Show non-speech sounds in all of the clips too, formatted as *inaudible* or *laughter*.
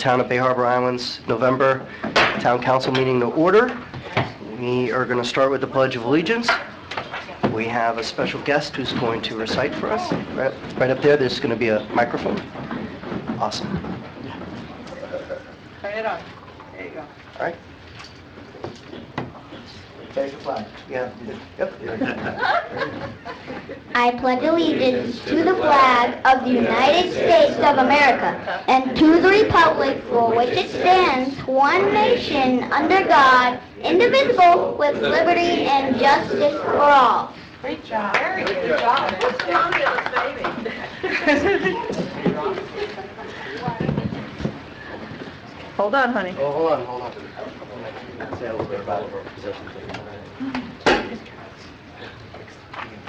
Town of Bay Harbor Islands, November Town Council meeting to order. We are going to start with the Pledge of Allegiance. We have a special guest who's going to recite for us. Right right up there, there's going to be a microphone. Awesome. Turn it on. There you go. All right. There's the flag. Yeah. Yep. I pledge allegiance to the flag of the United States of America and to the republic for which it stands, one nation, under God, indivisible, with liberty and justice for all. Great job. Very good job. Hold on, honey. Oh, hold on, hold on. Say a little bit about our position.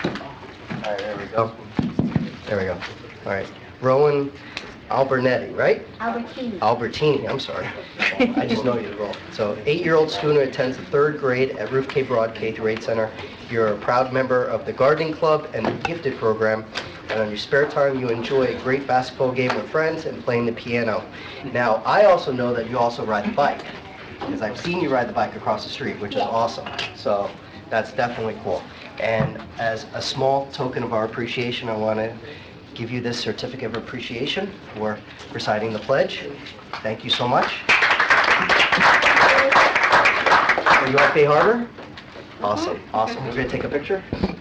All right, there we go. There we go. All right. Rowan Albernetti, right? Albertini. Albertini, I'm sorry. I just know you're wrong. So, eight-year-old student attends the third grade at Ruth K Broad K through 8 Center. You're a proud member of the gardening club and the gifted program. And on your spare time, you enjoy a great basketball game with friends and playing the piano. Now, I also know that you also ride the bike, because I've seen you ride the bike across the street, which is awesome. So, that's definitely cool. And as a small token of our appreciation, I want to give you this certificate of appreciation for reciting the pledge. Thank you so much. Are you at Bay Harbor? Awesome, mm-hmm. awesome. We're gonna take a picture. There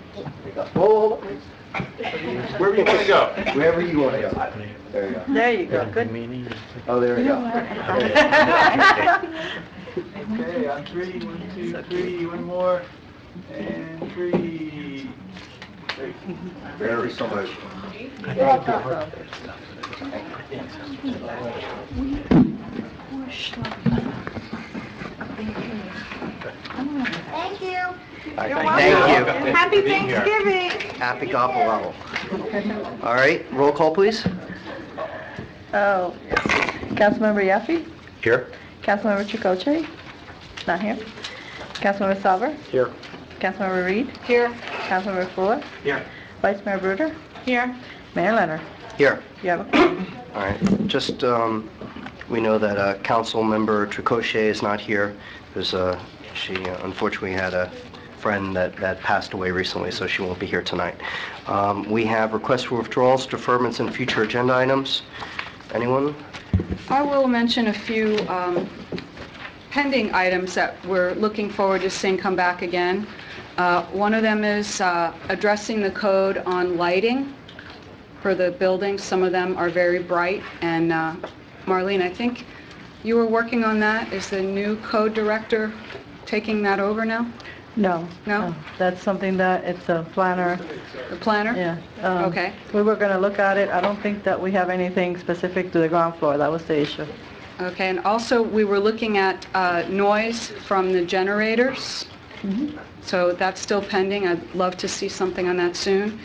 you go. Whoa, hold on. Wherever you want to go. Wherever you want to go. There you go. There you go. Good. Oh, there we go. *laughs* *laughs* Okay, on three, one, two, three, one more, and three. Great. Very much. Thank you. All right, Thank you. Happy Thanksgiving. Happy gobble gobble. All right, roll call, please. Oh, Councilmember Yaffe? Here. Councilmember Chicoche? Not here. Councilmember Salver? Here. Councilmember Reed? Here. Councilmember Fuller? Here. Vice Mayor Bruder? Here. Mayor Leonard? Here. You have a *clears throat* quorum. All right, just, um, we know that uh, council member Tricochet is not here. There's a, she uh, unfortunately had a friend that, that passed away recently, so she won't be here tonight. Um, We have requests for withdrawals, deferments, and future agenda items. Anyone? I will mention a few um, pending items that we're looking forward to seeing come back again. Uh, One of them is uh, addressing the code on lighting for the buildings. Some of them are very bright, and uh, Marlene, I think you were working on that. Is the new code director taking that over now? No. No? That's something that, it's a planner, The planner? yeah. um, Okay. We were going to look at it. I don't think that we have anything specific to the ground floor. That was the issue. Okay, and also, we were looking at uh, noise from the generators. So that's still pending. I'd love to see something on that soon.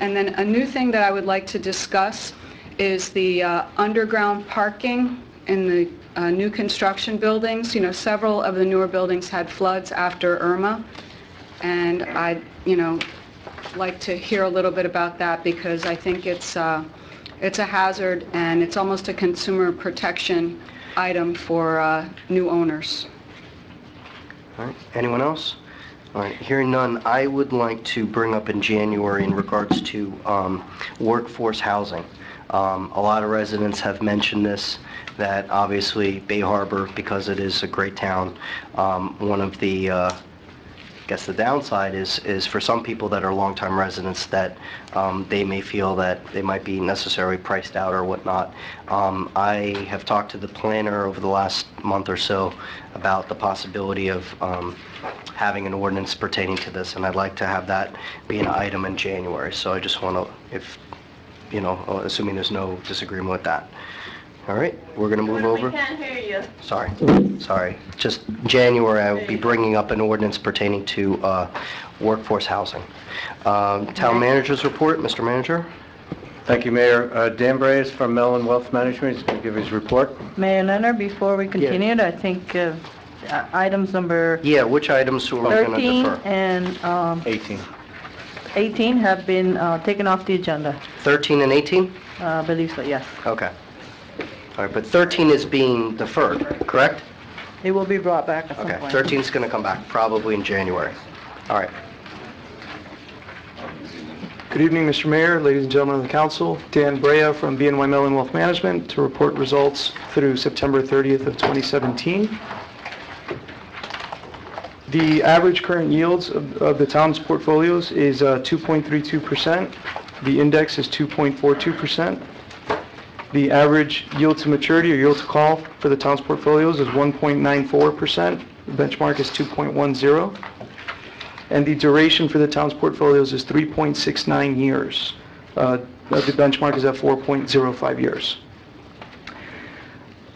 And then a new thing that I would like to discuss is the uh, underground parking in the uh, new construction buildings. You know, several of the newer buildings had floods after Irma, and I'd, you know, like to hear a little bit about that because I think it's, uh, it's a hazard and it's almost a consumer protection item for uh, new owners. All right, anyone else? All right, hearing none, I would like to bring up in January in regards to um, workforce housing. Um, A lot of residents have mentioned this, that obviously Bay Harbor, because it is a great town, um, one of the, uh, I guess the downside is, is for some people that are longtime residents, that um, they may feel that they might be necessarily priced out or whatnot. Um, I have talked to the planner over the last month or so about the possibility of um, having an ordinance pertaining to this, and I'd like to have that be an item in January. So I just want to, if, you know, assuming there's no disagreement with that. All right, we're going to move over. can't hear you. Sorry, sorry. Just January, I will be bringing up an ordinance pertaining to uh, workforce housing. Um, Town managers report, Mr. Manager? Thank you, Mayor. Uh, Dan Bray is from Mellon Wealth Management. He's going to give his report. Mayor Leonard, before we continue, I think uh, uh, items number Yeah, which items are we going to 13 defer? and um, 18. 18 have been uh, taken off the agenda. 13 and 18? Uh, I believe so, yes. Okay. All right, but 13 is being deferred, correct? It will be brought back at some Okay, point. 13 is going to come back, probably in January. All right. Good evening, Mr. Mayor, ladies and gentlemen of the council. Dan Brea from BNY Mellon Wealth Management to report results through September 30th of 2017. The average current yields of of the town's portfolios is uh, 2.32%. The index is 2.42%. The average yield to maturity or yield to call for the town's portfolios is 1.94%. The benchmark is 2.10 and the duration for the town's portfolios is 3.69 years. Uh, The benchmark is at 4.05 years.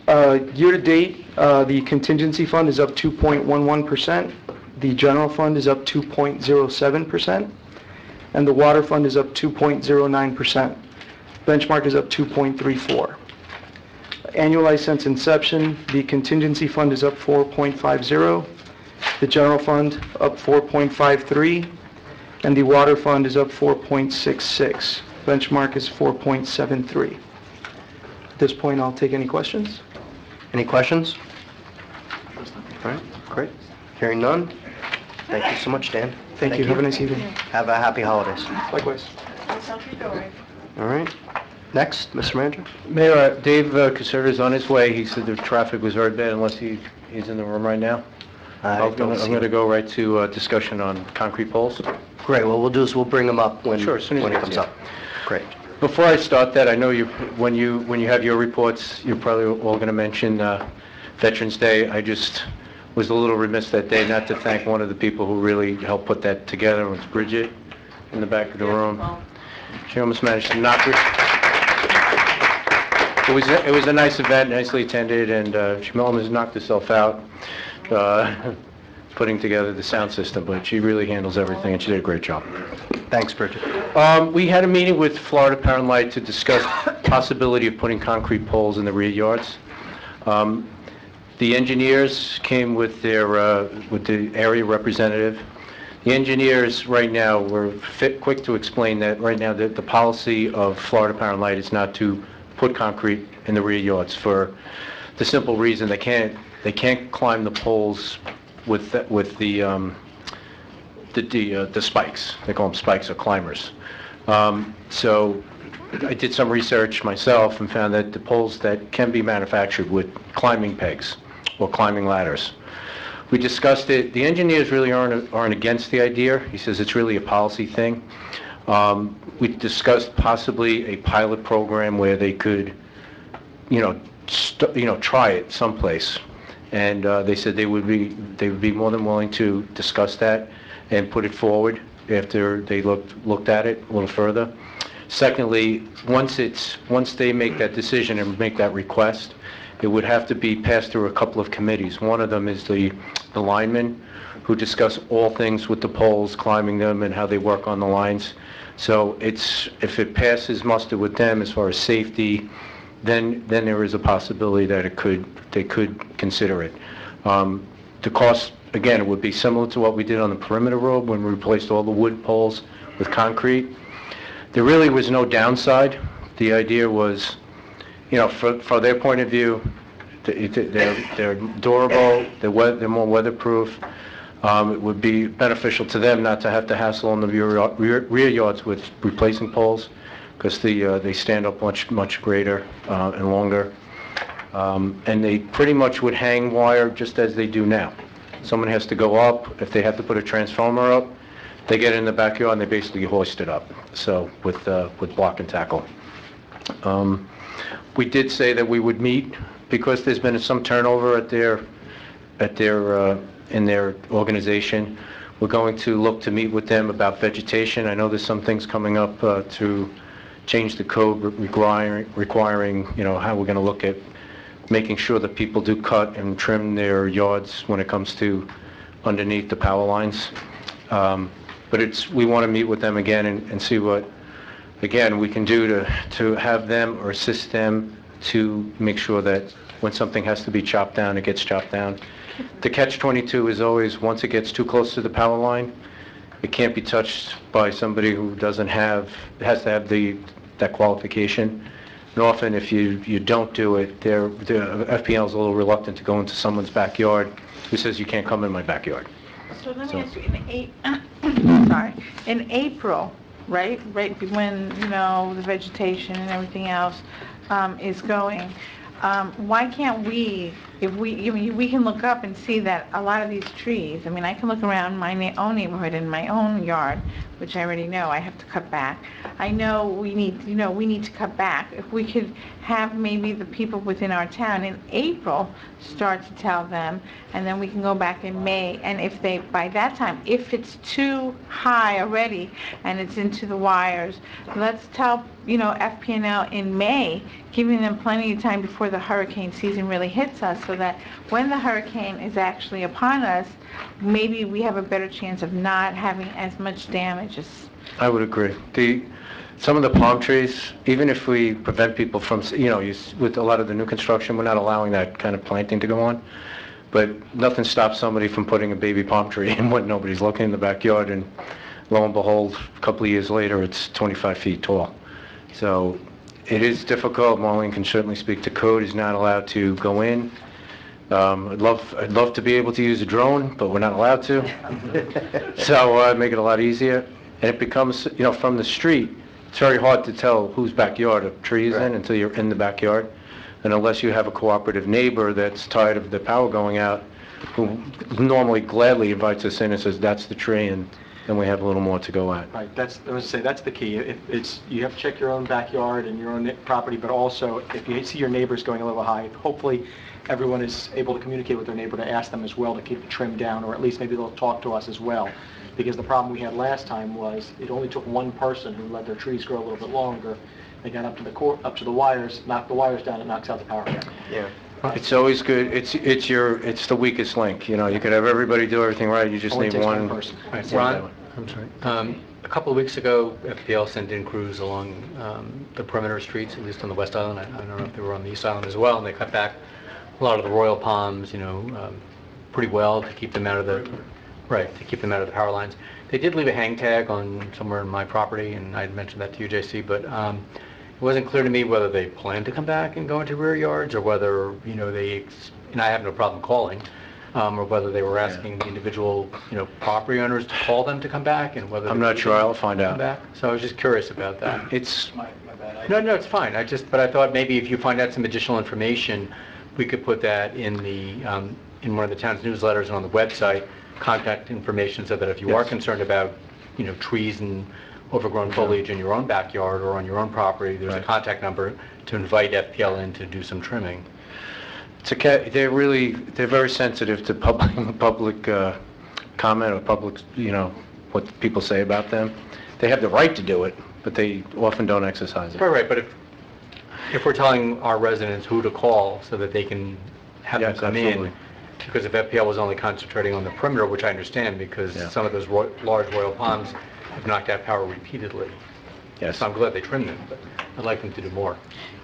Uh, Year-to-date, uh, the contingency fund is up 2.11%, the general fund is up 2.07%, and the water fund is up 2.09%. Benchmark is up 2.34. Annualized since inception, the contingency fund is up 4.50, the general fund up 4.53, and the water fund is up 4.66. Benchmark is 4.73. At this point, I'll take any questions. Any questions? All right, great. Hearing none. Thank you so much, Dan. Thank you, have a nice evening. Have a happy holidays. Likewise. All right. Next, Mr. Manager? Mayor, uh, Dave uh, Caserta is on his way. He said the traffic was very bad unless he, he's in the room right now. I I'm don't gonna, see I'm gonna him. go right to uh, discussion on concrete poles. Great, what we'll do is we'll bring him up when, Sure, as soon as when he he gets comes here. up. Great. Before I start that, I know you, when you, when you have your reports, you're probably all going to mention uh, Veterans Day. I just was a little remiss that day not to thank one of the people who really helped put that together, it was Bridget in the back of the room. She almost managed to knock it. It was, it was a nice event, nicely attended, and uh, she almost knocked herself out uh, *laughs* putting together the sound system, but she really handles everything, and she did a great job. Thanks, Bridget. Um, We had a meeting with Florida Power and Light to discuss possibility of putting concrete poles in the rear yards. Um, The engineers came with their, uh, with the area representative. The engineers, right now, were fit- quick to explain that right now, the the policy of Florida Power and Light is not to put concrete in the rear yards for the simple reason they can't, they can't climb the poles with, the- with the, um, the, the, uh, the spikes. They call them spikes or climbers. Um, So I did some research myself and found that the poles that can be manufactured with climbing pegs or climbing ladders. We discussed it. The engineers really aren't, aren't against the idea. He says it's really a policy thing. Um, We discussed possibly a pilot program where they could you know, st- you know, try it someplace. And uh, they said they would be, they would be more than willing to discuss that and put it forward after they looked, looked at it a little further. Secondly, once it's, once they make that decision and make that request, it would have to be passed through a couple of committees. One of them is the the linemen, who discuss all things with the poles, climbing them, and how they work on the lines. So it's, if it passes muster with them as far as safety, then, then there is a possibility that it could, they could consider it. Um, The cost, again, it would be similar to what we did on the perimeter road when we replaced all the wood poles with concrete. There really was no downside. The idea was, you know, for, for their point of view, th- th- they're, they're durable, they're they're more weatherproof. Um, It would be beneficial to them not to have to hassle on the rear rear rear yards with replacing poles, because the, uh, they stand up much, much greater uh, and longer. Um, And they pretty much would hang wire just as they do now. Someone has to go up, if they have to put a transformer up, they get in the backyard and they basically hoist it up, so, with, uh, with block and tackle. Um, We did say that we would meet, because there's been some turnover at their, at their, uh, in their organization. We're going to look to meet with them about vegetation. I know there's some things coming up uh, to change the code requiring, requiring, you know, how we're going to look at making sure that people do cut and trim their yards when it comes to underneath the power lines. Um, But it's, we want to meet with them again and and see what, again, we can do to, to have them or assist them to make sure that when something has to be chopped down, it gets chopped down. The catch-22 is always, once it gets too close to the power line, it can't be touched by somebody who doesn't have, has to have the, that qualification. And often, if you, you don't do it, they're, the FPL is a little reluctant to go into someone's backyard who says, you can't come in my backyard. So let So- me ask you, in eight, *coughs* sorry, in April, right, right when, you know, the vegetation and everything else um, is going, um, why can't we, if we, I mean, we can look up and see that a lot of these trees, I mean, I can look around my na- own neighborhood in my own yard, which I already know I have to cut back. I know we need, you know, we need to cut back. If we could have maybe the people within our town in April start to tell them, and then we can go back in May, and if they, by that time, if it's too high already and it's into the wires, let's tell, you know, FP&L in May, giving them plenty of time before the hurricane season really hits us, so that when the hurricane is actually upon us, maybe we have a better chance of not having as much damage as I would agree. The, some of the palm trees, even if we prevent people from, you know, with a lot of the new construction, we're not allowing that kind of planting to go on. But nothing stops somebody from putting a baby palm tree *laughs* in when nobody's looking in the backyard, and lo and behold, a couple of years later, it's 25 feet tall. So it is difficult. Marlene can certainly speak to code. He's not allowed to go in. Um, I'd love, I'd love to be able to use a drone, but we're not allowed to. *laughs* So, uh, make it a lot easier. And it becomes, you know, from the street, it's very hard to tell whose backyard a tree is in until you're in the backyard. And unless you have a cooperative neighbor that's tired of the power going out, who normally gladly invites us in and says, that's the tree, and then we have a little more to go at. Right, that's, I was gonna say, that's the key. If it's, you have to check your own backyard and your own property, but also if you see your neighbors going a little high, hopefully everyone is able to communicate with their neighbor to ask them as well to keep the trim down, or at least maybe they'll talk to us as well. Because the problem we had last time was, it only took one person who let their trees grow a little bit longer. They got up to the cor, up to the wires, knocked the wires down, it knocks out the power. Yeah. It's always good, it's, it's your, it's the weakest link, you know, you could have everybody do everything right, you just Only need takes one one. person. Right, Ron? I'm sorry. Um, A couple of weeks ago, FPL sent in crews along um, the perimeter streets, at least on the West Island. I I don't know if they were on the East Island as well, and they cut back a lot of the royal palms, you know, um, pretty well to keep them out of the, right, to keep them out of the power lines. They did leave a hang tag on somewhere in my property, and I had mentioned that to you, JC, but um, it wasn't clear to me whether they plan to come back and go into rear yards, or whether, you know, they, ex- and I have no problem calling, um, or whether they were asking the individual, you know, property owners to call them to come back, and whether... I'm not sure, I'll find Come out. back. So I was just curious about that. *clears throat* It's, No, no, it's fine. I just, but I thought maybe if you find out some additional information, we could put that in the, um, in one of the town's newsletters and on the website, contact information so that if you are Yes. concerned about, you know, trees and overgrown foliage in your own backyard or on your own property, there's a Right. contact number to invite FPL in to do some trimming. It's a ca- they're really, they're very sensitive to public, *laughs* public uh, comment or public, you know, what people say about them. They have the right to do it, but they often don't exercise it. Right, right, but if, if we're telling our residents who to call so that they can have them Yes, come absolutely. in, because if FPL was only concentrating on the perimeter, which I understand, because Yeah. some of those ro- large royal palms have knocked out power repeatedly. Yes. So I'm glad they trimmed them, but I'd like them to do more.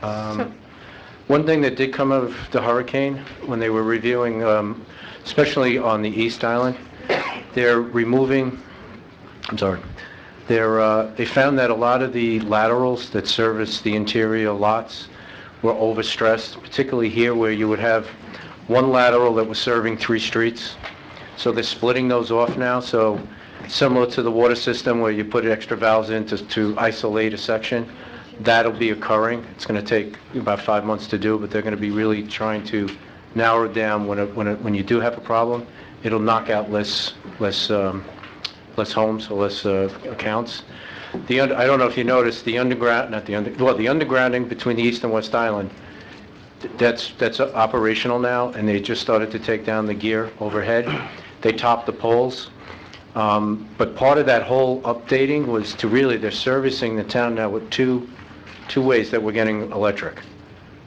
Um, One thing that did come of the hurricane, when they were reviewing, um, especially on the East Island, they're removing, I'm sorry, they're, uh, they found that a lot of the laterals that service the interior lots were overstressed, particularly here where you would have one lateral that was serving three streets. So they're splitting those off now, so similar to the water system where you put extra valves in to, to isolate a section, that'll be occurring. It's gonna take about five months to do, but they're gonna be really trying to narrow it down when, it- when, it- when you do have a problem. It'll knock out less, less, um, less homes or less, uh, accounts. The, I don't know if you noticed, the underground, not the under, well, the undergrounding between the east and west island, that's, that's operational now, and they just started to take down the gear overhead. They topped the poles. Um, But part of that whole updating was to really, they're servicing the town now with two, two ways that we're getting electric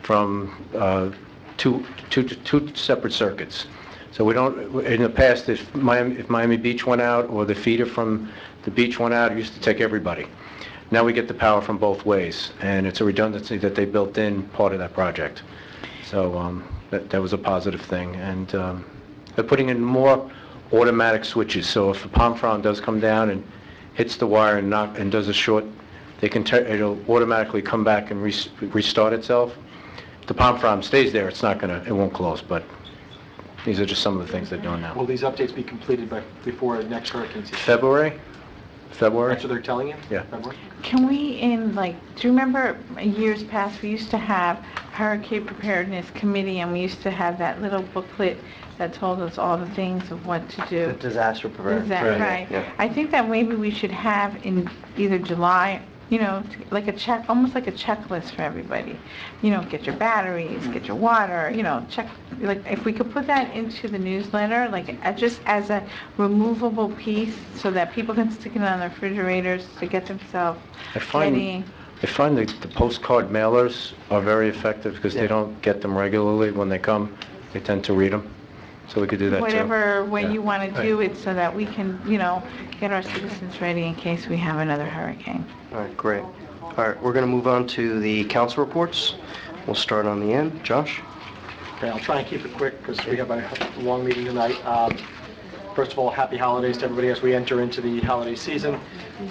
from uh, two, two, two separate circuits. So we don't, in the past, if Miami, if Miami Beach went out or the feeder from the beach went out, it used to take everybody. Now we get the power from both ways, and it's a redundancy that they built in part of that project. So um, that, that was a positive thing. And um, they're putting in more automatic switches, so if a palm frond does come down and hits the wire and knock, and does a short they can, tur- it'll automatically come back and res- restart itself. If The palm frond stays there, it's not gonna, it won't close, but these are just some of the things they're doing now. Will now. these updates be completed by, before next hurricane season? February? February? That's what they're telling you? Yeah. February? Can we, in like, do you remember years past, we used to have Hurricane Preparedness Committee, and we used to have that little booklet that told us all the things of what to The do? disaster Is preparedness. that right? Yeah. I think that maybe we should have in either July, you know, like a check, almost like a checklist for everybody. You know, get your batteries, get your water, you know, check, like, if we could put that into the newsletter, like, uh, just as a removable piece, so that people can stick it on their refrigerators to get themselves I find, ready. I find that the postcard mailers are very effective because Yeah. they don't get them regularly when they come. They tend to read them, so we could do that too. Whatever way Yeah. you want to do it, so that we can, you know, get our citizens ready in case we have another hurricane. All right, great. All right, we're going to move on to the council reports. We'll start on the end. Josh? Okay, I'll try and keep it quick because we have a long meeting tonight. Um, First of all, happy holidays to everybody as we enter into the holiday season.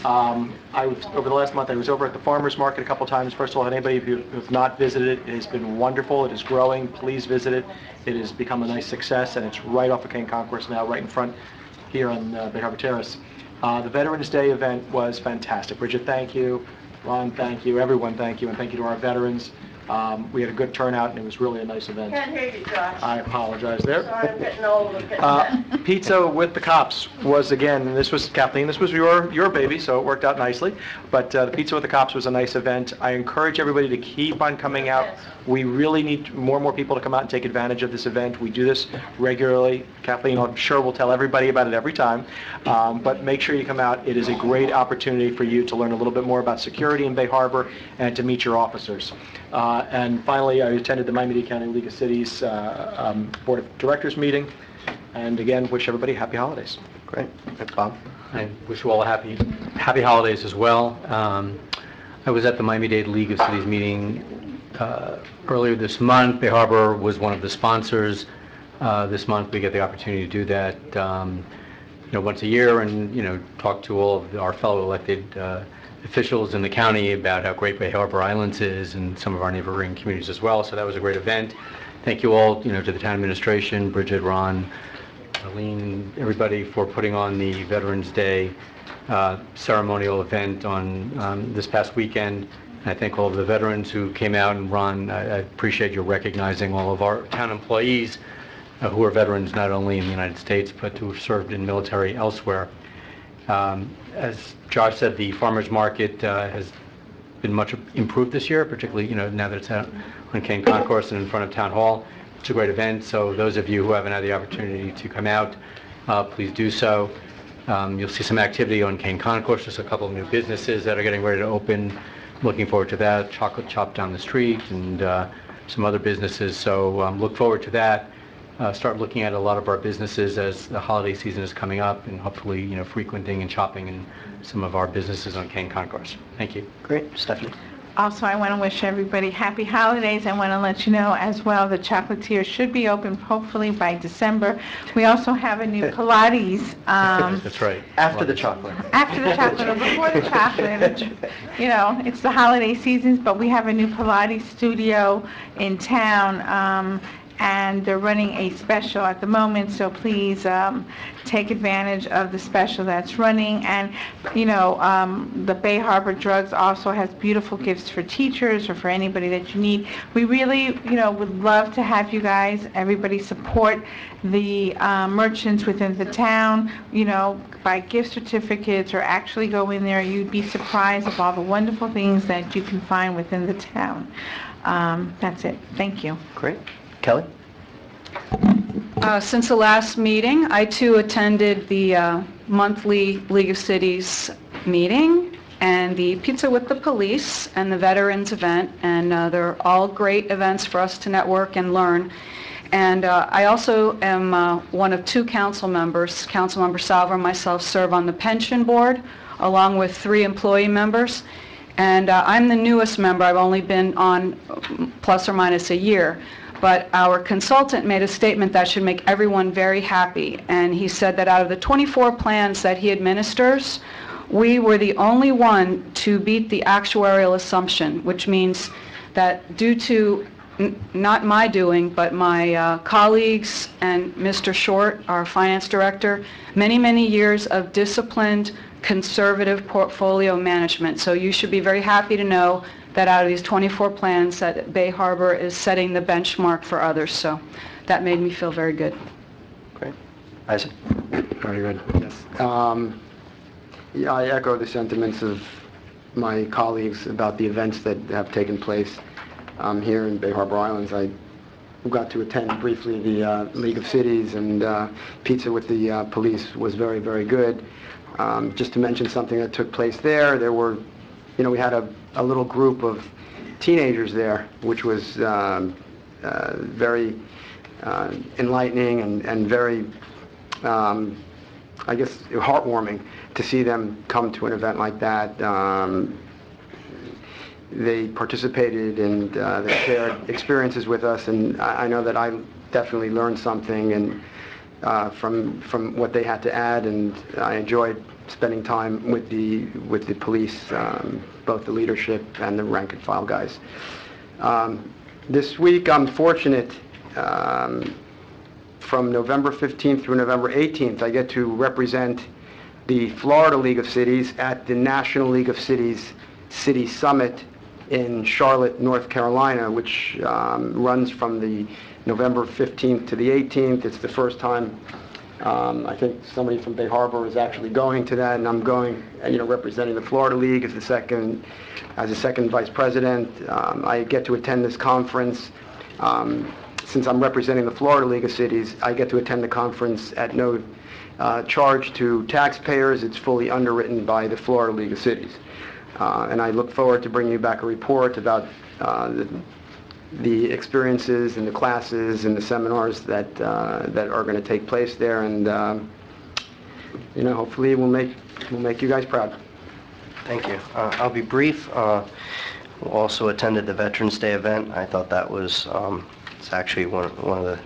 Um, I, was- over the last month, I was over at the farmer's market a couple times. First of all, anybody who has not visited it, it has been wonderful. It is growing. Please visit it. It has become a nice success, and it's right off of Kane Concourse now, right in front here on uh, Bay Harbor Terrace. Uh, The Veterans Day event was fantastic. Bridget, thank you. Ron, thank you. Everyone, thank you, and thank you to our veterans. Um, We had a good turnout, and it was really a nice event. Can't hear you, Josh. I apologize there. Sorry, I'm getting old. I'm getting Uh, fat. Pizza with the cops was, again, and this was Kathleen, this was your, your baby, so it worked out nicely. But uh, the Pizza with the Cops was a nice event. I encourage everybody to keep on coming out. We really need more and more people to come out and take advantage of this event. We do this regularly. Kathleen, I'm sure will tell everybody about it every time. Um, But make sure you come out. It is a great opportunity for you to learn a little bit more about security in Bay Harbor and to meet your officers. Uh, And finally, I attended the Miami-Dade County League of Cities uh, um, Board of Directors meeting. And again, wish everybody happy holidays. Great. And Bob? I wish you all a happy, happy holidays as well. Um, I was at the Miami-Dade League of Cities meeting uh, earlier this month. Bay Harbor was one of the sponsors. Uh, This month, we get the opportunity to do that, um, you know, once a year and, you know, talk to all of our fellow elected uh, officials in the county about how great Bay Harbor Islands is and some of our neighboring communities as well. So that was a great event. Thank you all, you know, to the town administration, Bridget, Ron, Arlene, everybody for putting on the Veterans Day uh, ceremonial event on um, this past weekend. And I thank all of the veterans who came out, and Ron, I I appreciate you recognizing all of our town employees uh, who are veterans not only in the United States, but who have served in military elsewhere. Um, As Josh said, the farmer's market uh, has been much improved this year, particularly, you know, now that it's out on Kane Concourse and in front of Town Hall. It's a great event, so those of you who haven't had the opportunity to come out, uh, please do so. Um, You'll see some activity on Kane Concourse, there's a couple of new businesses that are getting ready to open. Looking forward to that, Chocolate Chop down the street and uh, some other businesses, so um, look forward to that. Uh, Start looking at a lot of our businesses as the holiday season is coming up and hopefully, you know, frequenting and shopping in some of our businesses on Kane Concourse. Thank you. Great. Stephanie? Also, I want to wish everybody happy holidays. I want to let you know as well, the chocolatier should be open hopefully by December. We also have a new *laughs* Pilates, um, *laughs* That's right. After the chocolate. after the chocolate or before the chocolate. You know, it's the holiday seasons, but we have a new Pilates studio in town, um, and they're running a special at the moment, so please um, take advantage of the special that's running. And, you know, um, the Bay Harbor Drugs also has beautiful gifts for teachers or for anybody that you need. We really, you know, would love to have you guys, everybody support the uh, merchants within the town, you know, buy gift certificates or actually go in there. You'd be surprised of all the wonderful things that you can find within the town. Um, That's it. Thank you. Great. Kelly? Uh, Since the last meeting, I too attended the uh, monthly League of Cities meeting and the Pizza with the Police and the Veterans event, and uh, they're all great events for us to network and learn. And uh, I also am uh, one of two council members. Councilmember Salver and myself serve on the pension board, along with three employee members. And uh, I'm the newest member. I've only been on plus or minus a year. But our consultant made a statement that should make everyone very happy. And he said that out of the 24 plans that he administers, we were the only one to beat the actuarial assumption, which means that due to, not my doing, but my uh, colleagues and Mr. Short, our finance director, many, many years of disciplined, conservative portfolio management. So you should be very happy to know that out of these 24 plans, that Bay Harbor is setting the benchmark for others. So that made me feel very good. Great. Isaac? Very good, yes. Um, Yeah, I echo the sentiments of my colleagues about the events that have taken place um, here in Bay Harbor Islands. I got to attend briefly the uh, League of Cities, and uh, pizza with the uh, police was very, very good. Um, Just to mention something that took place there, there were, you know, we had a a little group of teenagers there, which was um, uh, very uh, enlightening and and very um, I guess, heartwarming to see them come to an event like that. Um, They participated and uh, they shared experiences with us, and I I know that I definitely learned something and uh, from from what they had to add, and I enjoyed spending time with the with the police, um, both the leadership and the rank and file guys. Um, This week, I'm fortunate um, from November 15th through November 18th, I get to represent the Florida League of Cities at the National League of Cities City Summit in Charlotte, North Carolina, which um, runs from the November 15th to the 18th. It's the first time, um, I think somebody from Bay Harbor is actually going to that, and I'm going, uh, you know, representing the Florida League as the second, as the second vice president. Um, I get to attend this conference. Um, since I'm representing the Florida League of Cities, I get to attend the conference at no uh, charge to taxpayers. It's fully underwritten by the Florida League of Cities. Uh, And I look forward to bringing you back a report about uh, the the experiences and the classes and the seminars that uh, that are going to take place there. And, um, you know, hopefully we'll make, we'll make you guys proud. Thank you. Uh, I'll be brief. Uh, Also attended the Veterans Day event. I thought that was, um, it's actually one one of the,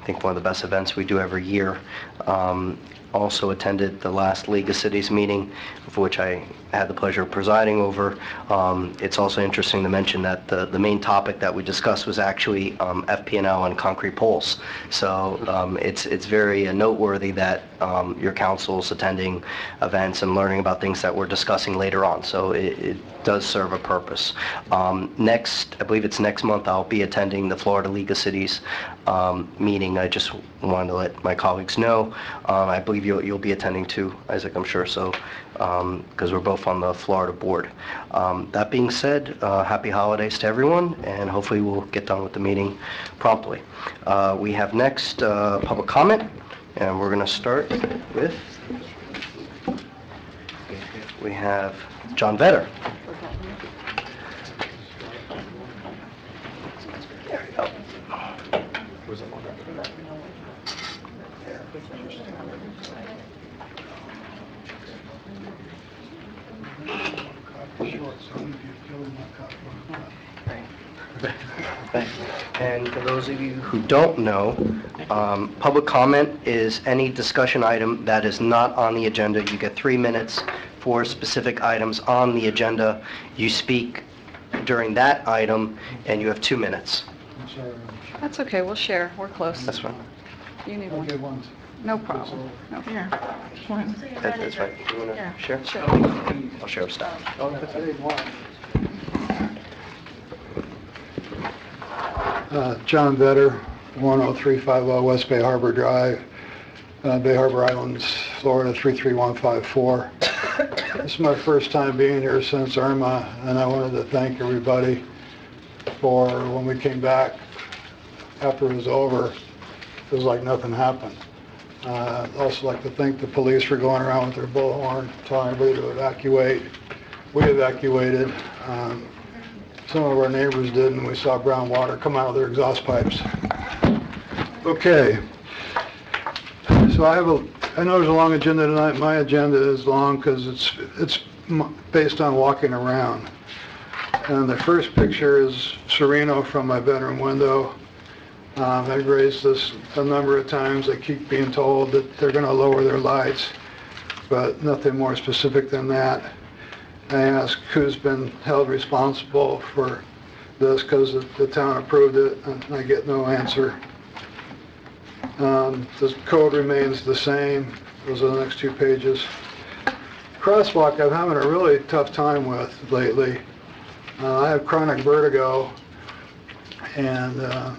I think one of the best events we do every year. Um, Also attended the last League of Cities meeting, for which I had the pleasure of presiding over. Um, It's also interesting to mention that the the main topic that we discussed was actually um, FP&L concrete poles. So um, it's it's very uh, noteworthy that um, your council's attending events and learning about things that we're discussing later on. So it it does serve a purpose. Um, Next, I believe it's next month, I'll be attending the Florida League of Cities um, meeting. I just wanted to let my colleagues know. Um, I believe you'll you'll be attending too, Isaac, I'm sure, so, because we're both on the Florida board. Um, That being said, uh, happy holidays to everyone, and hopefully we'll get done with the meeting promptly. Uh, We have next uh, public comment, and we're going to start with, we have John Vetter. There we go. And for those of you who don't know, um, public comment is any discussion item that is not on the agenda. You get three minutes for specific items on the agenda. You speak during that item, and you have two minutes. That's okay, we'll share, we're close. That's fine. You need one. No problem. No. Here. That- That's fine. You want to share? Sure. I'll share with staff. Uh, John Vetter, 10350 West Bay Harbor Drive, uh, Bay Harbor Islands, Florida 33154. This is my first time being here since Irma, and I wanted to thank everybody for when we came back after it was over, it was like nothing happened. Uh, I'd Also like to thank the police for going around with their bullhorn, telling everybody to evacuate. We evacuated. Um, some of our neighbors did, and we saw brown water come out of their exhaust pipes. Okay. So I have a, I know there's a long agenda tonight. My agenda is long because it's, it's based on walking around. And the first picture is Sereno from my bedroom window. Um, I've raised this a number of times. I keep being told that they're going to lower their lights. but nothing more specific than that. I asked who's been held responsible for this because the town approved it, and I get no answer. Um, The code remains the same. Those are the next two pages. Crosswalk, I'm having a really tough time with lately. Uh, I have chronic vertigo, and uh,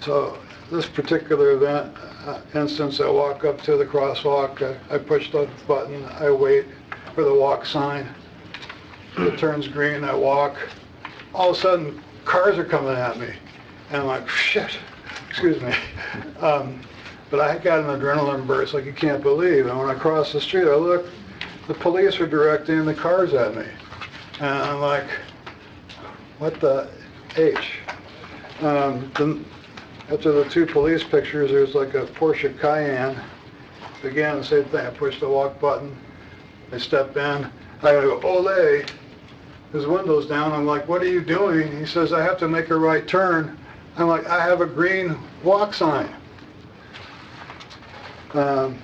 so this particular event, uh, instance, I walk up to the crosswalk, I- push the button, I wait for the walk sign. It turns green, I walk. All of a sudden, cars are coming at me. And I'm like, shit, excuse me. Um, But I got an adrenaline burst like you can't believe. And when I cross the street, I look, the police are directing the cars at me. And I'm like, what the H? Um, then After the two police pictures, there's like a Porsche Cayenne. Again, the same thing, I push the walk button, I step in, I go, ole, his window's down, I'm like, what are you doing? He says, I have to make a right turn. I'm like, I have a green walk sign. Um,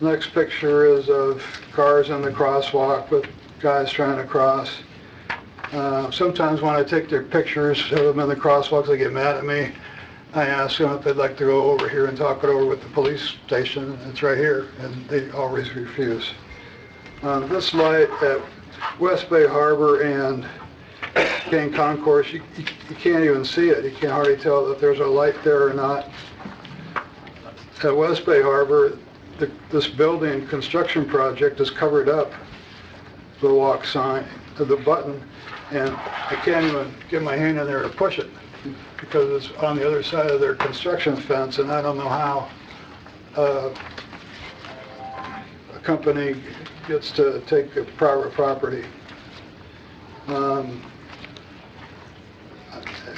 Next picture is of cars in the crosswalk with guys trying to cross. Uh, Sometimes when I take their pictures of them in the crosswalks, they get mad at me. I ask them if they'd like to go over here and talk it over with the police station, it's right here, and they always refuse. Um, This light at West Bay Harbor and Kane Concourse, you you- you can't even see it, you can't hardly tell if there's a light there or not. At West Bay Harbor, the- this building construction project has covered up the walk sign, uh, the button, and I can't even get my hand in there to push it because it's on the other side of their construction fence, and I don't know how uh, a company gets to take private property. Um,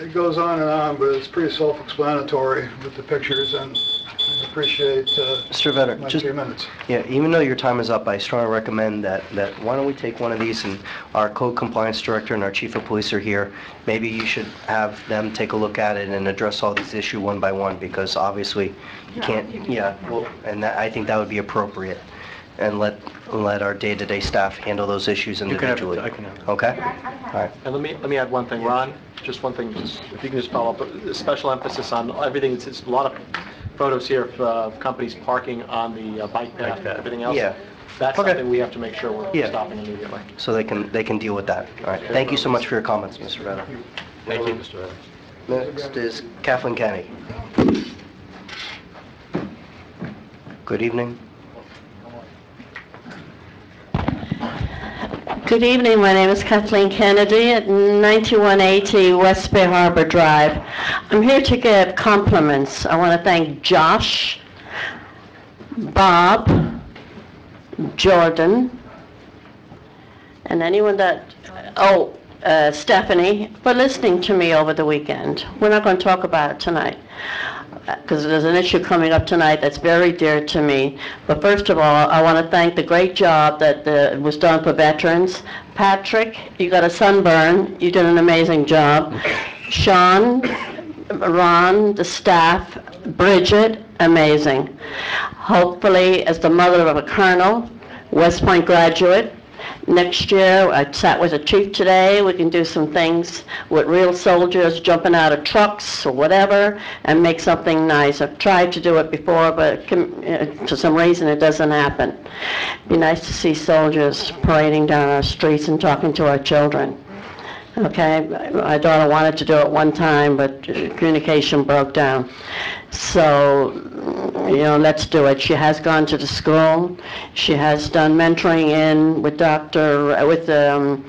It goes on and on, but it's pretty self-explanatory with the pictures, and I appreciate uh, Mr. Vedder, my just, three minutes. yeah, even though your time is up, I strongly recommend that, that why don't we take one of these and our code compliance director and our chief of police are here. Maybe you should have them take a look at it and address all these issues one by one because obviously you can't, yeah, well, and that, I think that would be appropriate. And let, let our day-to-day staff handle those issues You can have it, individually. I can have it. Okay? All right. And let me, let me add one thing, Ron, just one thing, just if you can just follow up, a special emphasis on everything, it's, it's a lot of photos here of uh, companies parking on the uh, bike path, everything else. Yeah. That's Okay. something we have to make sure we're Yeah. stopping immediately. So they can, they can deal with that. All right. Thank you so much for your comments, Mr. Vedder. Thank you, Mr. Vedder. Next is Kathleen Kenny. Good evening. Good evening, my name is Kathleen Kennedy at 9180 West Bay Harbor Drive. I'm here to give compliments. I want to thank Josh, Bob, Jordan, and anyone that, oh, uh, Stephanie, for listening to me over the weekend. We're not going to talk about it tonight because there's an issue coming up tonight that's very dear to me. But first of all, I want to thank the great job that uh, was done for veterans. Patrick, you got a sunburn. You did an amazing job. Sean, Ron, the staff, Bridget, amazing. Hopefully, as the mother of a colonel, West Point graduate, next year, I sat with the chief today, we can do some things with real soldiers jumping out of trucks or whatever and make something nice. I've tried to do it before, but uh, for some reason it doesn't happen. It'd Be nice to see soldiers parading down our streets and talking to our children. Okay, my daughter wanted to do it one time, but communication broke down. So, you know, let's do it. She has gone to the school. She has done mentoring in with Dr., with, um,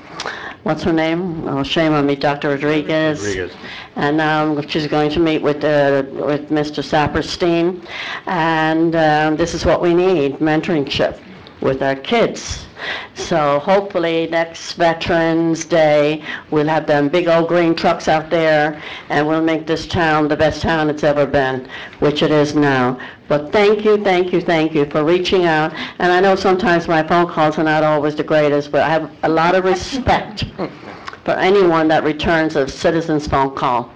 what's her name? Oh, shame on me, Dr. Rodriguez. Rodriguez. And um, she's going to meet with, uh, with Mr. Saperstein. And um, this is what we need, mentorship with our kids. So hopefully next Veterans Day, we'll have them big old green trucks out there and we'll make this town the best town it's ever been, which it is now. But thank you, thank you, thank you for reaching out. And I know sometimes my phone calls are not always the greatest, but I have a lot of respect *laughs* for anyone that returns a citizen's phone call.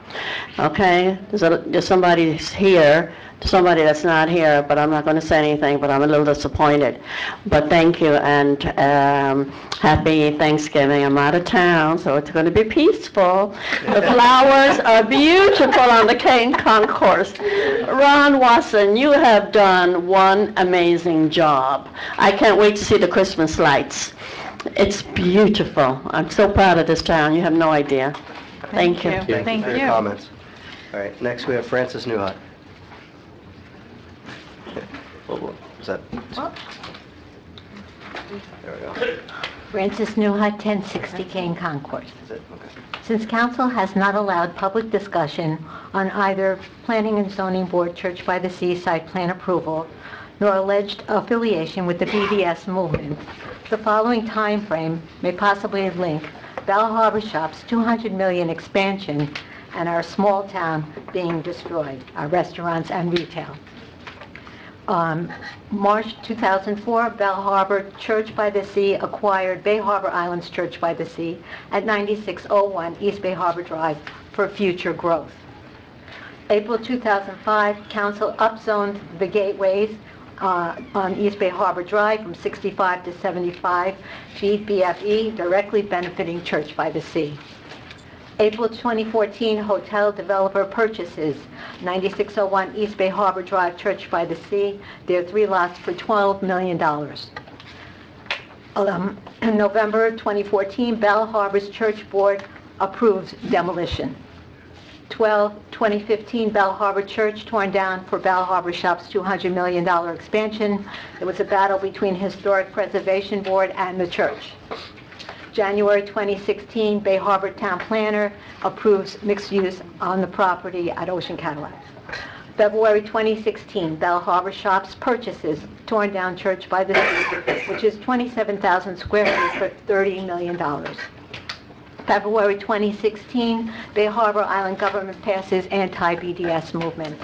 Okay? There's a- there's somebody here, somebody that's not here, but I'm not going to say anything, but I'm a little disappointed. But thank you, and um, happy Thanksgiving. I'm out of town, so it's going to be peaceful. The *laughs* flowers are beautiful on the Kane Concourse. Ron Watson, you have done one amazing job. I can't wait to see the Christmas lights. It's beautiful. I'm so proud of this town, you have no idea. Thank you. Thank you for your comments. All right, next we have Francis Newhut. Is that, there we go. Francis Newhut, 1060 Kane Concourse. Is it? Okay. Since council has not allowed public discussion on either Planning and Zoning Board Church by the Sea site plan approval, nor alleged affiliation with the BDS movement, the following time frame may possibly link Bal Harbour Shop's 200 million expansion and our small town being destroyed, our restaurants and retail. Um, March 2004, Bal Harbour Church by the Sea acquired Bay Harbor Islands Church by the Sea at 9601 East Bay Harbor Drive for future growth. April 2005, council upzoned the gateways uh, on East Bay Harbor Drive from 65 to 75 feet BFE, directly benefiting Church by the Sea. April 2014, hotel developer purchases 9601 East Bay Harbor Drive, Church by the Sea, their three lots for $12 million. Um, *clears throat* November 2014, Bal Harbour's Church Board approves demolition. 12, 2015, Bal Harbour Church torn down for Bal Harbour Shop's $200 million expansion. There was a battle between Historic Preservation Board and the church. January 2016, Bay Harbor Town Planner approves mixed use on the property at Ocean Cadillac. February 2016, Bal Harbour Shops purchases torn down church by the sea, which is 27,000 square feet for $30 million. February 2016, Bay Harbor Island government passes anti-BDS movement.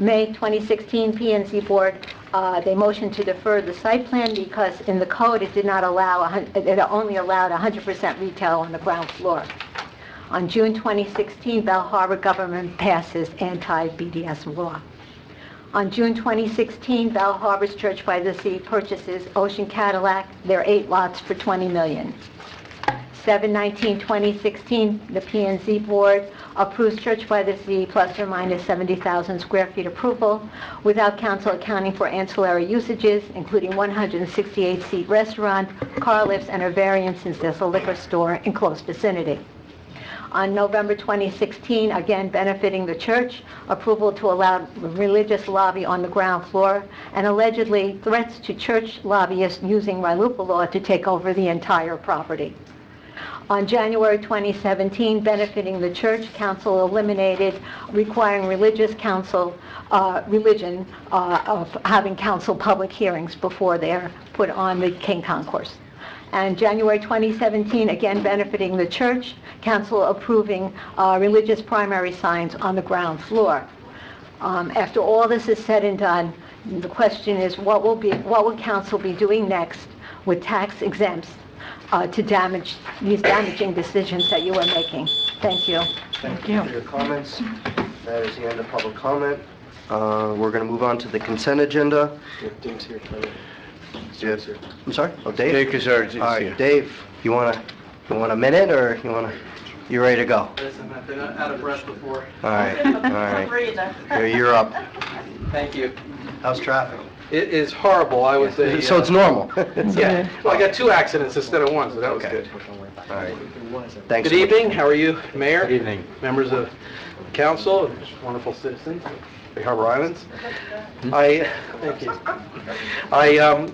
May 2016, P&Z Board, uh, they motioned to defer the site plan because in the code, it did not allow, it only allowed 100% retail on the ground floor. On June 2016, Bal Harbour government passes anti-BDS law. On June 2016, Bal Harbour's Church by the Sea purchases Ocean Cadillac, their eight lots for 20 million. 7/19/2016, the p and Z Board approves Church by the Sea plus or minus 70,000 square feet approval without council accounting for ancillary usages, including 168-seat restaurant, car lifts, and a variance since there's a liquor store in close vicinity. On November 2016, again benefiting the church, approval to allow religious lobby on the ground floor, and allegedly threats to church lobbyists using RLUIPA law to take over the entire property. On January 2017, benefiting the church, council eliminated requiring religious council, uh, religion, uh, of having council public hearings before they're put on the Kane Concourse. And January 2017, again benefiting the church, council approving uh, religious primary signs on the ground floor. Um, After all this is said and done, the question is, what will be, what will council be doing next with tax exempts uh, to damage, these damaging decisions that you are making? Thank you. Thank you for your comments. That is the end of public comment. Uh, We're going to move on to the consent agenda. Dave's here, Tyler. Yes. I'm sorry? Oh, Dave? Dave Kazar is All here. right, Dave, you want to, you want a minute, or you want to, you ready to go? Listen, I've been out of breath before. All right, all right. *laughs* Here, you're up. Thank you. How's traffic? It is horrible, I was a... So it's normal? *laughs* Yeah, well, I got two accidents instead of one, so that was Okay. good. All right. Thanks. Good evening, how are you, Mayor? Good evening. Members of council, and wonderful citizens of Bay Harbor Islands. I, thank you. I um,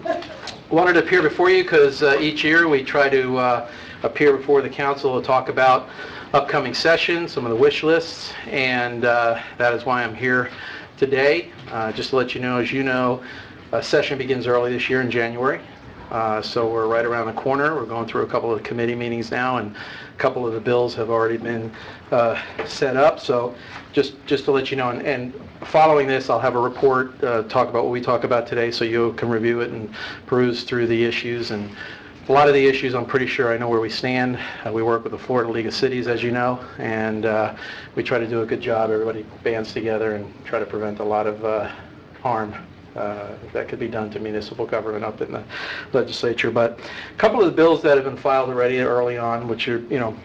wanted to appear before you because each year we try to uh, appear before the council to talk about upcoming sessions, some of the wish lists, and uh, that is why I'm here today. Uh, Just to let you know, as you know, a session begins early this year in January. Uh, So we're right around the corner. We're going through a couple of committee meetings now, and a couple of the bills have already been uh, set up. So just, just to let you know, and- and following this, I'll have a report, uh, talk about what we talk about today, so you can review it and peruse through the issues and a lot of the issues, I'm pretty sure I know where we stand. Uh, We work with the Florida League of Cities, as you know, and uh, we try to do a good job. Everybody bands together and try to prevent a lot of uh, harm uh, that could be done to municipal government up in the legislature. But a couple of the bills that have been filed already early on, which are, you know,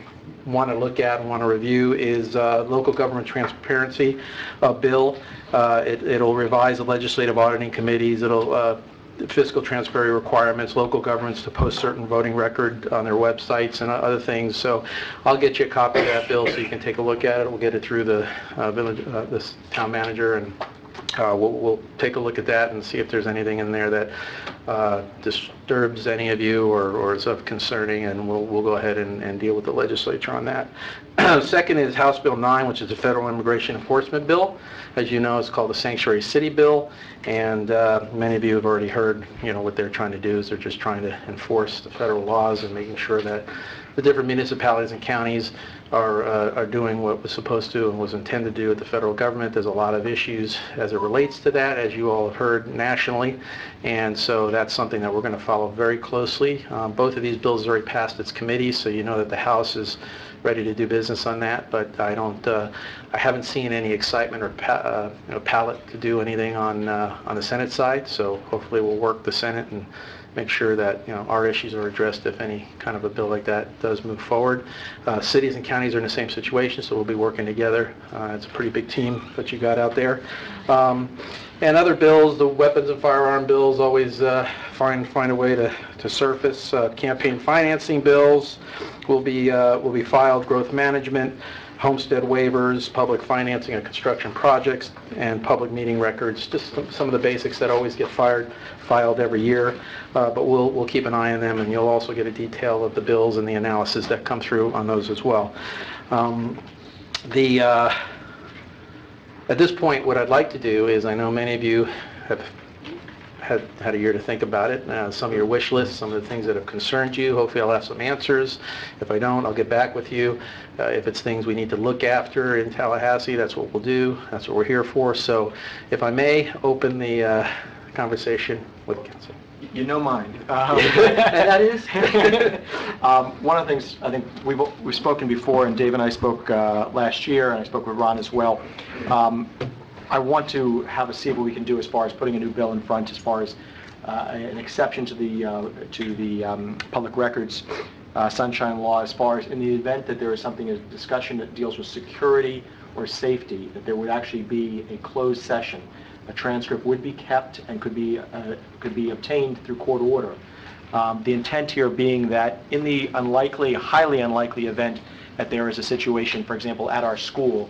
want to look at and want to review is uh, local government transparency uh, bill. Uh, it- It'll revise the legislative auditing committees, it'll uh, fiscal transparency requirements, local governments to post certain voting record on their websites and other things. So I'll get you a copy of that bill so you can take a look at it. We'll get it through the uh, village, uh, this town manager and uh, We'll we'll take a look at that and see if there's anything in there that uh, disturbs any of you or or is of concerning, and we'll we'll go ahead and and deal with the legislature on that. *clears throat* Second is House Bill 9, which is a federal immigration enforcement bill. As you know, it's called the Sanctuary City Bill, and uh, many of you have already heard, you know, what they're trying to do is they're just trying to enforce the federal laws and making sure that the different municipalities and counties are, uh, are doing what was supposed to and was intended to do with the federal government. There's a lot of issues as it relates to that, as you all have heard nationally, and so that's something that we're going to follow very closely. Um, Both of these bills already passed its committee, so you know that the House is ready to do business on that, but I don't, uh, I haven't seen any excitement or pa- uh, you know, to do anything on, uh, on the Senate side, so hopefully we'll work the Senate and make sure that, you know, our issues are addressed if any kind of a bill like that does move forward. Uh, Cities and counties are in the same situation, so we'll be working together. Uh, It's a pretty big team that you got out there. Um, And other bills, the weapons and firearm bills always uh, find, find a way to to surface. Uh, Campaign financing bills will be, uh, will be filed, growth management, homestead waivers, public financing of construction projects, and public meeting records, just some- some of the basics that always get fired, filed every year. Uh, But we'll, we'll keep an eye on them, and you'll also get a detail of the bills and the analysis that come through on those as well. Um, The, uh, at this point, what I'd like to do is, I know many of you have had, had a year to think about it, uh, some of your wish lists, some of the things that have concerned you, hopefully I'll have some answers. If I don't, I'll get back with you. Uh, If it's things we need to look after in Tallahassee, that's what we'll do, that's what we're here for. So if I may, open the uh, conversation with council. You know mine. *laughs* Um, that is? *laughs* Um, One of the things, I think, we've we've spoken before, and Dave and I spoke uh, last year, and I spoke with Ron as well. Um, I want to have a see what we can do as far as putting a new bill in front, as far as uh, an exception to the, uh, to the um, public records uh, sunshine law, as far as in the event that there is something, a discussion that deals with security or safety, that there would actually be a closed session. A transcript would be kept and could be, uh, could be obtained through court order. Um, The intent here being that in the unlikely, highly unlikely event that there is a situation, for example, at our school,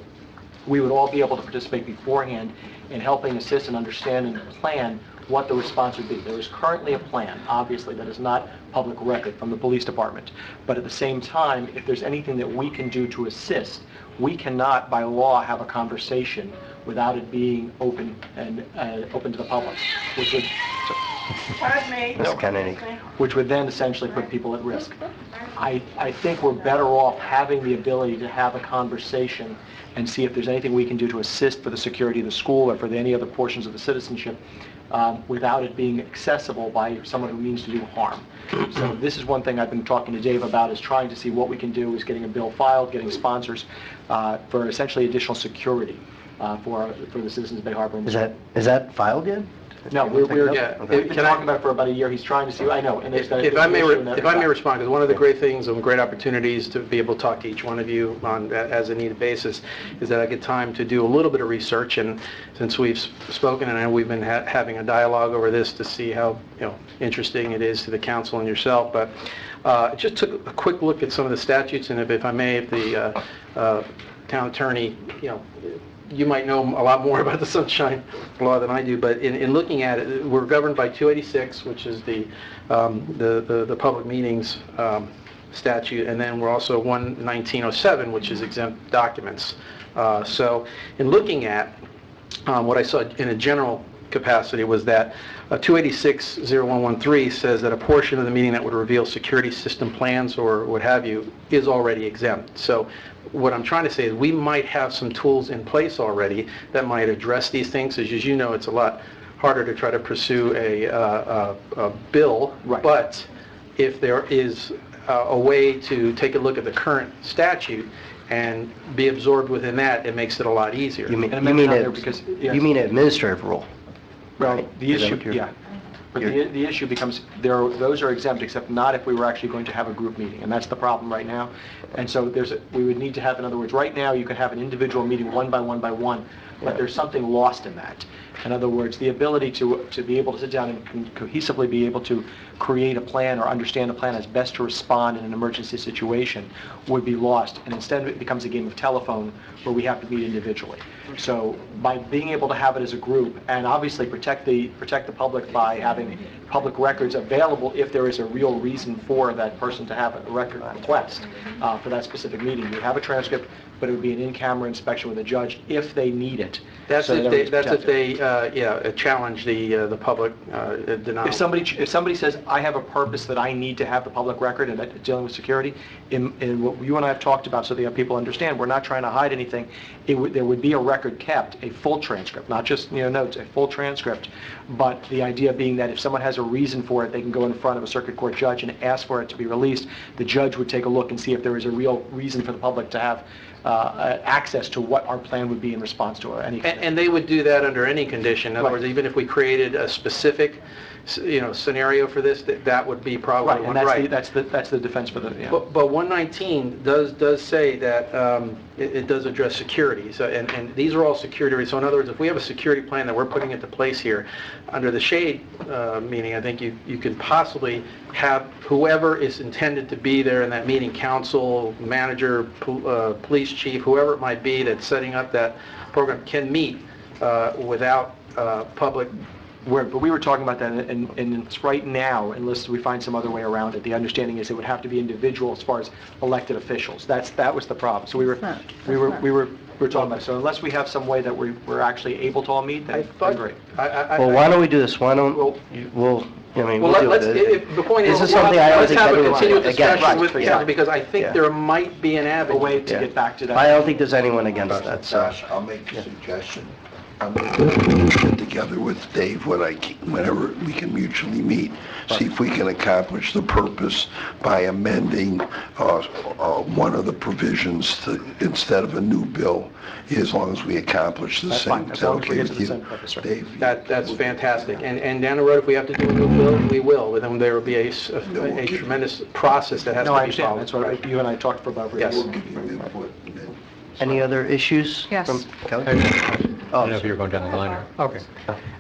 we would all be able to participate beforehand in helping assist and understand and plan what the response would be. There is currently a plan, obviously, that is not public record from the police department. But at the same time, if there's anything that we can do to assist, we cannot, by law, have a conversation without it being open and, uh, open to the public, which would, Ms. Kennedy. which would then essentially put people at risk. I, I think we're better off having the ability to have a conversation and see if there's anything we can do to assist for the security of the school or for the- any other portions of the citizenship um, without it being accessible by someone who means to do harm. So this is one thing I've been talking to Dave about, is trying to see what we can do, is getting a bill filed, getting sponsors for essentially additional security uh, for, for the citizens of Bay Harbor. Is that, is that filed yet? No, we're, we're, Yeah. we've been talking about it for about a year, he's trying to see, I know, and there's... If I may, there's an issue in that if I may respond, because one of the great things and great opportunities to be able to talk to each one of you on, as a needed basis, is that I get time to do a little bit of research, and since we've s- spoken, and I we've been ha- having a dialogue over this to see how, you know, interesting it is to the council and yourself, but uh, just took a quick look at some of the statutes, and if if I may, if the uh, uh, town attorney, you know, you might know a lot more *laughs* about the sunshine law than I do, but in, in looking at it, we're governed by 286, which is the, um, the, the, the public meetings, um, statute, and then we're also 11907, which is exempt documents. Uh, so in looking at, um, what I saw in a general capacity was that uh, 286-0113 says that a portion of the meeting that would reveal security system plans or what have you is already exempt. So what I'm trying to say is we might have some tools in place already that might address these things. As as you know, it's a lot harder to try to pursue a, uh, a, a bill, but if there is uh, a way to take a look at the current statute and be absorbed within that, it makes it a lot easier. You mean, you mean, may not a- there because- yes. you mean an administrative rule? Well, the Is that issue, what you're- yeah. But the, the issue becomes, there, are- those are exempt, except not if we were actually going to have a group meeting, and that's the problem right now. And so there's, a- we would need to have, in other words, right now, you could have an individual meeting one by one by one, but there's something lost in that. In other words, the ability to, to be able to sit down and cohesively be able to create a plan or understand a plan as best to respond in an emergency situation would be lost. And instead it becomes a game of telephone where we have to meet individually. So by being able to have it as a group and obviously protect the, protect the public by having public records available if there is a real reason for that person to have a record request uh, for that specific meeting. You have a transcript, but it would be an in-camera inspection with a judge if they need it. That's so if that they, that's if they, uh, yeah, uh, challenge the, uh, the public uh, denial. If somebody, if somebody says, I have a purpose that I need to have the public record and that dealing with security, in, in what you and I have talked about, so that people understand, we're not trying to hide anything. It would, there would be a record kept, a full transcript, not just, you know, notes, a full transcript. But the idea being that if someone has a reason for it, they can go in front of a circuit court judge and ask for it to be released. The judge would take a look and see if there is a real reason for the public to have uh, access to what our plan would be in response to any. And, and they would do that under any condition. In other Right. words, even if we created a specific, s- you know, scenario for this, that, that would be probably Right, one, and that's the, right. that's the, that's the defense for the, yeah. But, but 119 does, does say that um, it, it does address security, so, and, and these are all security, so in other words, if we have a security plan that we're putting into place here, under the shade uh, meeting, I think you, you can possibly have whoever is intended to be there in that meeting, council, manager, pol- uh, police chief, whoever it might be that's setting up that program, can meet uh, without uh, public Where, but we were talking about that, and, and it's right now, unless we find some other way around it, the understanding is it would have to be individual as far as elected officials. That's, that was the problem. So we were, not- we were, we were, we were talking about, it. so unless we have some way that we, we're actually able to all meet, I then thought, then great. I, I... Well, why don't we do this? Why don't, Well- we'll, I mean, Well, we'll deal let's, with it. if- the point is, This is something I don't let's think have a everyone- continued again, discussion with right, council, yeah. because I think Yeah. there might be an A avenue. way to Yeah. get back to that. I don't think there's anyone against that, so. Josh, I'll make a suggestion. I'm going to get together with Dave when I, ca- whenever we can mutually meet, see if we can accomplish the purpose by amending uh, uh, one of the provisions to, instead of a new bill, as long as we accomplish the That's same. fine, as Is that long as we okay get to with the you? same purpose, right. Dave? That, that's fantastic. And, and down the road, if we have to do a new bill, we will. But then there will be a, s- a- a tremendous process that has No, to I be followed. understand, that's what you and I talked for about. Yes. We'll give you input. and then- Any other issues? Yes. from Kelly? I don't know if you were going down the line or... Okay.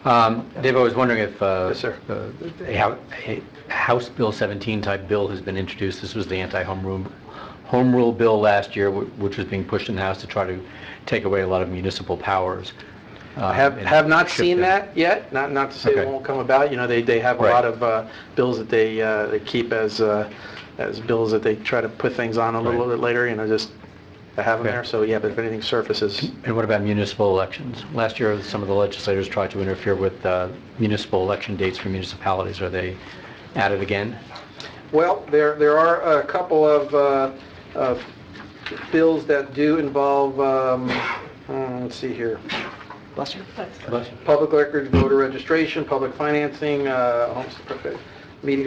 Um, Dave, I was wondering if... uh, Yes, sir. uh, A Hou- a House Bill 17 type bill has been introduced. This was the anti-home rule, home rule bill last year, wh- which was being pushed in the House to try to take away a lot of municipal powers. um, have, and have not shift seen them. that yet, not, not to say it Okay. won't come about, you know, they, they have a Right. lot of uh, bills that they, uh, they keep as, uh, as bills that they try to put things on a little Right. bit later, you know, just to have them Okay. there, so yeah, but if anything surfaces, And what about municipal elections? Last year, some of the legislators tried to interfere with uh, municipal election dates for municipalities. Are they at it again? Well, there, there are a couple of, uh, of bills that do involve, um, hmm, let's see here. Bless you. Public records, voter registration, public financing, uh, homes- meeting,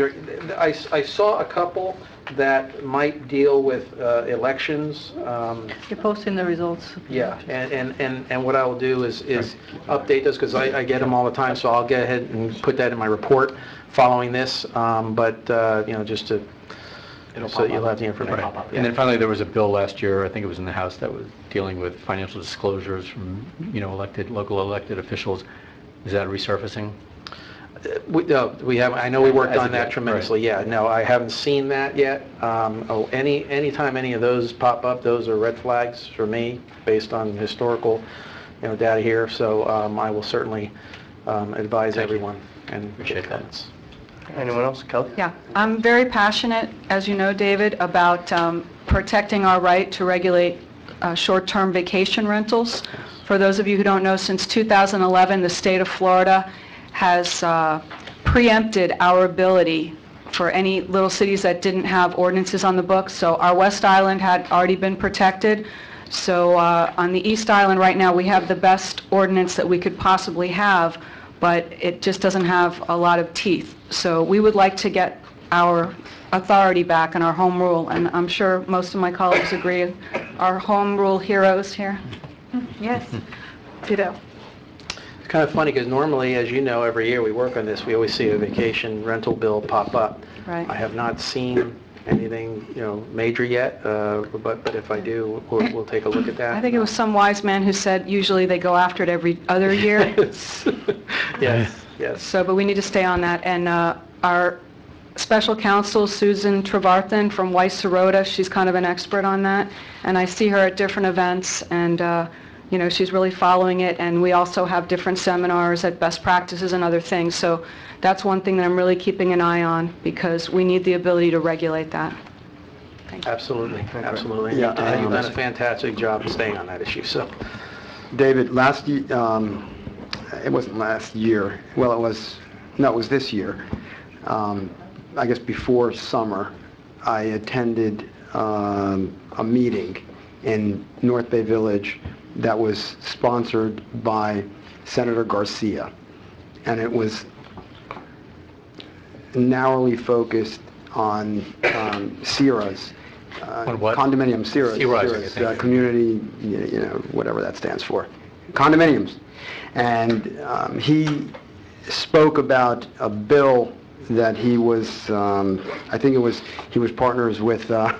I, s- I saw a couple that might deal with uh, elections, um, You're posting the results. yeah, and, and, and and what I will do is, is update those, because I, I get them all the time, so I'll get ahead and put that in my report following this, um, but, uh, you know, just to, It'll so pop you'll up. have the information. It'll pop up, And then finally, there was a bill last year, I think it was in the House, that was dealing with financial disclosures from, you know, elected, local elected officials. Is that resurfacing? We, no, we have, I know we worked As on that yet, tremendously, yeah, no, I haven't seen that yet. Um, oh, any, anytime any of those pop up, those are red flags for me, based on historical, you know, data here, so, um, I will certainly, um, advise Thank you. everyone and Appreciate that. comments. Anyone else? Kelly? Yeah, I'm very passionate, as you know, David, about um, protecting our right to regulate uh, short-term vacation rentals. For those of you who don't know, since 2011, the state of Florida has uh, preempted our ability for any little cities that didn't have ordinances on the books. So our West Island had already been protected. So uh, on the East Island right now, we have the best ordinance that we could possibly have, but it just doesn't have a lot of teeth. So we would like to get our authority back and our home rule, and I'm sure most of my colleagues agree, our home rule heroes here. Yes, ditto. It's kind of funny because normally, as you know, every year we work on this, we always see a vacation rental bill pop up. Right. I have not seen anything, you know, major yet, uh, but, but if I do, we'll, we'll take a look at that. I think it was some wise man who said usually they go after it every other year. *laughs* Yes, yes. yes. So, but we need to stay on that. And uh, our special counsel, Susan Trevarthen from Weiss Serota, she's kind of an expert on that. And I see her at different events, and, uh, you know, she's really following it. And we also have different seminars at best practices and other things. So that's one thing that I'm really keeping an eye on, because we need the ability to regulate that. Absolutely, absolutely. Yeah, And You've done a fantastic job staying on that issue, so. David, last, ye- um, it wasn't last year, well, it was, no, it was this year. Um, I guess before summer, I attended um, a meeting in North Bay Village that was sponsored by Senator Garcia. And it was narrowly focused on um, SIRAs. uh, On what? Condominium, SIRAs. CRAs, okay, SIRAs, uh. Community, you you know, whatever that stands for. Condominiums. And um, he spoke about a bill that he was, um, I think it was, he was partners with uh,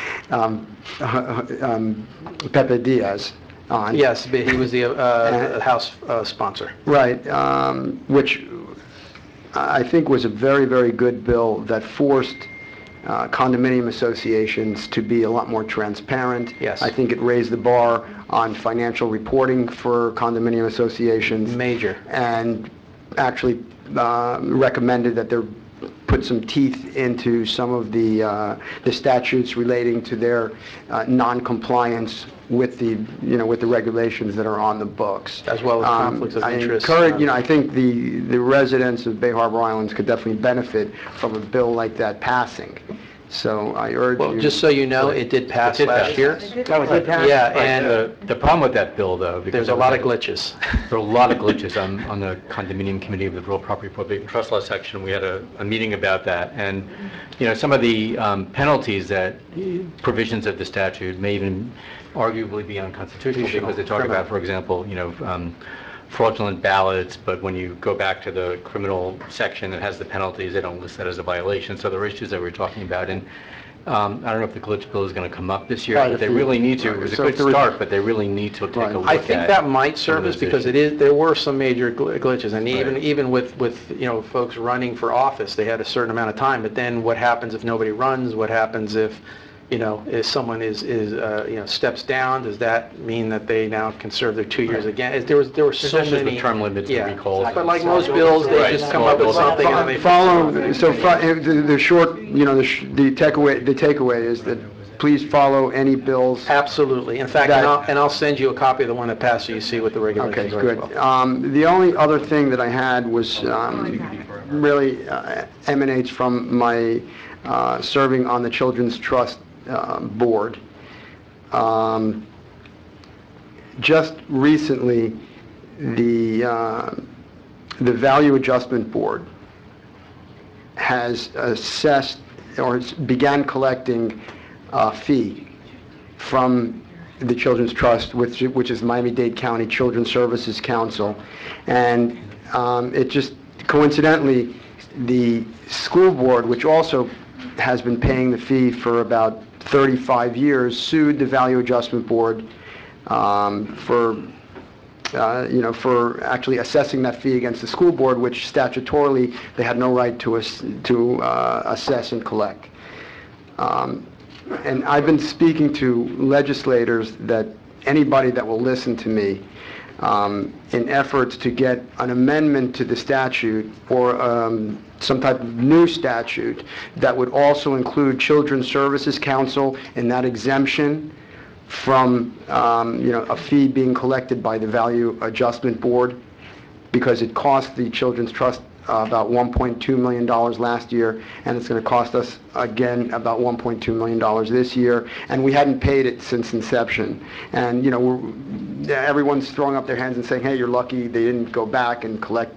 *laughs* um, *laughs* um, Pepe Diaz on. Yes, but he was the uh, House uh, sponsor. Right, um, which I think was a very, very good bill that forced uh, condominium associations to be a lot more transparent. Yes. I think it raised the bar on financial reporting for condominium associations. Major. And actually uh, recommended that there put some teeth into some of the uh, the statutes relating to their uh, non-compliance with the, you know, with the regulations that are on the books. As well as Um, conflicts of I interest. encourage, you know, I think the, the residents of Bay Harbor Islands could definitely benefit from a bill like that passing. So I urge you... Well, just so you know, it did pass did last pass. year. Oh, it did pass? Yeah, Right, and the, the problem with that bill, though, because there's a lot of glitches. *laughs* There are a lot of glitches on, on the condominium committee of the Real Property Probate and Trust Law section. We had a, a meeting about that, and, you know, some of the um, penalties that, provisions of the statute may even arguably be unconstitutional, because they talk about, for example, you know, um, fraudulent ballots, but when you go back to the criminal section that has the penalties, they don't list that as a violation. So there are issues that we're talking about, and um, I don't know if the glitch bill is going to come up this year, Right, but if they really need to. It was a so good there was- start, but they really need to take a look I think that might some of service those because it issues. is, there were some major gl- glitches. And even, Right. even with, with, you know, folks running for office, they had a certain amount of time. But then what happens if nobody runs? What happens if, you know, if someone is, is, uh, you know, steps down? Does that mean that they now can serve their two years again? Is- There was, there were There's so issues with many. term limits and Yeah. recalls. But like most bills, they Right. just come up with something and they. Follow, so fo- uh, the the short, you know, the sh- the takeaway, the takeaway is that please follow any bills. Absolutely. In fact, That- and I'll, and I'll send you a copy of the one that passed so you see what the Okay, regulations are as good. well. Um, The only other thing that I had was um, really uh, emanates from my uh, serving on the Children's Trust uh, Board. Um, Just recently, the, uh, the Value Adjustment Board has assessed or began collecting a fee from the Children's Trust, which, which is Miami-Dade County Children's Services Council. And um, it just coincidentally, the school board, which also has been paying the fee for about 35 years, sued the Value Adjustment Board um, for uh, you know, for actually assessing that fee against the school board, which statutorily, they had no right to, ass- to uh, assess and collect. Um, And I've been speaking to legislators that, anybody that will listen to me, um, in efforts to get an amendment to the statute or um, some type of new statute that would also include Children's Services Council in that exemption from, um, you know, a fee being collected by the Value Adjustment Board because it costs the Children's Trust uh, about $1.2 million last year, and it's going to cost us again about $1.2 million this year, and we hadn't paid it since inception. And, you know, everyone's throwing up their hands and saying, hey, you're lucky they didn't go back and collect,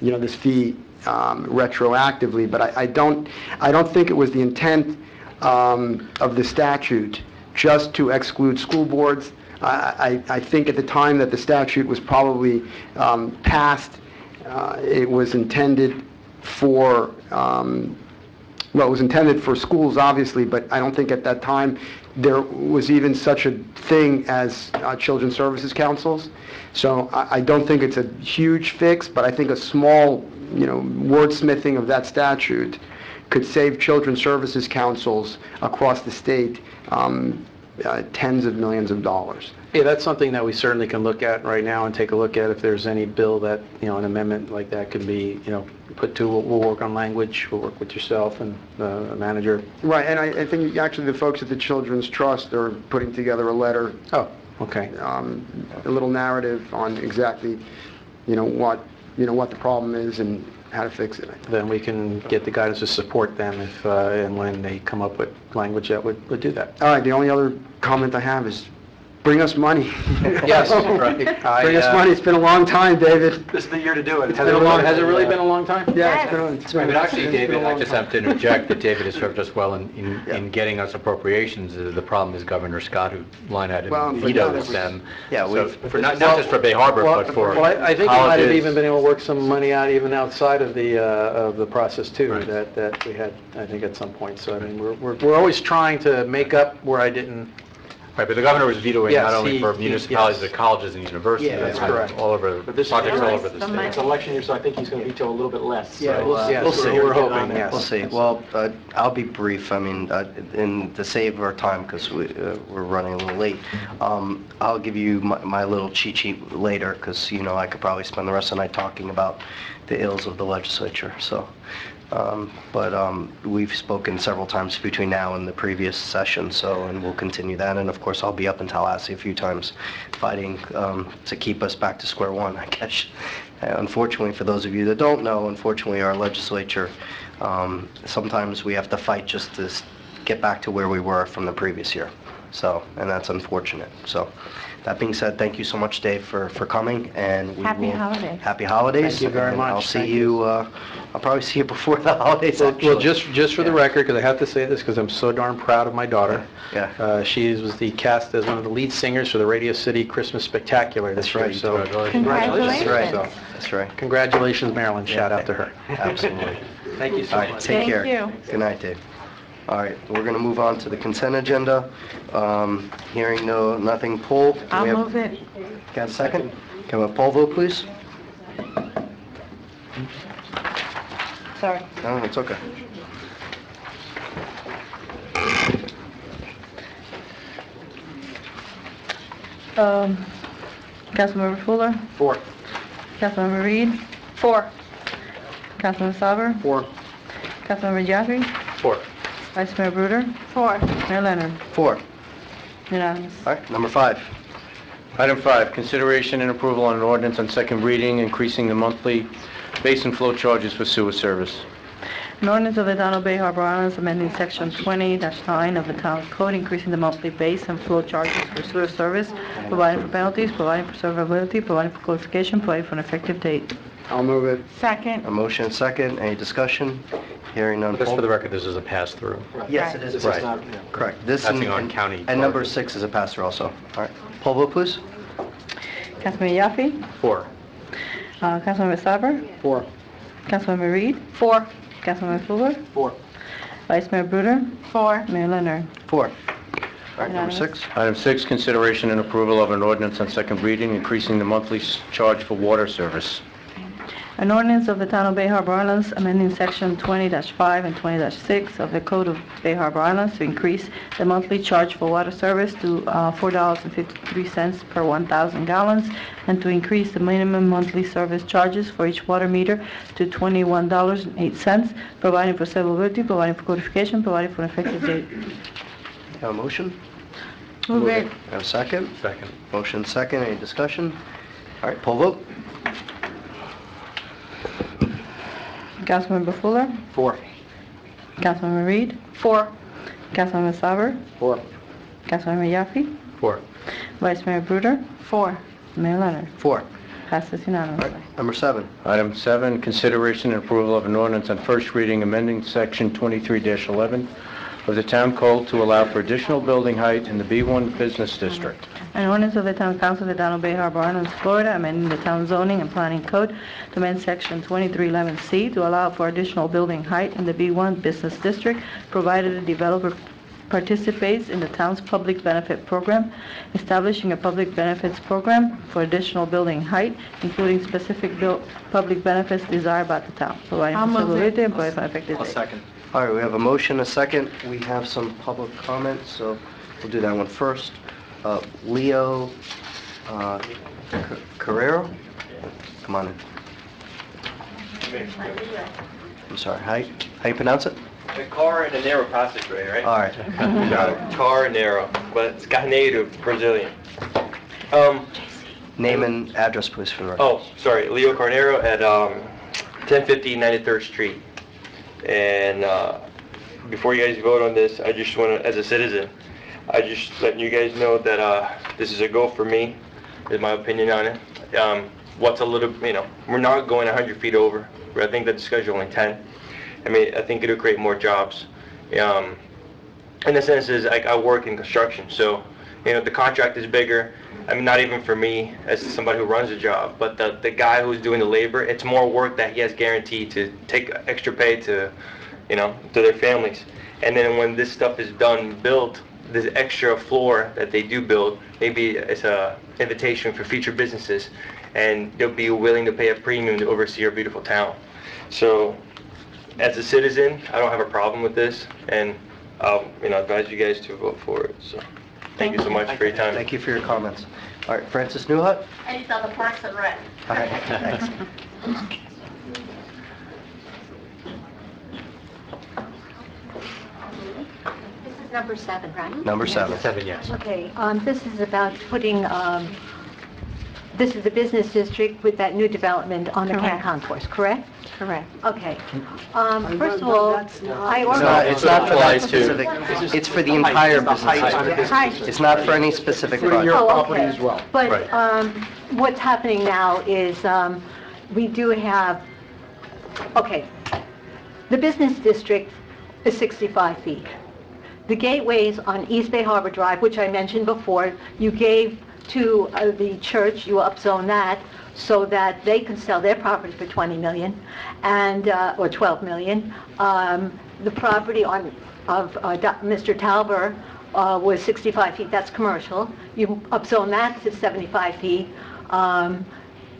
you know, this fee um, retroactively, but I I don't, I don't think it was the intent um, of the statute just to exclude school boards. I I I think at the time that the statute was probably um, passed, uh, it was intended for, um, well, it was intended for schools, obviously, but I don't think at that time there was even such a thing as uh, children's services councils. So I I don't think it's a huge fix, but I think a small, you know, wordsmithing of that statute could save children's services councils across the state um, uh, tens of millions of dollars. Yeah, that's something that we certainly can look at right now and take a look at if there's any bill that, you know, an amendment like that could be, you know, put to, we'll we'll work on language, we'll work with yourself and the manager. Right, and I I think actually the folks at the Children's Trust are putting together a letter. Oh, okay. um, A little narrative on exactly, you know, what, you know, what the problem is and how to fix it. Then we can get the guidance to support them if, uh, and when they come up with language that would, would do that. All right, the only other comment I have is, bring us money. *laughs* Yes, right. *laughs* I, Bring us uh, money, it's been a long time, David. This is the year to do it. It's been a long- Has it really been a long time? Yeah, it's been, it's I been... mean, actually, it's been a David, I long just time. have to interject that David has served us well in, in, in getting us appropriations. Uh, The problem is Governor Scott, who line Well, item but not vetoes every- them. Yeah, So we've- For, not, not just for Bay Harbor, Well, but for Well, I I think we might have colleges. even been able to work some money out even outside of the, uh, of the process too, Right. that, that we had, I think, at some point. So, I mean, we're, we're we're always trying to make up where I didn't, Right, but the governor was vetoing Yes, not only he- for he- municipalities, yes. but colleges and universities. Yeah, that's and correct. All over, But this is projects all over the state. It's election year, so I think he's going to veto a little bit less. Yeah, we'll- uh, yes, we'll see. we're get it on hoping, there. yes. We'll see. Well, uh, I'll be brief. I mean, uh, in the save our time, because we, uh, we're running a little late, um, I'll give you my, my little cheat sheet later, because, you know, I could probably spend the rest of the night talking about the ills of the legislature, so. Um, But um, we've spoken several times between now and the previous session, so, and we'll continue that. And of course, I'll be up in Tallahassee a few times, fighting um, to keep us back to square one, I guess. *laughs* Uh, Unfortunately, for those of you that don't know, unfortunately, our legislature, um, sometimes we have to fight just to get back to where we were from the previous year. So, and that's unfortunate. So, that being said, thank you so much, Dave, for, for coming, and we Happy will- holidays. Happy holidays. Thank you very and much. I'll see Thank you, uh, I'll probably *laughs* see you before the holidays, Well, actually. well, just, just for the Yeah. record, because I have to say this, because I'm so darn proud of my daughter. Yeah. Uh, She was the cast as one of the lead singers for the Radio City Christmas Spectacular this That's year, right. so Congratulations. That's right, So- that's right. congratulations, Marilyn, shout out to her. Absolutely. Thank you so right, much. take Thank care. you. Good night, Dave. All right, we're going to move on to the consent agenda. Um, Hearing no, nothing pulled. Can we I'll have- move it. Got a second? Can we have a poll vote, please? Sorry. No, it's okay. Um, Councilmember Fuller, Four. Councilmember Reed, Four. Councilmember Salver, Four. Councilmember Yaffe, Four. Vice Mayor Bruder, Four. Mayor Leonard. Four. Unanimous. All right, number five. Item five, consideration and approval on an ordinance on second reading, increasing the monthly base and flow charges for sewer service. An ordinance of the Town of Bay Harbor Islands amending Section 20-9 of the Town Code, increasing the monthly base and flow charges for sewer service, providing for penalties, providing for severability, providing for codification, providing for an effective date. I'll move it. Second. A motion and second. Any discussion? Hearing none. Just for the record, this is a pass-through. Yes, it is. This Right. not, yeah. Correct. This and- Passing on and- county And number charges. six is a pass-through also. All right. Poll vote, please. Councilmember Yaffe, Four. uh, Councilmember Salver, Four. Councilmember Reed, Four. Councilmember Fuller, Four. Vice Mayor Bruder, Four. Mayor Leonard. Four. All right, number Unanimous. six. Item six, consideration and approval of an ordinance on second reading, increasing the monthly s- charge for water service. An ordinance of the Town of Bay Harbor Islands amending Section 20-5 and 20-6 of the Code of Bay Harbor Islands to increase the monthly charge for water service to uh, $4.53 per 1,000 gallons, and to increase the minimum monthly service charges for each water meter to $21.08, providing for severability, providing for codification, providing for an effective date. Have a motion? Move it. Have a second? Second. Motion second. Any discussion? All right, poll vote. Councilmember Fuller, Four. Councilmember Reed, Four. Councilmember Salver, Four. Councilmember Yaffe, Four. Vice Mayor Bruder, Four. Mayor Leonard. Four. All Passes unanimously. Number seven. Item seven, consideration and approval of an ordinance on first reading amending Section 23-11 of the Town Code to allow for additional building height in the B1 Business District. An ordinance of the Town Council of the Town of Bay Harbor Islands, Florida, amending the town zoning and planning code to amend section 2311C to allow for additional building height in the B1 Business District, provided the developer participates in the town's public benefit program, establishing a public benefits program for additional building height, including specific buil- public benefits desired by the town, providing I'll for move civil it. liberty and providing for effective I'll date. second. All right, we have a motion, a second. We have some public comments, so we'll do that one first. Uh, Leo uh, Car- Carrero? Come on in. I'm sorry, how, you- how you pronounce it? The car and a narrow passageway, right? All right. *laughs* Got it. Car narrow, but it's it's Carneiro, Brazilian. Um, Name and address, please, for the record. oh, sorry, Leo Carneiro at, um, 1050 93rd Street. And, uh, before you guys vote on this, I just wanna, as a citizen, I just letting you guys know that, uh, this is a go for me, is my opinion on it. Um, what's a little, you know, we're not going 100 feet over, I think that the discussion only 10. I mean, I think it'll create more jobs. Um, in the sense is, I work in construction, so, you know, the contract is bigger. I mean, not even for me as somebody who runs a job, but the, the guy who's doing the labor, it's more work that he has guaranteed to take extra pay to, you know, to their families. And then when this stuff is done, built, this extra floor that they do build, maybe it's a invitation for future businesses, and they'll be willing to pay a premium to oversee our beautiful town. So, as a citizen, I don't have a problem with this, and I'll, you know, advise you guys to vote for it, so. Thank you so much for your time. Thank you for your comments. All right, Francis Newhut? Any other Parks and Rec? All right, *laughs* thanks. This is number seven, right? Number seven. Seven, yes. Okay, um, this is about putting, um, this is the business district with that new development on the Kane Correct. Concourse, correct? Correct. Okay. Um, first of all, I It's not, it's not for that Applies to- specific, it's for the entire business district. Hi. It's not for any specific For your project. Oh, property okay. as well. But Right. um, what's happening now is, um, we do have, okay, the business district is 65 feet. The gateways on East Bay Harbor Drive, which I mentioned before, you gave to uh, the church, you upzone that, so that they can sell their property for 20 million, and, uh, or 12 million. Um, The property on, of uh, Mr. Talber uh, was 65 feet, that's commercial. You upzone that to 75 feet. Um,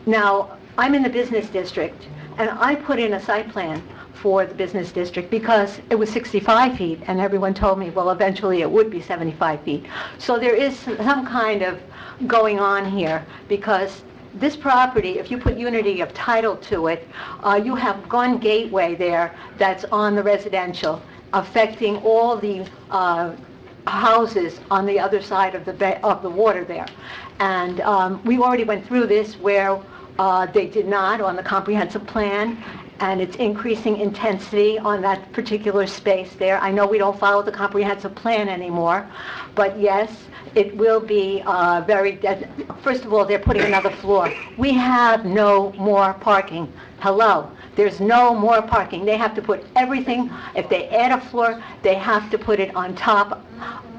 Now, I'm in the business district, and I put in a site plan for the business district because it was 65 feet, and everyone told me, well, eventually it would be 75 feet. So there is some kind of going on here, because this property, if you put unity of title to it, uh, you have one gateway there that's on the residential, affecting all the uh, houses on the other side of the, ba- of the water there. And um, we already went through this where uh, they did not on the comprehensive plan, and it's increasing intensity on that particular space there. I know we don't follow the comprehensive plan anymore, but yes, it will be uh, very, first of all, they're putting another floor. We have no more parking. Hello? There's no more parking. They have to put everything, if they add a floor, they have to put it on top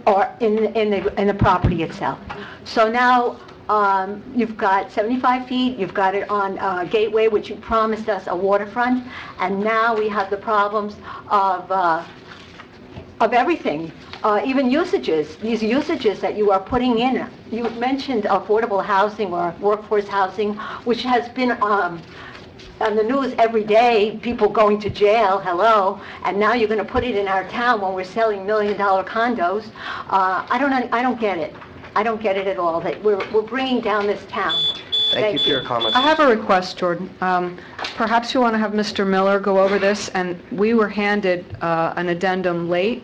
or in, in the, in the property itself. So now, um, you've got 75 feet, you've got it on uh, Gateway, which you promised us a waterfront, and now we have the problems of, uh, of everything, uh, even usages, these usages that you are putting in. You mentioned affordable housing or workforce housing, which has been um, on the news every day, people going to jail, hello, and now you're going to put it in our town when we're selling million-dollar condos. Uh, I don't, I don't get it. I don't get it at all, that we're, we're bringing down this town. Thank you for your comments. I have a request, Jordan. Um, Perhaps you want to have Mr. Miller go over this, and we were handed uh, an addendum late,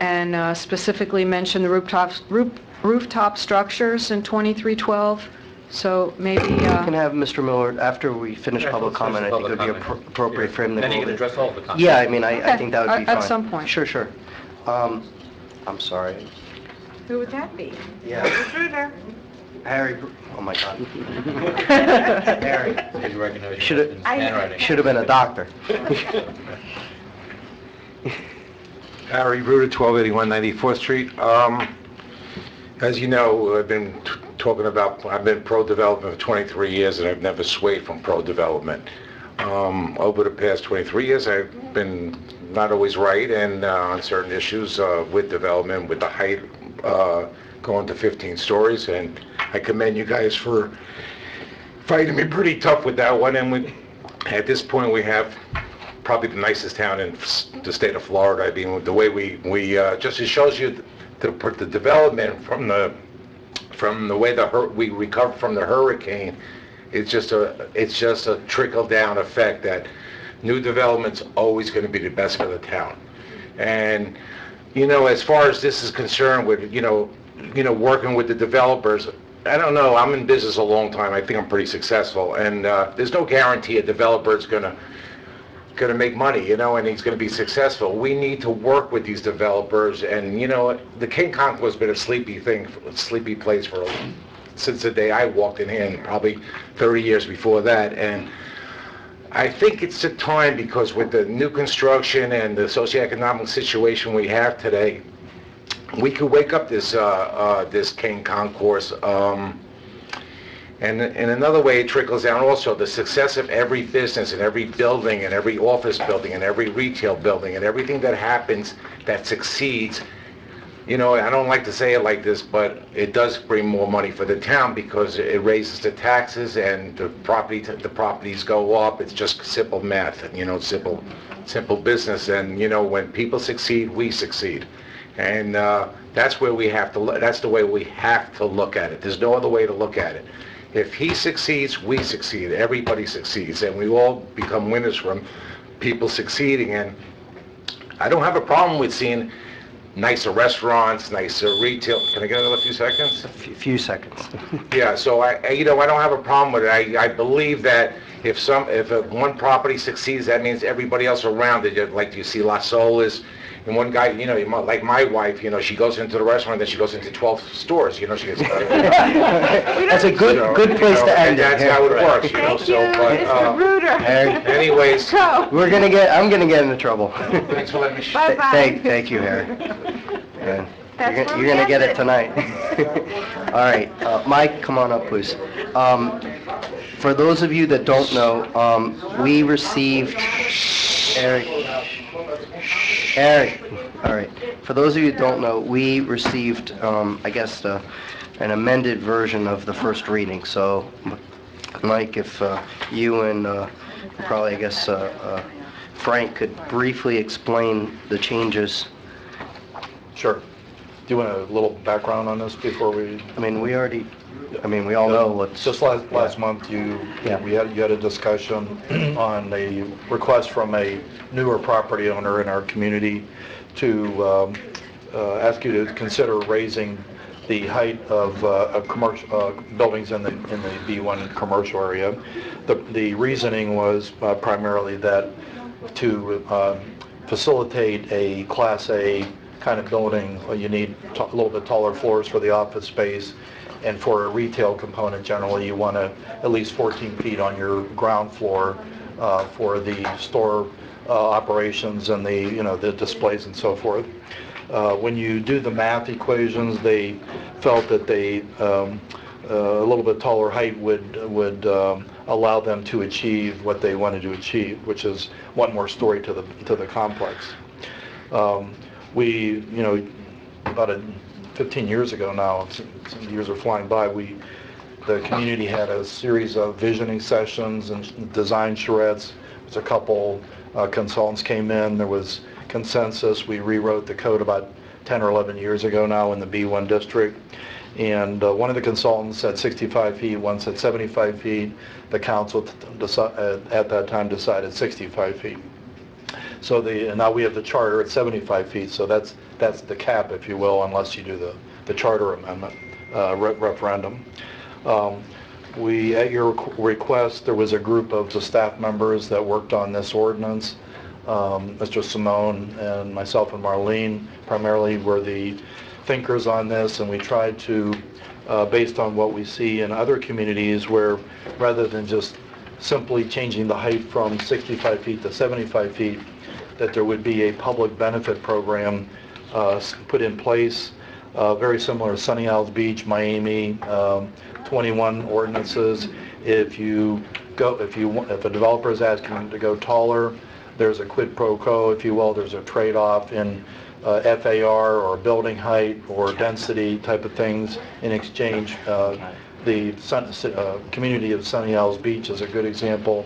and uh, specifically mentioned the rooftops, roof- rooftop structures in 2312, so maybe... You uh, can have Mr. Miller, after we finish Yeah, public let's finish comment, I think it would be public appro- comment. appropriate for him to go Then he can over- address all the comments. Yeah, I mean, I, I Okay, think that would be fine. at some point. Sure, sure. Um, I'm sorry. Who would that be? Yeah. Intruder. Harry, Br- oh my God. Harry. Did you recognize Should your have, handwriting. should have been a doctor. *laughs* Harry Bruder, 1281 94th Street. Um, As you know, I've been t- talking about, I've been pro-development for 23 years, and I've never swayed from pro-development. Um, Over the past 23 years, I've been not always right, and uh, on certain issues uh, with development, with the height uh, going to 15 stories, and I commend you guys for fighting me pretty tough with that one, and we, at this point, we have probably the nicest town in the state of Florida. I mean, the way we, we, uh, just it shows you the, the development from the, from the way the, hur- we recovered from the hurricane. It's just a, it's just a trickle-down effect that new development's always gonna be the best for the town. And, you know, as far as this is concerned with, you know, you know, working with the developers, I don't know, I'm in business a long time, I think I'm pretty successful, and, uh, there's no guarantee a developer's gonna, gonna make money, you know, and he's gonna be successful. We need to work with these developers, and, you know, the Kane Concourse has been a sleepy thing, a sleepy place for, since the day I walked in here, and probably 30 years before that, and I think it's the time, because with the new construction and the socioeconomic situation we have today, we could wake up this, uh, uh, this Kane Concourse, um, and in another way, it trickles down also, the success of every business and every building and every office building and every retail building and everything that happens that succeeds, you know, I don't like to say it like this, but it does bring more money for the town because it raises the taxes and the property, the properties go up. It's just simple math, you know, simple, simple business. And, you know, when people succeed, we succeed. And uh, that's where we have to, that's the way we have to look at it. There's no other way to look at it. If he succeeds, we succeed. Everybody succeeds. And we all become winners from people succeeding. And I don't have a problem with seeing nicer restaurants, nicer retail. Can I get another few seconds? A few- few seconds. *laughs* Yeah, so I, I- you know, I don't have a problem with it. I, I believe that if some, if one property succeeds, that means everybody else around it, like you see Las Olas, and one guy, you know, like my wife, you know, she goes into the restaurant, then she goes into 12 stores, you know, she gets... *laughs* That's a good, good place to end it. That's how it works, you know, so, but, uh, Harry, anyways, *laughs* we're gonna get, I'm gonna get into trouble. *laughs* thanks for letting me... sh- Th- Thank, thank you, Harry. Yeah. That's You're gonna- you're gonna get end it tonight. All right, uh, Mike, come on up, please. Um, For those of you that don't know, um, we received, Eric, Eric, all right. For those of you that don't know, we received, um, I guess, uh, an amended version of the first reading. So, Mike, if uh, you and uh, probably, I guess, uh, uh, Frank could briefly explain the changes. Sure. Do you want a little background on this before we? I mean, we already, I mean, we all know what's... Just last, last month, you, Yeah. we had, you had a discussion *clears throat* on a request from a newer property owner in our community to um, uh, ask you to consider raising the height of uh, of commercial, uh, buildings in the, in the B1 commercial area. The, the reasoning was uh, primarily that to uh, facilitate a Class A kind of building, uh, you need t- a little bit taller floors for the office space, and for a retail component, generally, you want to at least 14 feet on your ground floor uh, for the store uh, operations and the, you know, the displays and so forth. Uh, When you do the math equations, they felt that they, um, uh, a little bit taller height would, would um, allow them to achieve what they wanted to achieve, which is one more story to the, to the complex. Um, We, you know, about a 15 years ago now, some years are flying by, we, the community had a series of visioning sessions and design charrettes. There's a couple uh, consultants came in, there was consensus. We rewrote the code about 10 or 11 years ago now in the B1 district. And uh, one of the consultants said 65 feet, one said 75 feet. The council at at that time decided 65 feet. So the, now we have the charter at 75 feet, so that's, that's the cap, if you will, unless you do the, the charter amendment, uh, re- referendum. Um, We, at your requ- request, there was a group of the staff members that worked on this ordinance. Um, Mr. Simone and myself and Marlene primarily were the thinkers on this, and we tried to, uh, based on what we see in other communities where rather than just simply changing the height from 65 feet to 75 feet, that there would be a public benefit program put in place, uh, very similar to Sunny Isles Beach, Miami, um, 21 ordinances. If you go, if you, want- if a developer is asking to go taller, there's a quid pro quo, if you will, there's a trade-off in uh, FAR or building height or density type of things in exchange. Uh, The Sun- uh, community of Sunny Isles Beach is a good example.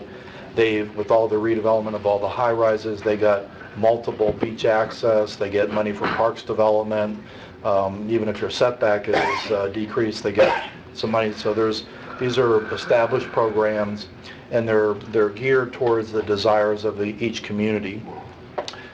They, with all the redevelopment of all the high-rises, they got multiple beach access, they get money for parks development. Um, Even if your setback is uh, decreased, they get some money. So there's, these are established programs, and they're, they're geared towards the desires of the, each community.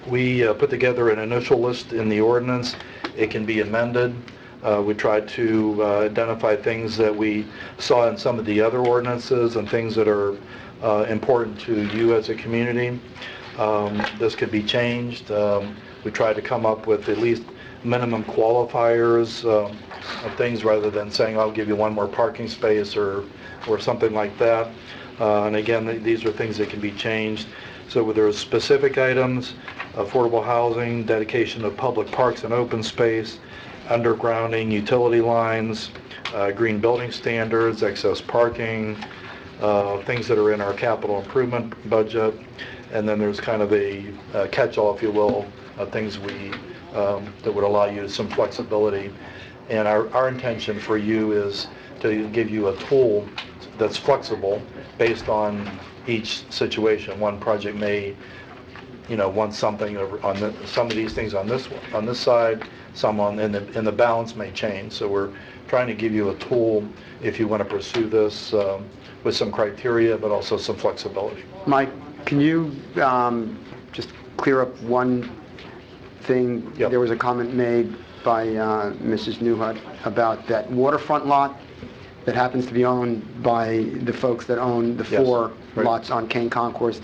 We uh, put together an initial list in the ordinance. It can be amended. Uh, We tried to uh, identify things that we saw in some of the other ordinances and things that are uh, important to you as a community. Um, This could be changed. Um, We tried to come up with at least minimum qualifiers um, of things rather than saying, I'll give you one more parking space or, or something like that. Uh, And again, th- these are things that can be changed. So there are specific items, affordable housing, dedication of public parks and open space, undergrounding, utility lines, uh, green building standards, excess parking, uh, things that are in our capital improvement budget. And then there's kind of a uh, catch-all, if you will, of things we, um, that would allow you some flexibility. And our, our intention for you is to give you a tool that's flexible based on each situation. One project may, you know, want something on the, some of these things on this, on this side, some on, and the, and the balance may change. So we're trying to give you a tool if you want to pursue this um, with some criteria, but also some flexibility. Mike, can you um, just clear up one thing? There was a comment made by uh, Mrs. Newhut about that waterfront lot that happens to be owned by the folks that own the Yes, four right. lots on Kane Concourse.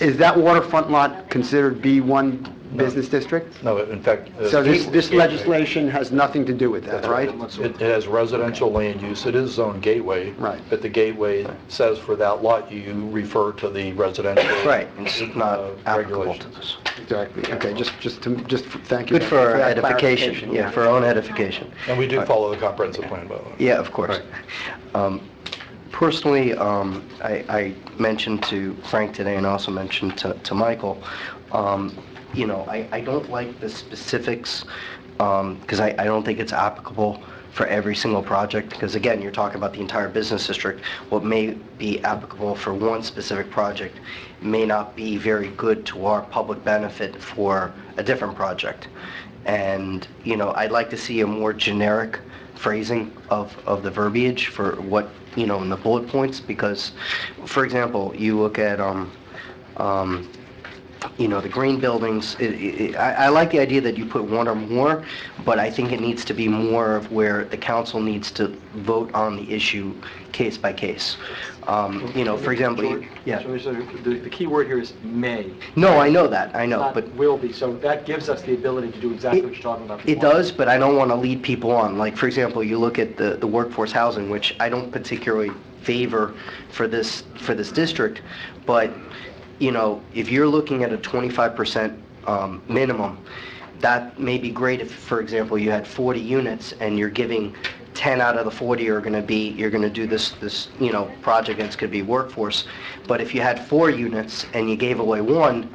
Is that waterfront lot considered B1 business district? No, in fact... uh, So this this gateway. legislation has nothing to do with that, right? It it has residential land use, it is zone gateway. Right. But the gateway says for that lot, you refer to the residential. Right, it's not uh, applicable to regulations. Exactly, okay, just, just, to just, thank you. Good for our that edification, clarification, yeah, for our own edification. And we do Right. follow the comprehensive plan, by the way. Yeah, of course. Um, Personally, um, I I mentioned to Frank today and also mentioned to to Michael, um, you know, I I don't like the specifics, because I I don't think it's applicable for every single project, because again, you're talking about the entire business district. What may be applicable for one specific project may not be very good to our public benefit for a different project. And, you know, I'd like to see a more generic phrasing of, of the verbiage for what, you know, in the bullet points, because, for example, you look at, um, um, you know, the green buildings, i i I, I like the idea that you put one or more, but I think it needs to be more of where the council needs to vote on the issue case by case. Um, you know, for example, yeah. George, so The the key word here is may. No, I know that, I know, Not but will be, so that gives us the ability to do exactly what you're talking about. It does, but I don't want to lead people on. Like, for example, you look at the, the workforce housing, which I don't particularly favor for this, for this district, but, you know, if you're looking at a 25% um, minimum, that may be great if, for example, you had 40 units and you're giving 10 out of the 40 are going to be, you're going to do this, this, you know, project and it's going to be workforce. But if you had four units and you gave away one,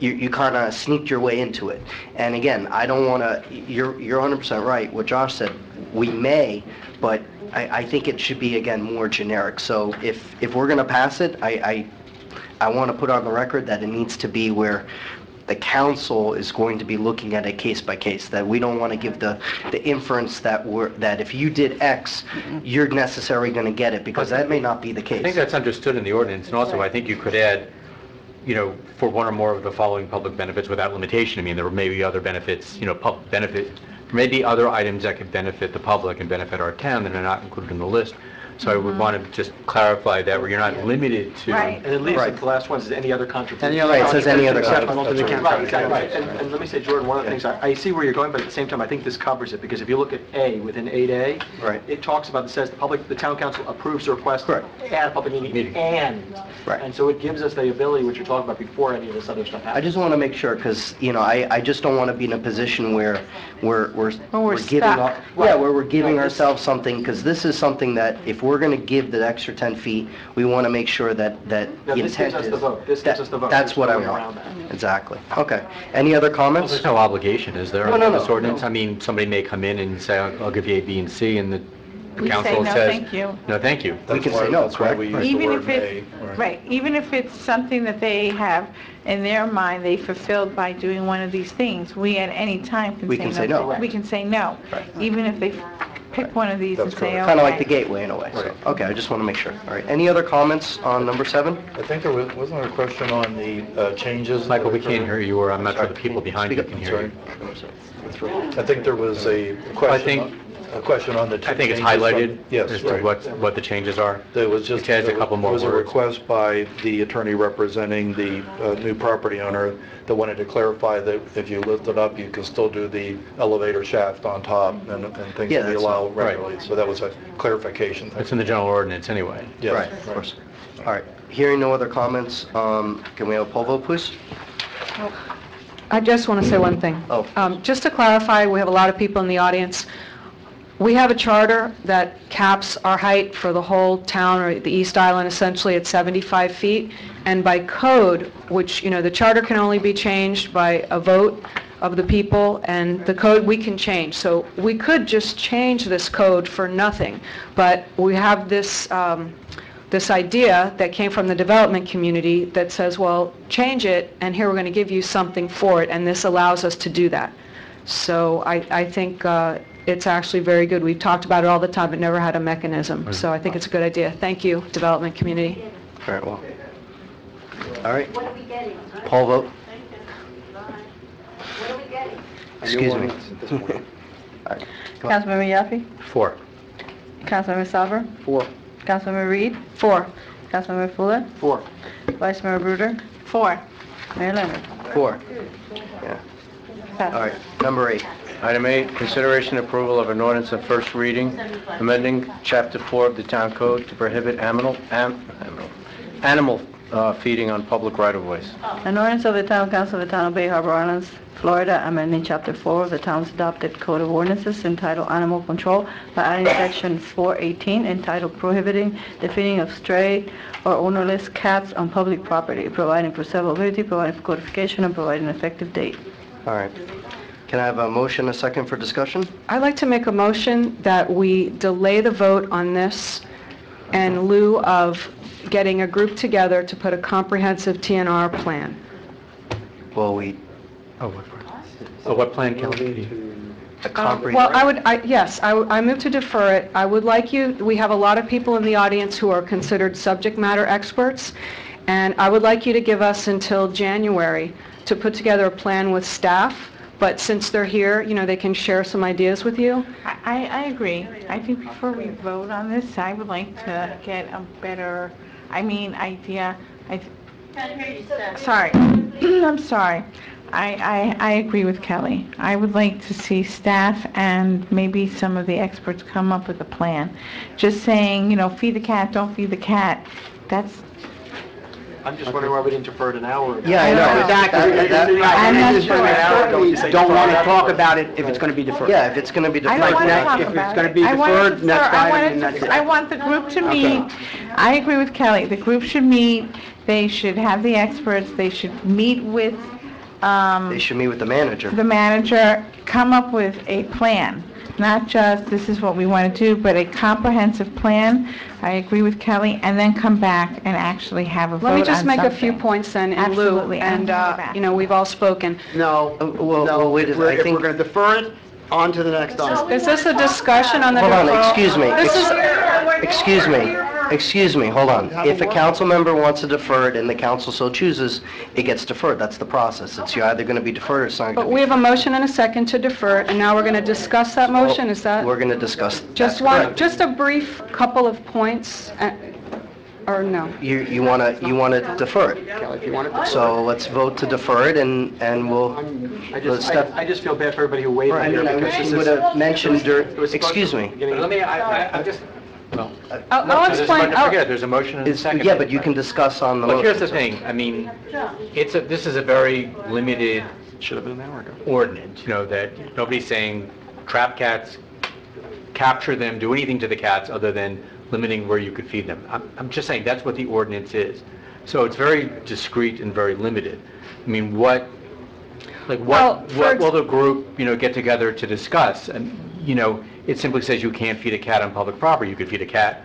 you, you kind of sneaked your way into it. And again, I don't want to, you're, you're 100% right, what Josh said, we may, but I, I think it should be, again, more generic. So if, if we're going to pass it, I, I, I want to put on the record that it needs to be where the council is going to be looking at it case by case, that we don't want to give the, the inference that we're, that if you did X, mm-hmm. you're necessarily going to get it, because that may not be the case. I think case. that's understood in the ordinance, and also I think you could add, you know, for one or more of the following public benefits without limitation. I mean, there may be other benefits, you know, pub benefit, there may be other items that could benefit the public and benefit our town that are not included in the list. So I would uh-huh. want to just clarify that, where you're not limited to... Right. And it leaves it, the last one is any other contribution. Any other Right, it says any other Acceptable to the contribution. county. Right, exactly, right. And, and let me say, Jordan, one of the things, I, I see where you're going, but at the same time, I think this covers it, because if you look at A, within 8A, Right. it talks about, it says, the public, the town council approves the request at a public meeting, and. Right. And so it gives us the ability, which you're talking about, before any of this other stuff happens. I just want to make sure, because, you know, I, I just don't want to be in a position where we're, we're, When we're giving, stuck. up- yeah, where we're giving ourselves something, because this is something that, if we're going to give the extra 10 feet, we want to make sure that, that No, the this gives intent us is... the vote. This gives that- us the vote. That's There's what no I way around want. Exactly. Okay. Any other comments? There's no obligation, is there, No, on no, this no, ordinance? I mean, somebody may come in and say, I'll I'll give you A, B, and C, and the the We say, council "No, says... thank you." No, thank you. We can say no, That's why correct? we use the Even word if it, may. right, even if it's something that they have in their mind, they fulfilled by doing one of these things, we at any time can say no. We can say no. We can say no, even if they pick one of these and say, okay. Kind of like the gateway in a way, so, okay, I just want to make sure. All right, any other comments on number seven? I think there was, wasn't there a question on the uh, changes? Michael, we can't hear you, or I'm not sure the people behind you can hear you. I think there was a question, a question on the two I think it's changes from- highlighted Yes, as to right. what, what the changes are. There was just, It adds a there couple more was a words. request by the attorney representing the uh, new property owner that wanted to clarify that if you lift it up, you can still do the elevator shaft on top and and things Yeah, that we that's allow. Right. regularly. So that was a clarification. It's in the general ordinance anyway. Yes. Right, of course. All right, hearing no other comments, um, can we have a poll vote, please? I just want to say one thing. Oh. Um, Just to clarify, we have a lot of people in the audience. We have a charter that caps our height for the whole town, or the East Island, essentially at 75 feet. And by code, which, you know, the charter can only be changed by a vote of the people, and the code we can change. So we could just change this code for nothing, but we have this, um, this idea that came from the development community that says, well, change it, and here we're going to give you something for it, and this allows us to do that. So I, I think uh, it's actually very good. We've talked about it all the time, but never had a mechanism. So I think it's a good idea. Thank you, development community. All right, well. All right. Poll vote? Excuse me. *laughs* All right. Come on. Councilmember Yaffe? Four. Councilmember Salver? Four. Councilmember Reed? Four. Councilmember Fuller? Four. Vice Mayor Bruder? Four. Mayor Leonard? Four. Yeah. All right, number eight. Item eight, consideration approval of an ordinance on first reading, amending Chapter 4 of the Town Code to prohibit animal, am- animal- animal uh, feeding on public right-of-ways. An ordinance of the Town Council of the Town of Bay Harbor Islands, Florida, amending Chapter 4 of the town's adopted Code of Ordinances entitled Animal Control by adding Section 418 entitled Prohibiting the Feeding of Stray or Ownerless Cats on Public Property, providing for severability, providing for codification, and providing an effective date. All right. Can I have a motion, a second for discussion? I'd like to make a motion that we delay the vote on this in lieu of getting a group together to put a comprehensive TNR plan. Well, we, Oh, what, oh, what plan, Kelly? a Um, compre... Well, I would, I- yes, I w- I move to defer it. I would like you, we have a lot of people in the audience who are considered subject matter experts, and I would like you to give us until January to put together a plan with staff, but since they're here, you know, they can share some ideas with you. I, I agree. I think before we vote on this, I would like to get a better, I mean, idea. I th- Sorry, *clears throat* I'm sorry. I, I, I agree with Kelly. I would like to see staff and maybe some of the experts come up with a plan. Just saying, you know, feed the cat, don't feed the cat, that's, I'm just wondering why we didn't defer it an hour ago. Yeah, I know. Exactly. That- that- I'm not And sure. We don't want to talk about it if it's going to be deferred. Yeah, if it's going to be I deferred... don't want to next- talk if it's about gonna it. be I want it deferred, next sir, I item, want it and to- that's it. I want the group to meet. I agree with Kelly. The group should meet. They should have the experts. They should meet with, um, They should meet with the manager. the manager, come up with a plan. Not just, this is what we want to do, but a comprehensive plan. I agree with Kelly, and then come back and actually have a vote Let me just make a few something. points then in lieu, Absolutely. I'm and, gonna go uh, back. you know, we've all spoken. No, Uh, well, no, well, wait a- if we're- I if think- we're going to defer it, on to the next item. Is this a discussion on the Hold deferral? on, excuse me. This is, Excuse me. excuse me, hold on. If a council member wants to defer it and the council so chooses, it gets deferred. That's the process. It's you're either going to be deferred or it's not going to But be. we have a motion and a second to defer, and now we're going to discuss that motion, is that? We're going to discuss. Just one, correct. just a brief couple of points, uh, or no? You, you want to, you want to defer it. Kelly, if you want to... So let's vote to defer it and, and we'll, I let's just, step. I I just feel bad for everybody who waited I here mean, I because wish this you is... would have mentioned during, it was supposed excuse to me. beginning- Let me, I, I- I'm just, well... I'll No, I'll there's explain, I'll- oh. Forget there's a motion and a It's- second. Yeah, but you can discuss on the Look, motion. here's the thing, I mean, it's a, this is a very limited Should have been an hour ago. ordinance, you know, that nobody's saying trap cats, capture them, do anything to the cats other than limiting where you could feed them. I'm, I'm just saying, that's what the ordinance is. So it's very discreet and very limited. I mean, what, like, Well, what, for what ex- will the group, you know, get together to discuss? And, you know, it simply says you can't feed a cat on public property. You could feed a cat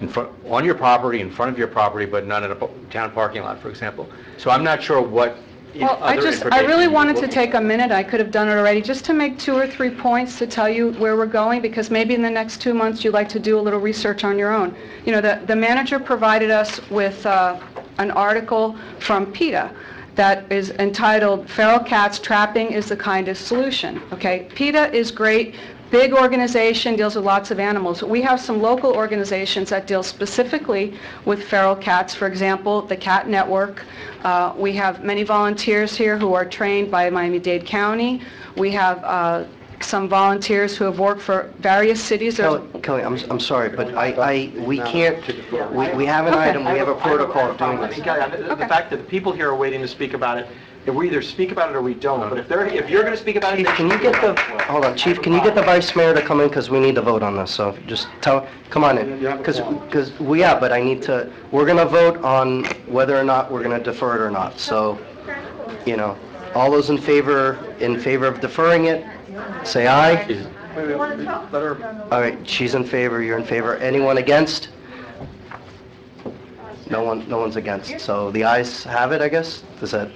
in front, on your property, in front of your property, but not in a po- town parking lot, for example. So I'm not sure what Well, I just, I really wanted to take a minute, I could have done it already, just to make two or three points to tell you where we're going, because maybe in the next two months, you'd like to do a little research on your own. You know, the, the manager provided us with uh, an article from PETA that is entitled "Feral Cats Trapping is the Kindest Solution." Okay? PETA is great, big organization, deals with lots of animals. We have some local organizations that deal specifically with feral cats, for example, the Cat Network. Uh, We have many volunteers here who are trained by Miami-Dade County. We have uh, some volunteers who have worked for various cities. There's- Kelly, Kelly, I'm, I'm sorry, but I, I, we can't, we, we have an Okay. item, we have a protocol of doing this. mean, Kelly, I- the the fact that the people here are waiting to speak about it, if we either speak about it or we don't, but if they're, if you're going to speak about it... Chief, they can you get be the, hold on, Chief, can you get the vice mayor to come in, because we need to vote on this, so just tell, come on in. Because, because, we, yeah, but I need to, we're going to vote on whether or not we're going to defer it or not, so, you know, all those in favor, in favor of deferring it, say aye. Wait, wait, wait, let her... All right, she's in favor, you're in favor. Anyone against? No one, no one's against. So the ayes have it, I guess? Does that,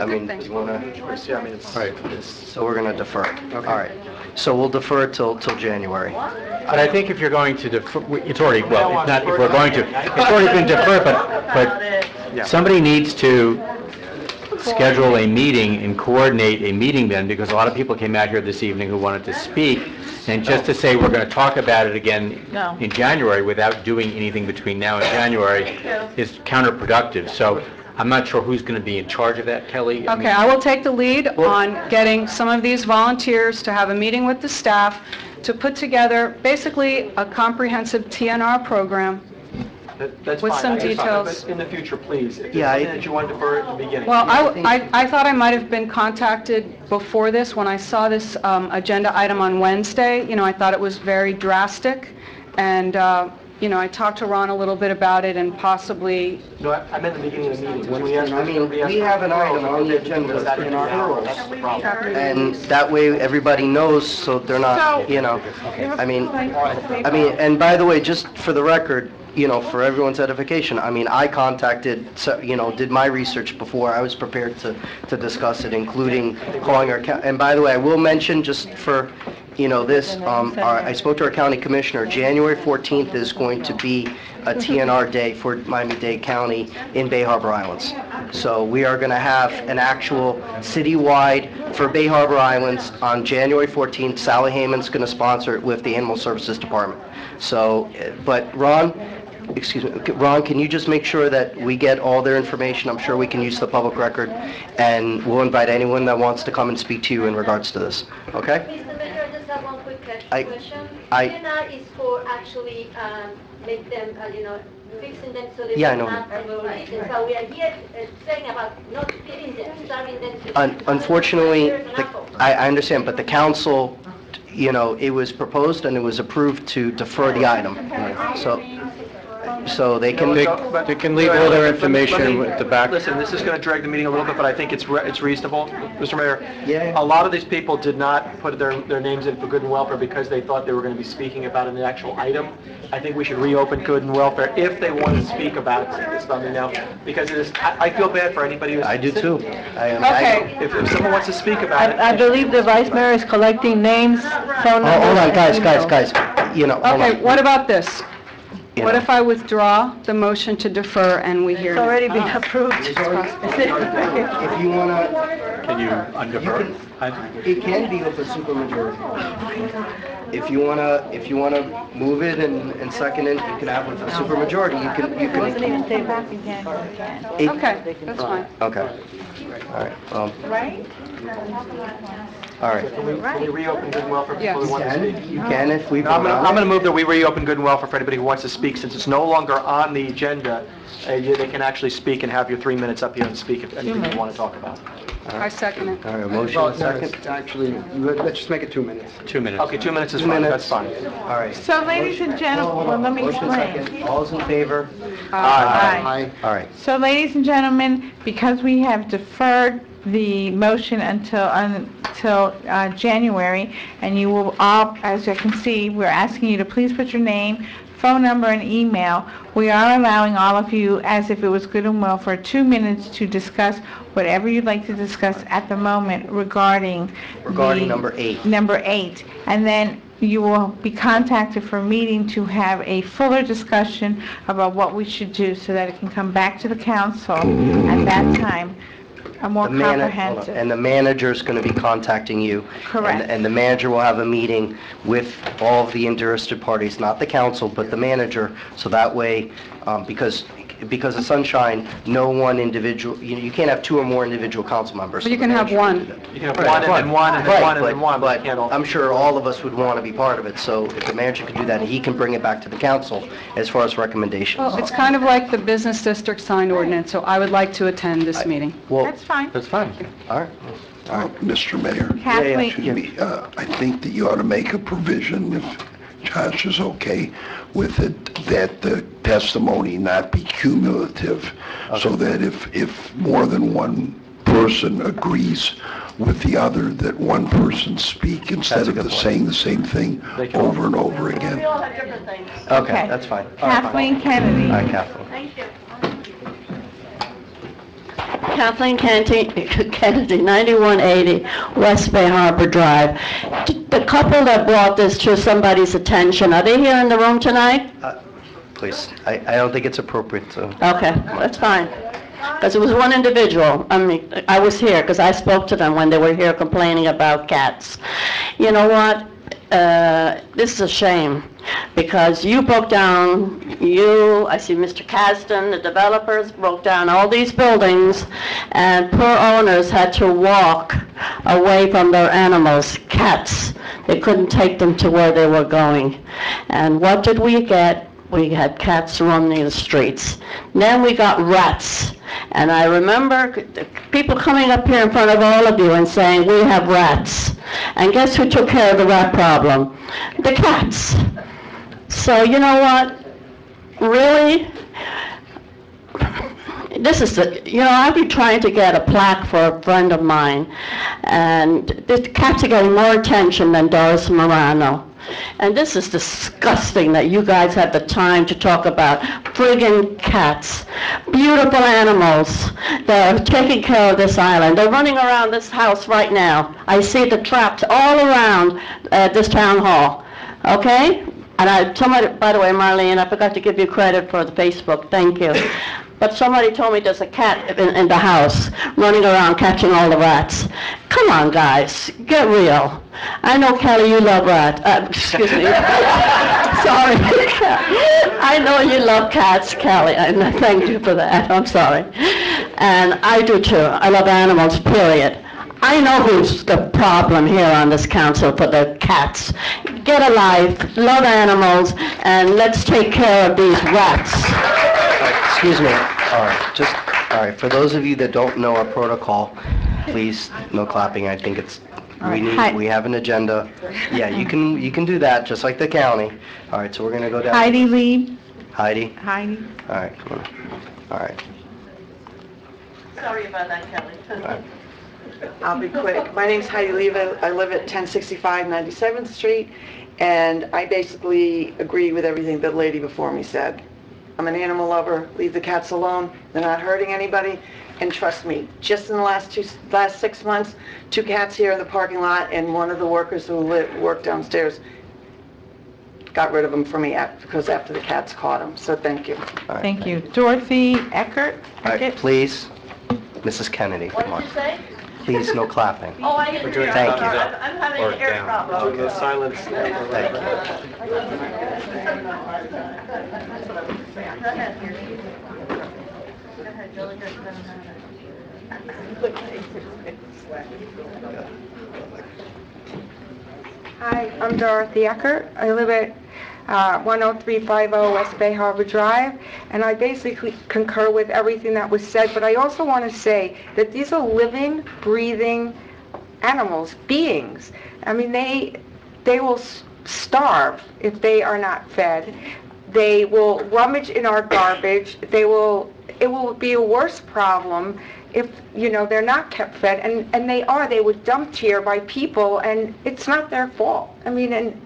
I mean, you want to, Yeah, I mean, it's... all right, so we're going to defer it. All right. So we'll defer it till, till January. But I think if you're going to defer, it's already, well, if not, if we're going to, it's already been deferred, but, but somebody needs to schedule a meeting and coordinate a meeting then, because a lot of people came out here this evening who wanted to speak, and just to say we're going to talk about it again No. in January without doing anything between now and January is counterproductive. So I'm not sure who's going to be in charge of that, Kelly. I mean- Okay, I will take the lead on getting some of these volunteers to have a meeting with the staff to put together basically a comprehensive TNR program. That- That's With fine, some I understand, details. But in the future, please, if there's Yeah, I- something that you want to defer at the beginning. Well, I, I- I thought I might have been contacted before this, when I saw this um, agenda item on Wednesday, you know, I thought it was very drastic, and, uh, you know, I talked to Ron a little bit about it and possibly, No, I I meant the beginning of the meeting. When we asked... I mean, we have an item on the agenda Was that in in our our rules. That's the problem. And that way, everybody knows, so they're not, you know, I mean, I mean, and by the way, just for the record, you know, for everyone's edification, I mean, I contacted, so- you know, did my research before, I was prepared to, to discuss it, including calling our, coun- and by the way, I will mention, just for, you know, this, um, our- I spoke to our county commissioner, January 14th is going to be a TNR day for Miami-Dade County in Bay Harbor Islands. So we are going to have an actual citywide for Bay Harbor Islands on January 14th. Sally Heyman's going to sponsor it with the Animal Services Department. So, uh, but Ron, excuse me, Ron, can you just make sure that we get all their information? I'm sure we can use the public record, and we'll invite anyone that wants to come and speak to you in regards to this, okay? Mr. Mayor, I just have one quick I- question. I- TNR is for actually um, make them, uh, you know, fixing them so they Yeah, will know. not overeat. And so we are here uh, saying about not feeding them, starving them. to- Un- Unfortunately, the- I I understand, but the council, you know, it was proposed and it was approved to defer the item. So, so they can... They they can leave all their Let me- information at the back. Listen, this is going to drag the meeting a little bit, but I think it's re- it's reasonable. Mr. Mayor? Yeah. A lot of these people did not put their their names in for good and welfare because they thought they were going to be speaking about an actual item. I think we should reopen good and welfare if they want to speak about something now, because it is, I I feel bad for anybody who's... I do too. I am- I- Okay. If if someone wants to speak about it... I I believe the vice mayor is collecting names, phone Oh, numbers. Hold on, guys, guys, emails. guys, you know, hold okay, on. what about this? You What know. if I withdraw the motion to defer and we hear... It's already been Ah. approved. *laughs* If you want to, Can you undefer? it can be with a supermajority. If you want to, if you want to move it and, and second it, you can have with a supermajority, you can, you can. Wasn't even taped back again. Okay, that's fine. Okay. All right, um, Right? all right. Can we can we reopen good and welfare for people who want to speak? You can if we No, I'm gonna, on I'm gonna it. move that we reopen good and welfare for anybody who wants to speak, since it's no longer on the agenda. uh, you- They can actually speak and have your three minutes up here and speak if anything you want to talk about. I second it. All right, motion, Well, second. Actually, let- let's just make it two minutes. Two minutes. Okay, two minutes is Two fine, minutes. that's fine. All right. So ladies and gentlemen, let me Motion explain. second. All's in favor? Aye. Aye. All right. So ladies and gentlemen, because we have deferred the motion until, until uh, January, and you will all, as you can see, we're asking you to please put your name, phone number, and email. We are allowing all of you, as if it was good and well, for two minutes to discuss whatever you'd like to discuss at the moment regarding Regarding the- number eight. Number eight. And then you will be contacted for a meeting to have a fuller discussion about what we should do so that it can come back to the council at that time, a more The mana- hold on. comprehensive. And the manager's going to be contacting you. Correct. And- And the manager will have a meeting with all of the interested parties, not the council, but the manager, so that way, um, because, because of Sunshine, no one individual, you know, you can't have two or more individual council members. But you can have one. You can have one and then one and then Right, one and then one, but you can't all... I'm sure all of us would want to be part of it, so if the manager can do that, he can bring it back to the council as far as recommendations. Well, it's kind of like the business district sign ordinance, so I would like to attend this meeting. Well, That's fine. that's fine. All right. Uh, Mr. Mayor, Kathleen, excuse me, uh, I think that you ought to make a provision, if Josh is okay with it, that the testimony not be cumulative, so that if, if more than one person agrees with the other, that one person speak instead of the saying the same thing over and over again. Okay, Okay. that's fine. All right, fine. Kathleen Kennedy. All right, Kathleen. Kathleen Kennedy, *laughs* Kennedy, 9180 West Bay Harbor Drive. The couple that brought this to somebody's attention, are they here in the room tonight? Uh, please, I, I don't think it's appropriate to... Okay, that's fine. Because it was one individual, I mean, I was here, because I spoke to them when they were here complaining about cats. You know what? Uh, This is a shame, because you broke down, you, I see Mr. Caston, the developers broke down all these buildings, and poor owners had to walk away from their animals, cats. They couldn't take them to where they were going. And what did we get? we had cats roaming the streets. Then we got rats. And I remember people coming up here in front of all of you and saying, we have rats. And guess who took care of the rat problem? The cats. So you know what? Really? This is the, you know, I've been trying to get a plaque for a friend of mine, and the cats are getting more attention than Doris Morano. And this is disgusting that you guys have the time to talk about friggin' cats, beautiful animals that are taking care of this island. They're running around this house right now. I see the traps all around uh, this town hall, okay? And I, somebody, by the way, Marlene, I forgot to give you credit for the Facebook, thank you. But somebody told me there's a cat in, in the house running around catching all the rats. Come on, guys, get real. I know, Kelly, you love rats, uh, excuse me. *laughs* Sorry. *laughs* I know you love cats, Kelly, and thank you for that, I'm sorry. And I do too, I love animals, period. I know who's the problem here on this council for the cats. Get a life, love animals, and let's take care of these rats. Excuse me. All right, just, all right, for those of you that don't know our protocol, please, no clapping. I think it's, we need, we have an agenda. Yeah, you can, you can do that, just like the county. All right, so we're gonna go down. Heidi Lee. Heidi? Heidi. All right, come on. All right. Sorry about that, Kelly. I'll be quick. My name's Heidi Leva. I live at 1065 97th Street, and I basically agree with everything the lady before me said. I'm an animal lover. Leave the cats alone. They're not hurting anybody. And trust me, just in the last two, last six months, two cats here in the parking lot, and one of the workers who live, work downstairs got rid of them for me af- because after the cats caught them, so thank you. Thank you. Dorothy Eckert? All right, please, Mrs. Kennedy, come on. say? Please, no clapping. Oh, I didn't hear. Thank you. I'm I'm having an ear problem. The silence. Thank you. Hi, I'm Dorothy Eckert. I live at uh, 10350 West Bay Harbor Drive, and I basically concur with everything that was said, but I also want to say that these are living, breathing animals, beings. I mean, they, they will starve if they are not fed. They will rummage in our garbage. They will, it will be a worse problem if, you know, they're not kept fed, and, and they are, they were dumped here by people, and it's not their fault. I mean, and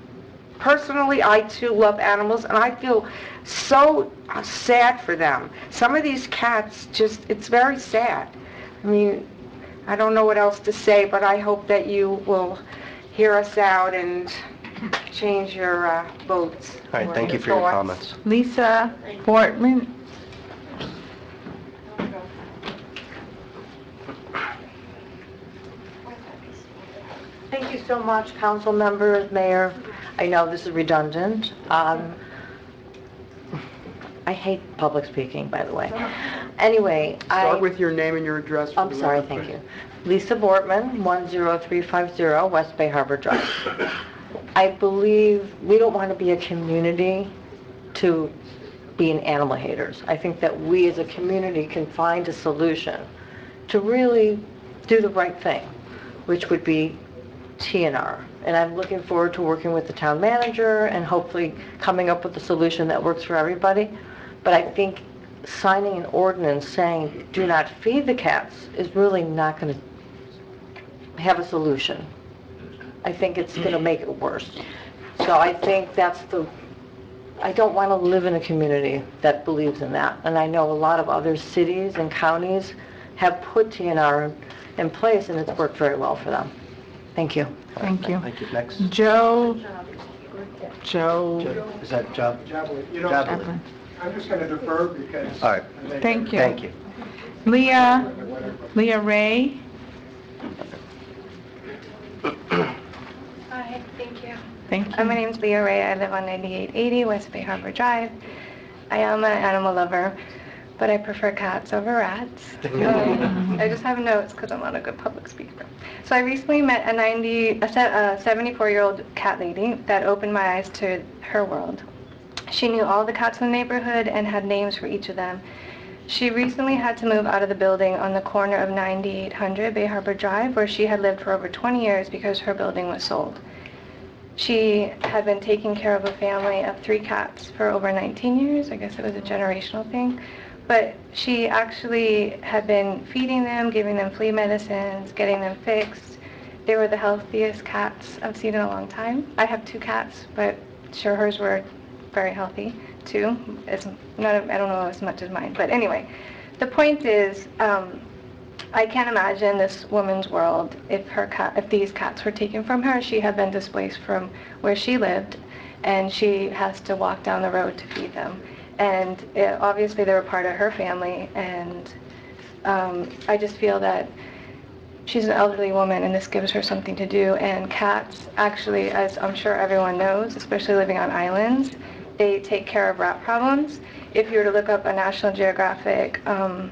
personally, I too love animals, and I feel so uh, sad for them. Some of these cats, just, it's very sad. I mean, I don't know what else to say, but I hope that you will hear us out and change your uh, votes. All right, thank you for your thoughts. comments. Lisa Portman? Thank you so much, council members, mayor. I know this is redundant. Um, I hate public speaking, by the way. Anyway, I... Start with your name and your address. for I'm the sorry, record, thank please. you. Lisa Bortman, 10350 West Bay Harbor Drive. I believe we don't want to be a community to being animal haters. I think that we as a community can find a solution to really do the right thing, which would be TNR. And I'm looking forward to working with the town manager and hopefully coming up with a solution that works for everybody. But I think signing an ordinance saying, do not feed the cats is really not going to have a solution. I think it's going to make it worse. So I think that's the, I don't want to live in a community that believes in that. And I know a lot of other cities and counties have put TNR in place, and it's worked very well for them. Thank you. Thank you. Thank you. Next. Joe, Joe. Is that Job? You know, Javelin. I'm just going to defer because... All right. Thank you. Thank you. Leah, Leah Ray? Hi, thank you. Thank you. Uh, My name's Leah Ray. I live on 9880 West Bay Harbor Drive. I am an animal lover, but I prefer cats over rats. Um, *laughs* I just have notes because I'm not a good public speaker. So I recently met a 90, a 74-year-old cat lady that opened my eyes to her world. She knew all the cats in the neighborhood and had names for each of them. She recently had to move out of the building on the corner of 9800 Bay Harbor Drive, where she had lived for over 20 years because her building was sold. She had been taking care of a family of three cats for over 19 years. I guess it was a generational thing. But she actually had been feeding them, giving them flea medicines, getting them fixed. They were the healthiest cats I've seen in a long time. I have two cats, but sure hers were very healthy too. It's not, I don't know as much as mine. But anyway, the point is, um, I can't imagine this woman's world if her cat, if these cats were taken from her. She had been displaced from where she lived, and she has to walk down the road to feed them. And uh, obviously, they were part of her family, and um, I just feel that she's an elderly woman, and this gives her something to do. And cats, actually, as I'm sure everyone knows, especially living on islands, they take care of rat problems. If you were to look up a National Geographic um,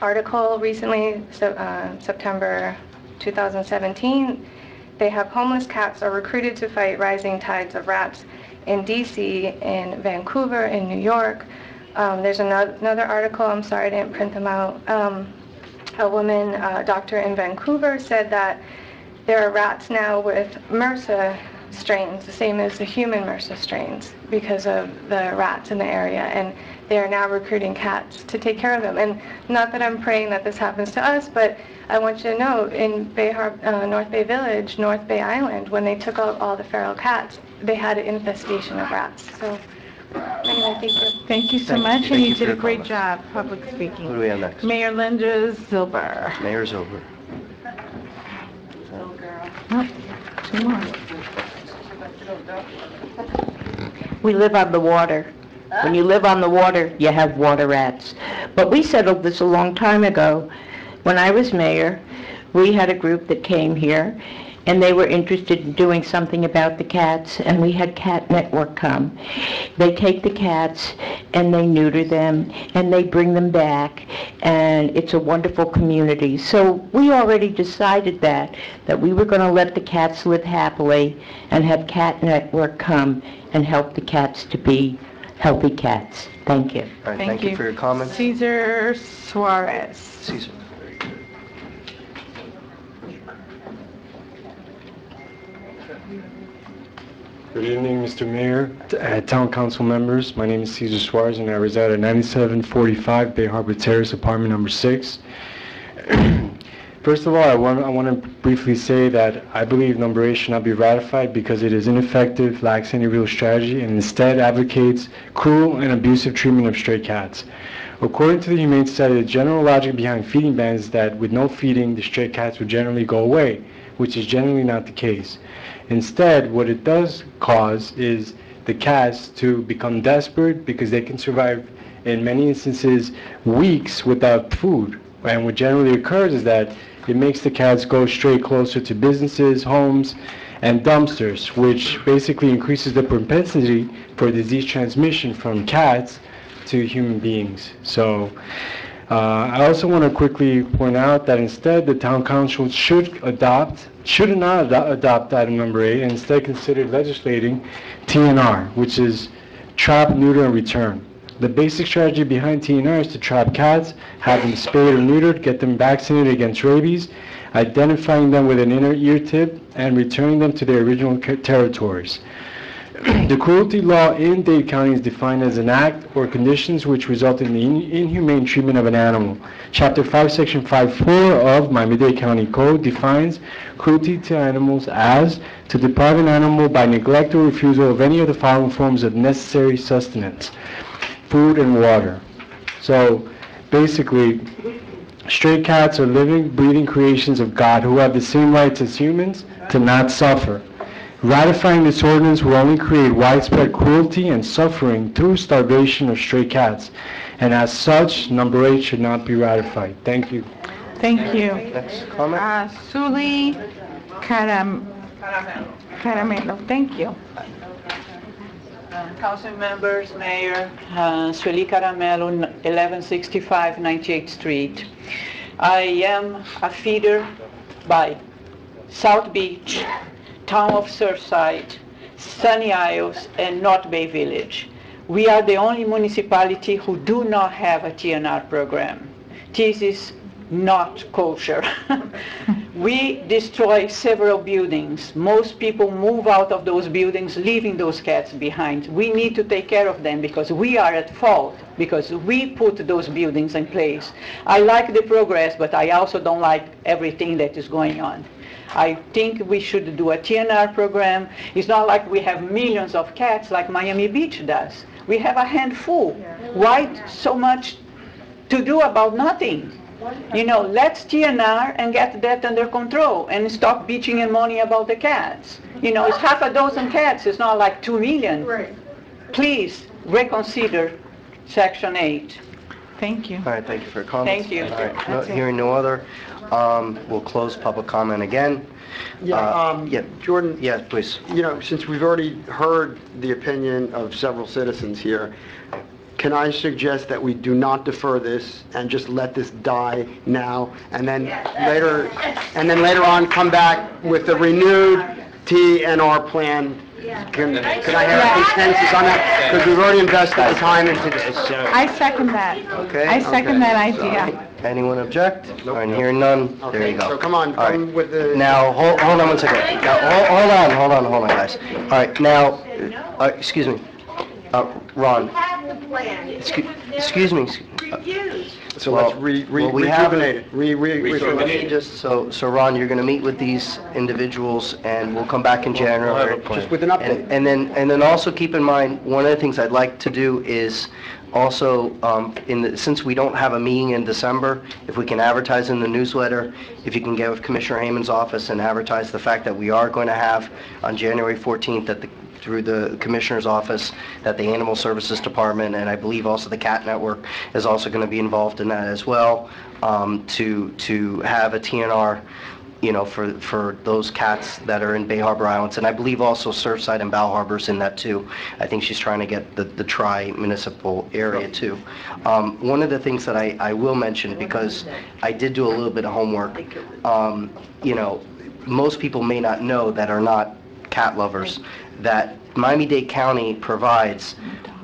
article recently, so, uh, September 2017, they have homeless cats are recruited to fight rising tides of rats in DC, in Vancouver, in New York. Um, there's another, another article, I'm sorry I didn't print them out. Um, a woman, uh, doctor in Vancouver, said that there are rats now with MRSA strains, the same as the human MRSA strains, because of the rats in the area. And they are now recruiting cats to take care of them. And not that I'm praying that this happens to us, but I want you to know, in Bay Har- uh, North Bay Village, North Bay Island, when they took out all the feral cats, they had an infestation of rats. So, anyway, thank you. Thank you so Thank you. much, Thank and you you for did a your great comments. job, public speaking. Who do we have next? Mayor Linda Zilber. Mayor's over. Nope, two more. we live on the water. When you live on the water, you have water rats. But we settled this a long time ago. When I was mayor, we had a group that came here, and they were interested in doing something about the cats, and we had Cat Network come. They take the cats, and they neuter them, and they bring them back, and it's a wonderful community. So we already decided that, that we were going to let the cats live happily, and have Cat Network come and help the cats to be healthy cats. Thank you. All right, thank you for your comments. Cesar Suarez. Caesar. Good evening, Mr. Mayor, uh, Town Council members. My name is Cesar Suarez, and I reside at 9745 Bay Harbor Terrace, apartment number 6. *clears throat* First of all, I want, I want to briefly say that I believe number 8 should not be ratified because it is ineffective, lacks any real strategy, and instead advocates cruel and abusive treatment of stray cats. According to the Humane Society, the general logic behind feeding bans is that with no feeding, the stray cats would generally go away, which is generally not the case. Instead, what it does cause is the cats to become desperate because they can survive, in many instances, weeks without food. And what generally occurs is that it makes the cats go straight closer to businesses, homes, and dumpsters, which basically increases the propensity for disease transmission from cats to human beings. So Uh, I also want to quickly point out that instead the town council should adopt, should not ado- adopt item number eight, and instead consider legislating TNR, which is trap, neuter, and return. The basic strategy behind TNR is to trap cats, have them spayed or neutered, get them vaccinated against rabies, identifying them with an inner ear tip, and returning them to their original territories. *coughs* The cruelty law in Dade County is defined as an act or conditions which result in the in- inhumane treatment of an animal. Chapter 5, Section 5.4 of Miami-Dade County Code defines cruelty to animals as to deprive an animal by neglect or refusal of any of the following forms of necessary sustenance, food and water. So basically, stray cats are living, breathing creations of God who have the same rights as humans to not suffer. Ratifying this ordinance will only create widespread cruelty and suffering through starvation of stray cats. And as such, number eight should not be ratified. Thank you. Thank you. Next comment? Uh, Suli Caram, Caramelo, thank you. Council members, Mayor, uh, Sueli Caramelo, 1165 98th Street. I am a feeder by South Beach, Town of Surfside, Sunny Isles, and North Bay Village. We are the only municipality who do not have a TNR program. This is not kosher. *laughs* We destroy several buildings. Most people move out of those buildings, leaving those cats behind. We need to take care of them because we are at fault, because we put those buildings in place. I like the progress, but I also don't like everything that is going on. I think we should do a TNR program. It's not like we have millions of cats like Miami Beach does. We have a handful. Why so much to do about nothing? You know, let's TNR and get that under control and stop bitching and moaning about the cats. You know, it's half a dozen cats, it's not like two million. Please reconsider section eight. Thank you. All right, thank you for your comments. Thank you. All right, no- That's it. hearing no other, um, we'll close public comment again. Yeah, Uh, um, Yeah, Jordan, yeah, please. you know, since we've already heard the opinion of several citizens here, can I suggest that we do not defer this and just let this die now, and then later, and then later on come back with a renewed TNR plan? Can, can I have a consensus on that? Because we've already invested the time into this. I second that. Okay. I second that idea. Anyone object? All right, hearing none, there you go. So come on, All right. come with the... Now, hold, hold on one second. Now, hold, hold on, hold on, hold on, guys. All right, now, uh, excuse me. Uh, Ron, Have the plan. excuse, excuse me. Refuse. So let's re, re, Well, we have- rejuvenate it, re, re, re- Just, so, so Ron, you're gonna meet with these individuals, and we'll come back in January. Just with an update. And and then, and then also keep in mind, one of the things I'd like to do is also, um, in the, since we don't have a meeting in December, if we can advertise in the newsletter, if you can get with Commissioner Heyman's office and advertise the fact that we are going to have on January 14th at the through the Commissioner's office, that the Animal Services Department, and I believe also the Cat Network is also going to be involved in that as well, um, to, to have a TNR you know, for, for those cats that are in Bay Harbor Islands. And I believe also Surfside and Bal Harbour's in that too. I think she's trying to get the, the tri-municipal area too. Um, one of the things that I, I will mention, because I did do a little bit of homework, um, you know, most people may not know that are not cat lovers, that Miami-Dade County provides,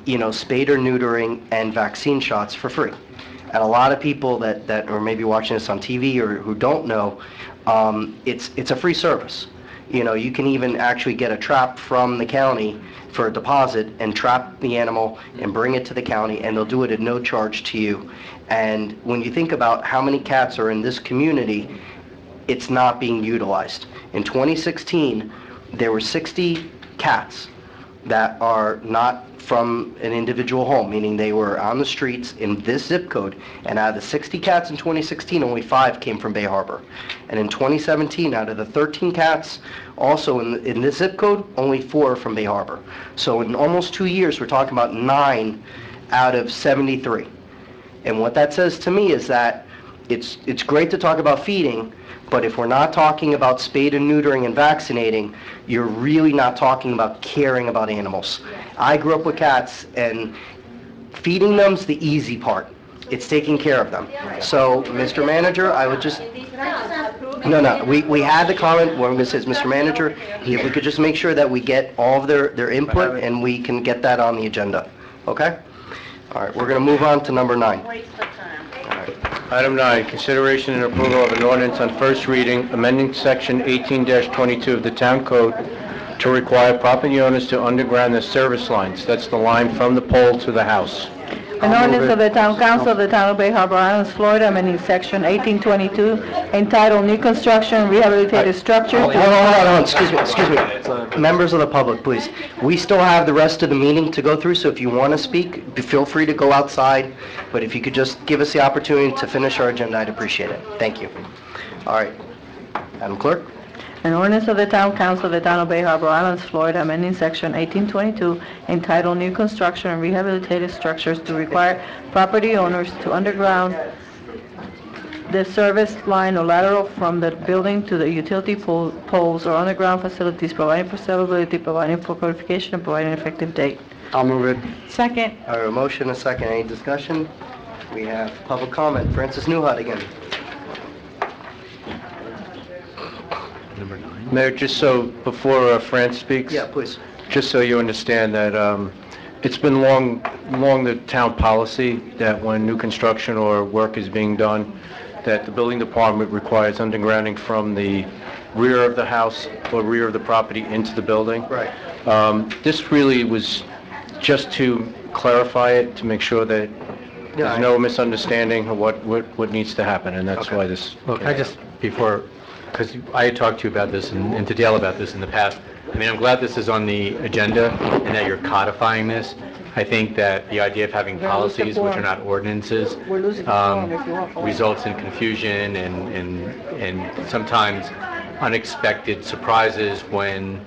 you know, spayed or neutering and vaccine shots for free. And a lot of people that, that are maybe watching this on TV or who don't know, um, it's, it's a free service. You know, you can even actually get a trap from the county for a deposit and trap the animal and bring it to the county, and they'll do it at no charge to you. And when you think about how many cats are in this community, it's not being utilized. In 2016, there were 60 cats that are not from an individual home, meaning they were on the streets in this zip code. And out of the 60 cats in 2016, only five came from Bay Harbor. And in 2017, out of the 13 cats also in, in this zip code, only four are from Bay Harbor. So in almost two years, we're talking about nine out of 73. And what that says to me is that it's, it's great to talk about feeding, but if we're not talking about spayed and neutering and vaccinating, you're really not talking about caring about animals. I grew up with cats, and feeding them's the easy part. It's taking care of them. So, Mr. Manager, I would just, no, no, we, we had the comment, what I'm gonna say is, Mr. Manager, if we could just make sure that we get all of their, their input, and we can get that on the agenda, okay? All right, we're gonna move on to number nine. Item nine, consideration and approval of an ordinance on first reading, amending section 18-22 of the town code to require property owners to underground their service lines. That's the line from the pole to the house. An ordinance of the Town Council of the Town of Bay Harbor Islands, Florida, amending section 1822 entitled New Construction Rehabilitated Structures. Hold on, hold on, excuse me, excuse me. Members of the public, please. We still have the rest of the meeting to go through, so if you want to speak, feel free to go outside, but if you could just give us the opportunity to finish our agenda, I'd appreciate it. Thank you. All right. Madam Clerk? An ordinance of the Town Council of the Town of Bay Harbor Islands, Florida, amending section 1822 entitled New Construction and Rehabilitated Structures to require property owners to underground the service line or lateral from the building to the utility pole- poles or underground facilities, providing for severability, providing for codification, and providing an effective date. I'll move it. Second. All right, a motion, a second, any discussion? We have public comment. Francis Newhut again. Mayor, just so, before uh, Fran speaks? Yeah, please. Just so you understand that um, it's been long, long the town policy that when new construction or work is being done, that the building department requires undergrounding from the rear of the house or rear of the property into the building. Right. Um, This really was just to clarify it, to make sure that Yeah, I- there's no misunderstanding of what, what what needs to happen, and that's Okay. why this... Well, can I just, before, because I had talked to you about this and and to Dale about this in the past, I mean, I'm glad this is on the agenda and that you're codifying this. I think that the idea of having We're gonna lose the policies, which are not ordinances, We're losing the um, quorum if you want. results in confusion and, and, and sometimes unexpected surprises when,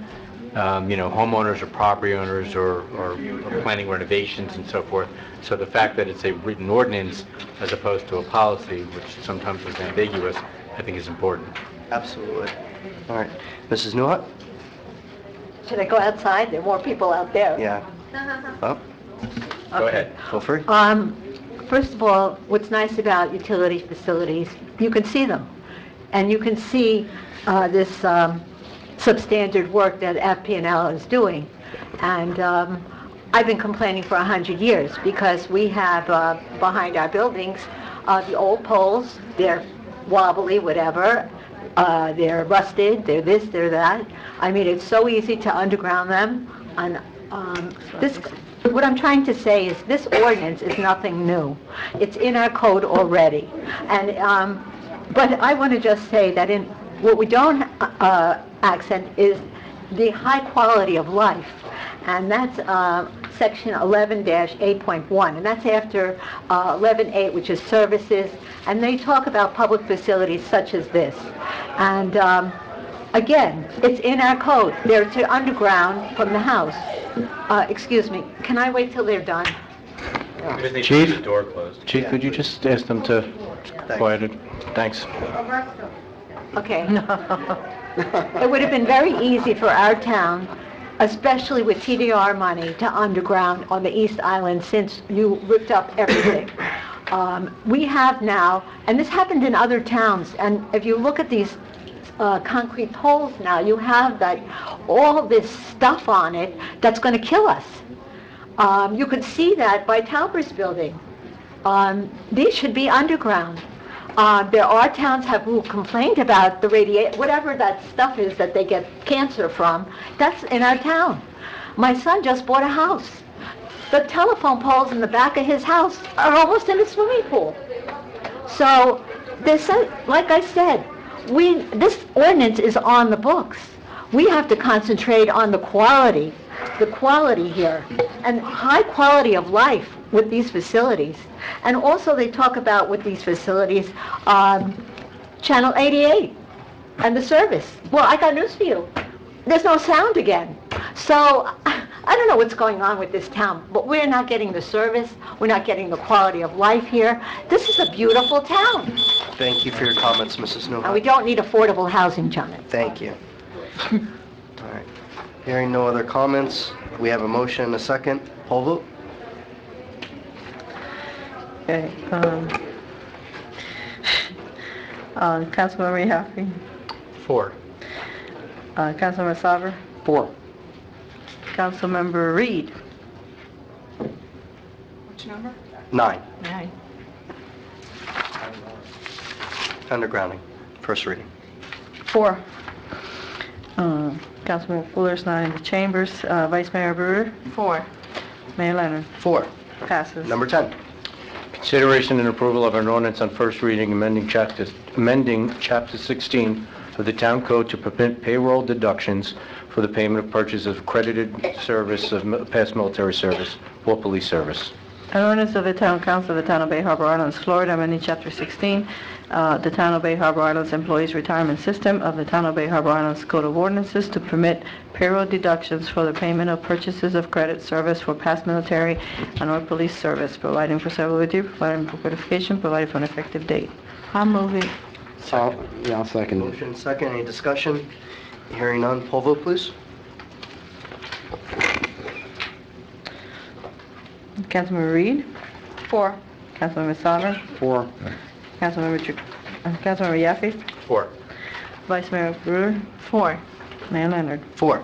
um, you know, homeowners or property owners or, or or planning renovations and so forth. So the fact that it's a written ordinance as opposed to a policy, which sometimes is ambiguous, I think is important. Absolutely. All right. Mrs. Newhut? Should I go outside? There are more people out there. Yeah. *laughs* Oh, Go ahead. feel free. Um, First of all, what's nice about utility facilities, you can see them. And you can see uh, this um, substandard work that FP&L is doing. And um, I've been complaining for 100 years because we have uh, behind our buildings, uh, the old poles, they're wobbly, whatever, uh, they're rusted, they're this, they're that. I mean, it's so easy to underground them. And um, this, what I'm trying to say is this ordinance is nothing new. It's in our code already. And, um, but I want to just say that in, what we don't uh, accent is the high quality of life. And that's uh, section 11-8.1, and that's after uh, 11.8, which is services, and they talk about public facilities such as this. And um, Again, it's in our code. They're to underground from the house. Uh, excuse me, can I wait till they're done? Chief? The door closed. Chief, could you just ask them to quiet it? Thanks. Okay. *laughs* *laughs* It would have been very easy for our town, especially with TDR money, to underground on the East Island since you ripped up everything. *coughs* Um, We have now, and this happened in other towns, and if you look at these uh, concrete poles now, you have like all this stuff on it that's going to kill us. Um, You could see that by Talbert's building. Um, These should be underground. Uh, There are towns have who complained about the radiation, whatever that stuff is that they get cancer from, that's in our town. My son just bought a house. The telephone poles in the back of his house are almost in a swimming pool. So, some- like I said, we, this ordinance is on the books. We have to concentrate on the quality, the quality here, and high quality of life with these facilities. And also, they talk about with these facilities, um, Channel 88 and the service. Well, I got news for you. There's no sound again. So, *laughs* I don't know what's going on with this town, but we're not getting the service, we're not getting the quality of life here. This is a beautiful town, Thank you for your comments, Mrs. and we don't need affordable housing, John. Thank you. *laughs* All right. Hearing no other comments, we have a motion and a second. Poll vote? Okay, um, uh, Councilmember Yaffe, Four. uh, Councilmember Salver, Four. Councilmember Reed. Which number? Nine. Aye. Undergrounding, first reading. Four. Uh, Councilmember Fuller's not in the chambers, uh, Vice Mayor Bruder, Four. Mayor Leonard, Four. passes. Number 10. Consideration and approval of an ordinance on first reading amending chapter, amending chapter 16 of the town code to permit payroll deductions for the payment of purchase of accredited service of mi- past military service or police service. An ordinance of the Town Council of the Town of Bay Harbor Islands, Florida, amending Chapter 16, uh, the Town of Bay Harbor Islands Employees Retirement System of the Town of Bay Harbor Islands Code of Ordinances to permit payroll deductions for the payment of purchases of credit service for past military and or police service, providing for severability, providing for codification, providing for an effective date. I'll move it. I'll- Yeah, I'll second it. Motion second, any discussion? Hearing none, poll vote, please. Councilmember Reed? Four. Councilmember Salver? Four. Councilmember, Tr- uh, Councilmember Yaffe? Four. Vice Mayor Bruder? Four. Mayor Leonard? Four.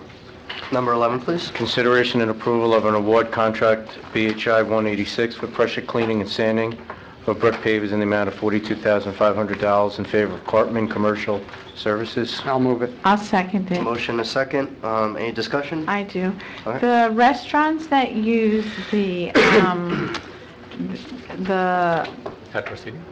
Number 11, please. Consideration and approval of an award contract BHI 186 for pressure cleaning and sanding of brick pavers in the amount of $42,500 in favor of Cartman Commercial Services. I'll move it. I'll second it. Motion a second, um, any discussion? I do. Okay. The restaurants that use the, um, the, Outdoor seating?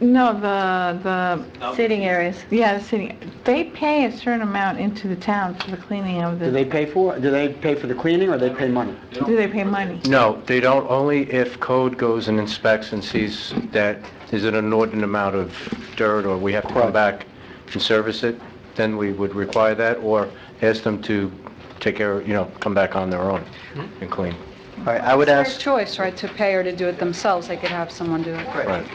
No, the, the, oh. Sitting areas. yeah, the city, they pay a certain amount into the town for the cleaning of Do the, they pay for, do they pay for the cleaning or they pay money? do they pay money? No, they don't, only if code goes and inspects and sees that there's an inordinate amount of dirt, or we have to come Correct. back and service it, then we would require that, or ask them to take care, you know, come back on their own and clean. All right, I would It's ask... their choice, right, to pay or to do it themselves. They could have someone do it. Right.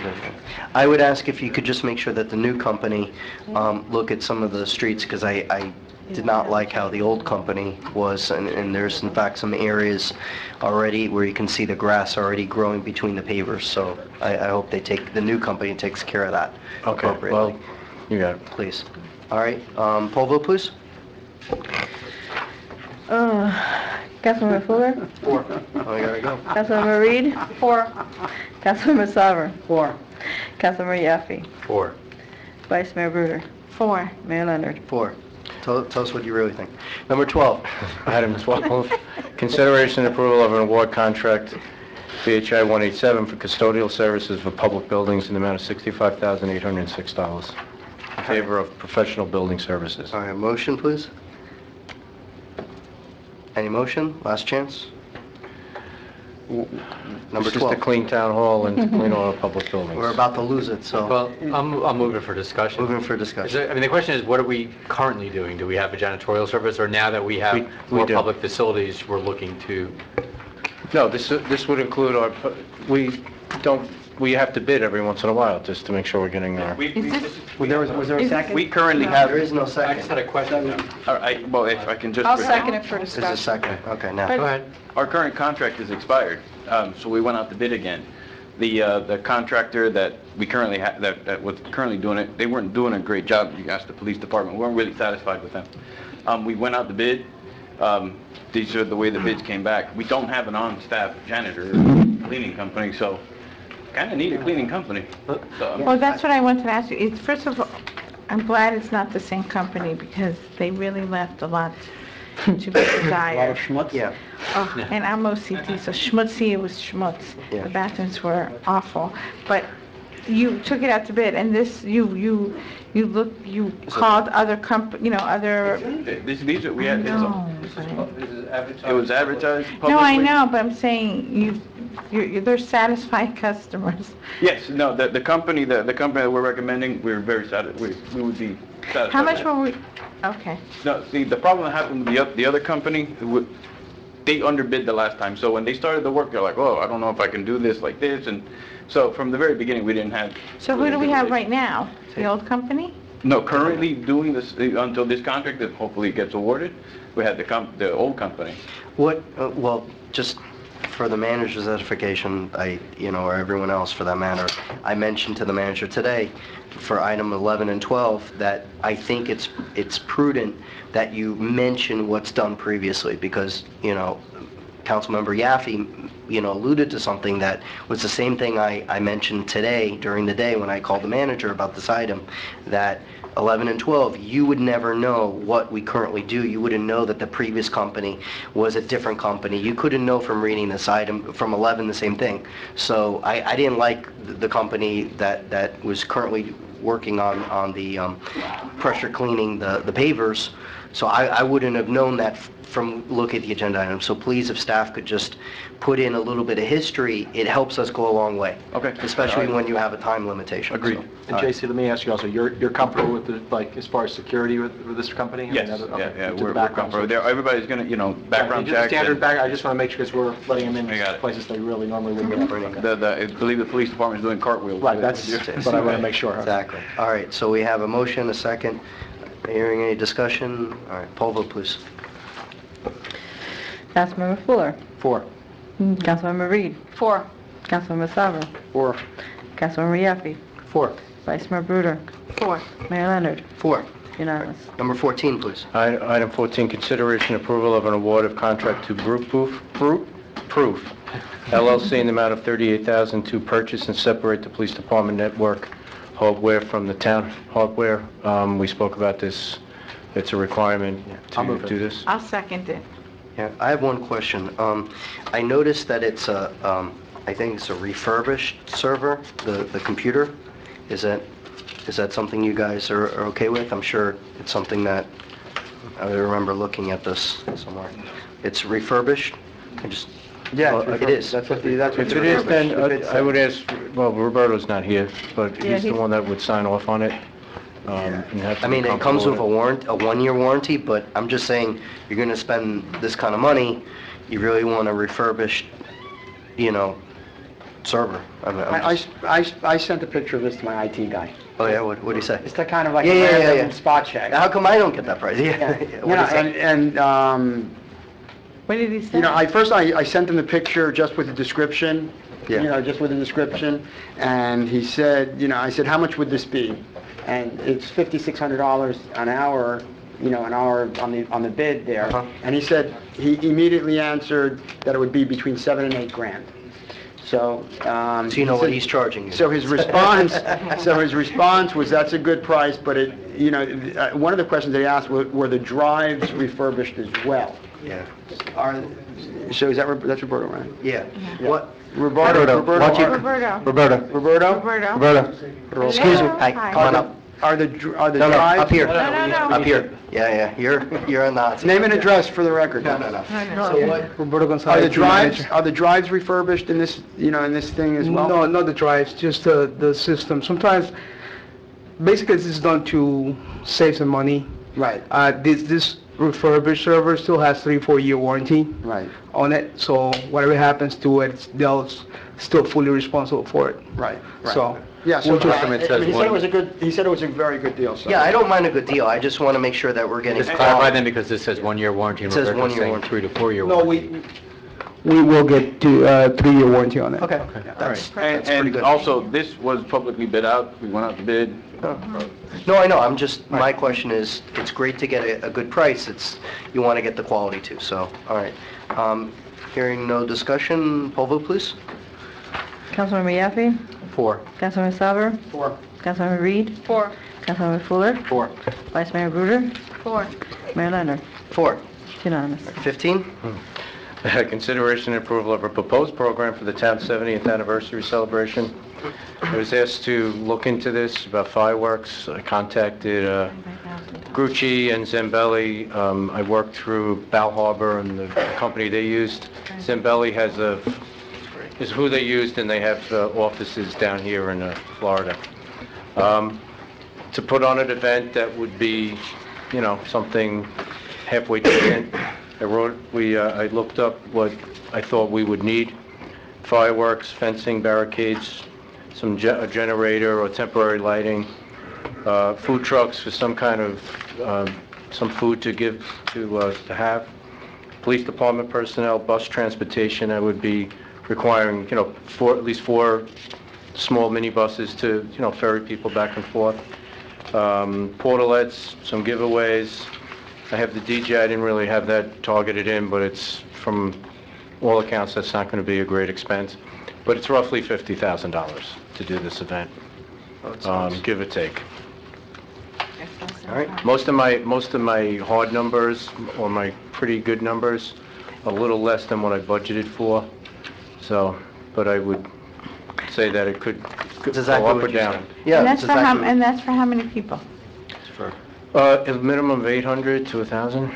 I would ask if you could just make sure that the new company um, look at some of the streets, because I I did not like how the old company was, and and there's in fact some areas already where you can see the grass already growing between the pavers, so I I hope they take, the new company takes care of that Okay, appropriately. well, you got it. Please. All right, um, poll vote, please. Uh, Councilmember Fuller? Four. Oh, you gotta go. Councilmember Reed? Four. Councilmember Salver? Four. Councilmember Yaffe? Four. Vice Mayor Bruder? Four. Mayor Leonard? Four. Tell tell us what you really think. Number 12. *laughs* Item 12, consideration and approval of an award contract, BHI 187, for custodial services for public buildings in the amount of $65,806 in favor of professional building services. All right, motion, please. Any motion? Last chance? Number This is to 12. clean town hall and to *laughs* clean all our public buildings. We're about to lose it, so. Well, I'm, I'm moving for discussion. Moving for Is discussion. there- I mean, the question is, what are we currently doing? Do we have a janitorial service, or now that we We- have we more do. public facilities, we're looking to, No, this, this would include our, we don't, we have to bid every once in a while, just to make sure we're getting our... Is this, Was there, was there a second? We currently have, There is no second. I just second. had a question. all right, well, if I can just... I'll second it for discussion. There's a second. Okay, now. Go ahead. Our current contract is expired, um, so we went out to bid again. The, uh, the contractor that we currently have, that, that was currently doing it, they weren't doing a great job. You asked the police department, we weren't really satisfied with them. Um, we went out to bid, um, these are the way the bids came back. We don't have an on-staff janitor, or cleaning company, so kinda need a cleaning company. So, um, well, that's what I wanted to ask you. It's, first of all, I'm glad it's not the same company because they really left a lot to be *coughs* A lot of desired. schmutz? Yeah. Oh, and I'm OCD, so schmutzy, it was schmutz. Yeah. The bathrooms were awful. But you took it out to bid, and this, you, you, you look, you called other comp, you know, other, These, these are, we had, it's a- No, it was advertised publicly. no, I know, but I'm saying you, you're, you're- they're satisfied *laughs* customers. Yes, no, the, the company, the, the company that we're recommending, we're very satisfied, we, we would be satisfied. How much with. were we, okay. No, see, the problem that happened with the, oth- the other company, w- they underbid the last time, so when they started the work, they're like, oh, I don't know if I can do this like this, and so from the very beginning, we didn't have. So who do we have right now? The old company? No, currently doing this, uh, until this contract that hopefully gets awarded, we had the comp, the old company. What, uh, well, just for the manager's edification, I, you know, or everyone else for that matter, I mentioned to the manager today for item 11 and 12 that I think it's, it's prudent that you mention what's done previously because, you know, Councilmember Yaffe, you know, alluded to something that was the same thing I, I mentioned today during the day when I called the manager about this item, that 11 and 12, you would never know what we currently do. You wouldn't know that the previous company was a different company. You couldn't know from reading this item, from 11, the same thing. So I, I didn't like the- company that, that was currently working on, on the um, pressure cleaning the, the pavers. So I, I wouldn't have known that from looking at the agenda item. So please, if staff could just put in a little bit of history, it helps us go a long way. Okay. Especially uh, when you have a time limitation. Agreed. So, And all right. JC, let me ask you also, you're, you're comfortable with the, like, as far as security with, with this company? I mean, Yes, other- yeah, okay, yeah, to the we're, we're background comfortable. check. There, everybody's gonna, you know, background Yeah, just checks. Standard and- back, I just want to make sure, because we're letting them I got in it. places they really normally wouldn't mm-hmm. get. The, the, I believe the police department is doing cartwheels. Right, that's, but I want to make sure. Exactly. All right, so we have a motion, a second. Hearing any discussion? All right, poll vote, please. Councilmember Fuller. Four. Councilmember Reed. Four. Councilmember Salver. Four. Councilmember Yaffe. Four. Vice Mayor Bruder. Four. Mayor Leonard. Four. Unanimous. Number 14, please. I- Item 14, consideration approval of an award of contract to Group Proof Proof- Proof LLC in the amount of 38000 to purchase and separate the police department network hardware from the town hardware. Um, We spoke about this. It's a requirement I'll to move it. do this. I'll second it. Yeah, I have one question. Um, I noticed that it's a, um, I think it's a refurbished server, the, the computer. Is that, is that something you guys are, are okay with? I'm sure it's something that, I remember looking at this somewhere. It's refurbished? I just, Yeah, Well, it's. That's what the, that's what If the it is, then refurbished- if uh, I would ask, well, Roberto's not here, but Yeah, he's the he's- one that would sign off on it. um, and have to I be mean, it comes with a warrant, a one-year warranty, but I'm just saying, you're gonna spend this kind of money, you really want a refurbished, you know, server. I'm- I'm I, I just- s- I s- I sent a picture of this to my IT guy. Oh, yeah, what, what'd he say? It's the kind of like Yeah, a yeah, yeah, random yeah. spot check. How come I don't get that price? *laughs* Yeah. Yeah, What'd he say? and, and, um, What did he say? you know, I, first I, I sent him the picture just with the description, Yeah. you know, just with the description, and he said, you know, I said, how much would this be? And it's fifty-six hundred dollars an hour, you know, an hour on the, on the bid there. Uh-huh. And he said, he immediately answered that it would be between seven and eight grand. So, um... So you know he what said- he's charging you. So his response, *laughs* so his response was, that's a good price, but it, you know, uh, one of the questions that he asked, were were the drives refurbished as well? Yeah. Are, So is that, Rob- that's Roberto, right? yeah. What, Roberto, Roberto, Roberto, watch it. are- Roberto. Roberta. Roberto? Roberto. Roberta. Excuse me, Hello. hey, Hi. come on up. Are the, dr- are the No, no, drives? up here. No, no, no. Up here. Yeah, yeah, you're, you're on the. Name and address for the record. No, no, no. So what- Roberto Are Gonzalez. the drives, are the drives refurbished in this, you know, in this thing as well? No, not the drives, just the, the system. Sometimes, basically, this is done to save some money. Right. Uh, this, this refurbished server still has three, four year warranty. Right. On it, so whatever happens to it, they'll still fully responsible for it. Right, right. So. Yeah, so, we'll just- I mean, he said it was a good, he said it was a very good deal, so. Yeah, I don't mind a good deal, I just want to make sure that we're getting... Just clarify then, because this says one-year warranty, and It says one-year warranty. three to four-year No, warranty. we, we will get to, uh, three year warranty on it. Okay, All that's, right. And that's pretty and good. also, this was publicly bid out, we went out to bid. No, I know, I'm just, my question is, it's great to get a, a good price, it's, you want to get the quality too, so, all right. Um, Hearing no discussion, poll vote please. Councilmember Yaffe? Four. Councilmember Salver? Four. Councilmember Reed? Four. Councilmember Fuller? Four. Vice Mayor Bruder? Four. Mayor Leonard? Four. It's unanimous. 15? *laughs* Consideration and approval of a proposed program for the town's 70th anniversary celebration. I was asked to look into this about fireworks. I contacted uh, Grucci and Zambelli. Um, I worked through Bal Harbour and the company they used. Zambelli has a, is who they used, and they have uh, offices down here in uh, Florida. Um, To put on an event that would be, you know, something halfway decent, I wrote, we, uh, I looked up what I thought we would need. Fireworks, fencing, barricades, some a generator or temporary lighting, uh, food trucks for some kind of, um, some food to give, to, uh, to have. Police department personnel, bus transportation, I would be requiring, you know, four, at least four small minibuses to, you know, ferry people back and forth. Um, portalets, some giveaways. I have the DJ, I didn't really have that targeted in, but it's, from all accounts, that's not going to be a great expense. But it's roughly $50,000 to do this event, um, give or take. All right. Most of my, most of my hard numbers, or my pretty good numbers, a little less than what I budgeted for, so, but I would say that it could could go exactly up what or you down. said. Yeah, And it's that's for how, exactly- and that's for how many people? Uh, a minimum of 800 to 1,000.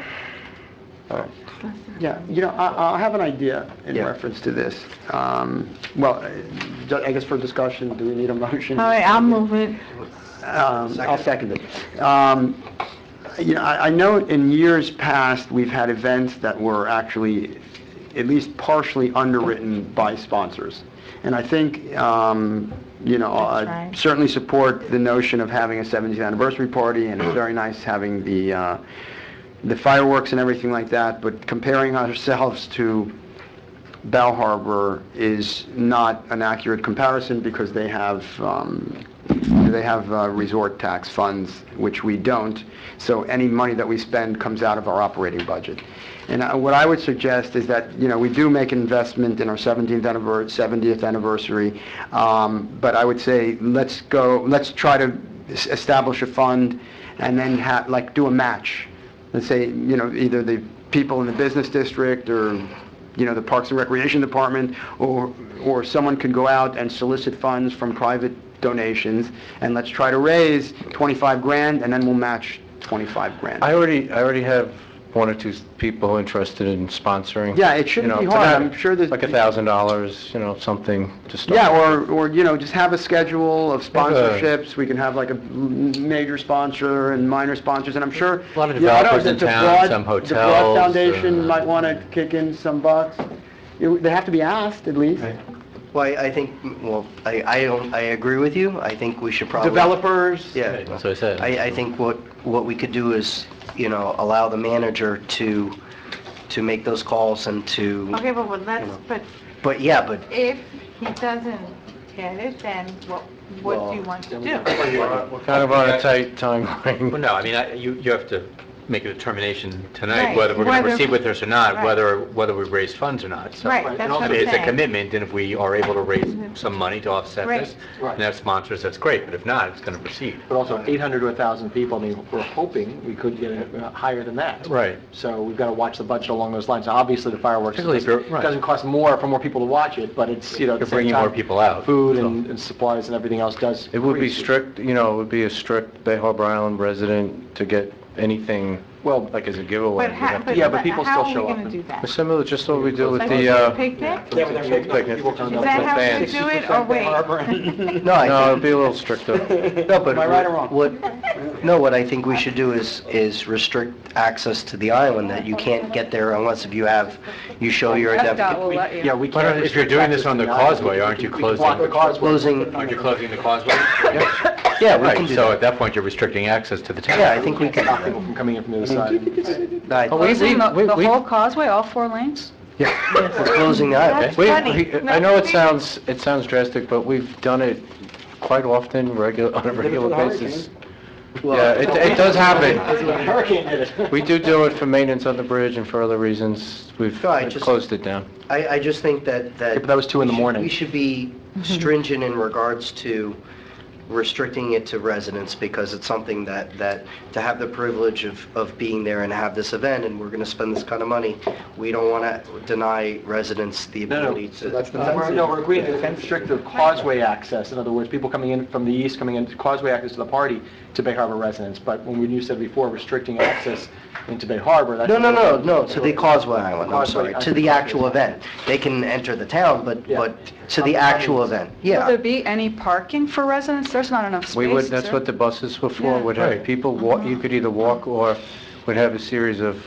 Yeah, you know, I, I have an idea in Yeah. reference to this. Um, well, uh, I guess for discussion, do we need a *laughs* motion? All right, I'll move it. Um, I'll second it. Um, You know, I I know in years past, we've had events that were actually at least partially underwritten by sponsors. And I think, um, you know, That's I right. certainly support the notion of having a 70th anniversary party, and it's very nice having the uh, the fireworks and everything like that, but comparing ourselves to Bal Harbour is not an accurate comparison because they have, um, they have uh, resort tax funds, which we don't. So any money that we spend comes out of our operating budget. And uh, what I would suggest is that, you know, we do make an investment in our 17th anniversary, 70th anniversary, um, but I would say, let's go, let's try to es- establish a fund and then have, like, do a match. Let's say, you know, either the people in the business district or, you know, the Parks and Recreation Department, or, or someone could go out and solicit funds from private donations, and let's try to raise 25 grand, and then we'll match 25 grand. I already, I already have one or two people interested in sponsoring. Yeah, it shouldn't You know, be hard. I'm sure that- Like a thousand dollars, you know, something to start. Yeah, or, or, you know, just have a schedule of Have a- sponsorships, we can have like a m- major sponsor and minor sponsors, and I'm sure... A lot of you know, I don't know, developers in the town, Broad- some The Broad Foundation uh, might want to kick in some bucks. You- They have to be asked, at least. Well, I I think, well, I, I don't, I agree with you, I think we should probably... Developers. Yeah. That's what I said. I, I think what, what we could do is, you know, allow the manager to, to make those calls and to, Okay, but well, let's, but but yeah, but if he doesn't get it, then what, what do you want to do? We're kind of on a tight timeline. Well, no, I mean, I- you, you have to make a determination tonight Right, whether we're going to whether- proceed with this or not, Right. whether, whether we raise funds or not. So- Right, that's And what I'm It's a saying. commitment, and if we are able to raise some money to offset Right. this, and have sponsors, that's great, but if not, it's going to proceed. But also 800 to 1,000 people, I mean, we're hoping we could get it uh, higher than that. Right. So we've got to watch the budget along those lines. Obviously, the fireworks, Particularly if doesn't you're- right. doesn't cost more for more people to watch it, but it's, you know, at You're same bringing more time, people out. Food and and supplies and everything else does. It would be increase. strict, you know, it would be a strict Bay Harbor Island resident to get anything, well, like as a giveaway. But You'd how, have to- but, Yeah, but but people how still show are we up gonna do that? Similar, just what we do with Like the, a uh... picnic? Yeah, but then we- Picnic. Is that how we bands. do it, or wait? *laughs* No, I No, think- it'd be a little stricter. *laughs* No, but Am I right or wrong? what, no, what I think we should do is, is restrict access to the island, that you can't get there unless if you have, you show your FDOT will identification. let you. Yeah, we Why can't. don't- If you're doing this on the causeway, aren't you We can block closing, the causeway. Closing, aren't you closing the causeway? yeah, we Right, can do so that. at that point, you're restricting access to the town. Yeah, I think we can, Stop people from coming in from the other side. I- Closing the we- the we- whole causeway, all four lanes? it's *laughs* closing the island. That's We- funny. we- I know it sounds, it sounds drastic, but we've done it quite often, regular, on a regular basis. Yeah, it, it does happen. *laughs* Hurricane did it. We do do it for maintenance on the bridge and for other reasons. We've No, I just- closed it down. I, I just think that, Yeah, that. but that was two in the morning. We should be stringent in regards to restricting it to residents because it's something that, that, to have the privilege of, of being there and have this event and we're gonna spend this kind of money, we don't wanna deny residents the No, no, ability to. that's the Uh, we're- No, we're agreeing to restrict the causeway access. In other words, people coming in from the east, coming in, causeway access to the party to Bay Harbor residents. But when we, you said before, restricting access into Bay Harbor, that's... No, no, no, no, to the Causeway Island, I'm Causeway, sorry, to the actual event. They can enter the town, but, Yeah. but to the um, actual um, event, Will there yeah. be any parking for residents? There's not enough space. We would, is that's what the buses were for, Yeah. would have Right. people walk, uh-huh. you could either walk or would have a series of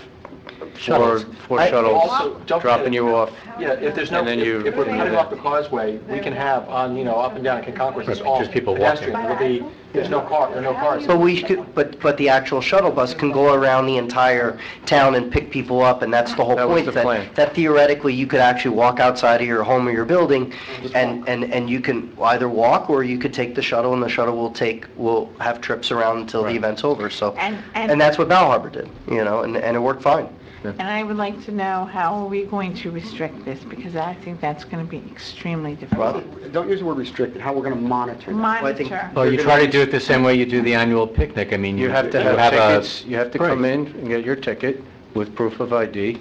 four, Shuttles. four I- shuttles don't dropping you off. Yeah, if there's no, And then you- if if we're cutting off the causeway, we can have on, you know, up and down Concord, it's all just people walking. pedestrian. It'll be, there's no car, there are no cars. But we could, but, but the actual shuttle bus can go around the entire town and pick people up, and that's the whole That was point. the plan. That theoretically, you could actually walk outside of your home or your building, and, and, and you can either walk, or you could take the shuttle, and the shuttle will take, will have trips around until the event's over, so. And, And and, that's what Bal Harbour did, you know, and, and it worked fine. And I would like to know, how are we going to restrict this? Because I think that's gonna be extremely difficult. Don't use the word restricted, how we're going to monitor that. I think- Monitor. Well, you try to do it the same way you do the annual picnic. I mean, You have to you have a- tickets, you have to come in and get your ticket with proof of ID.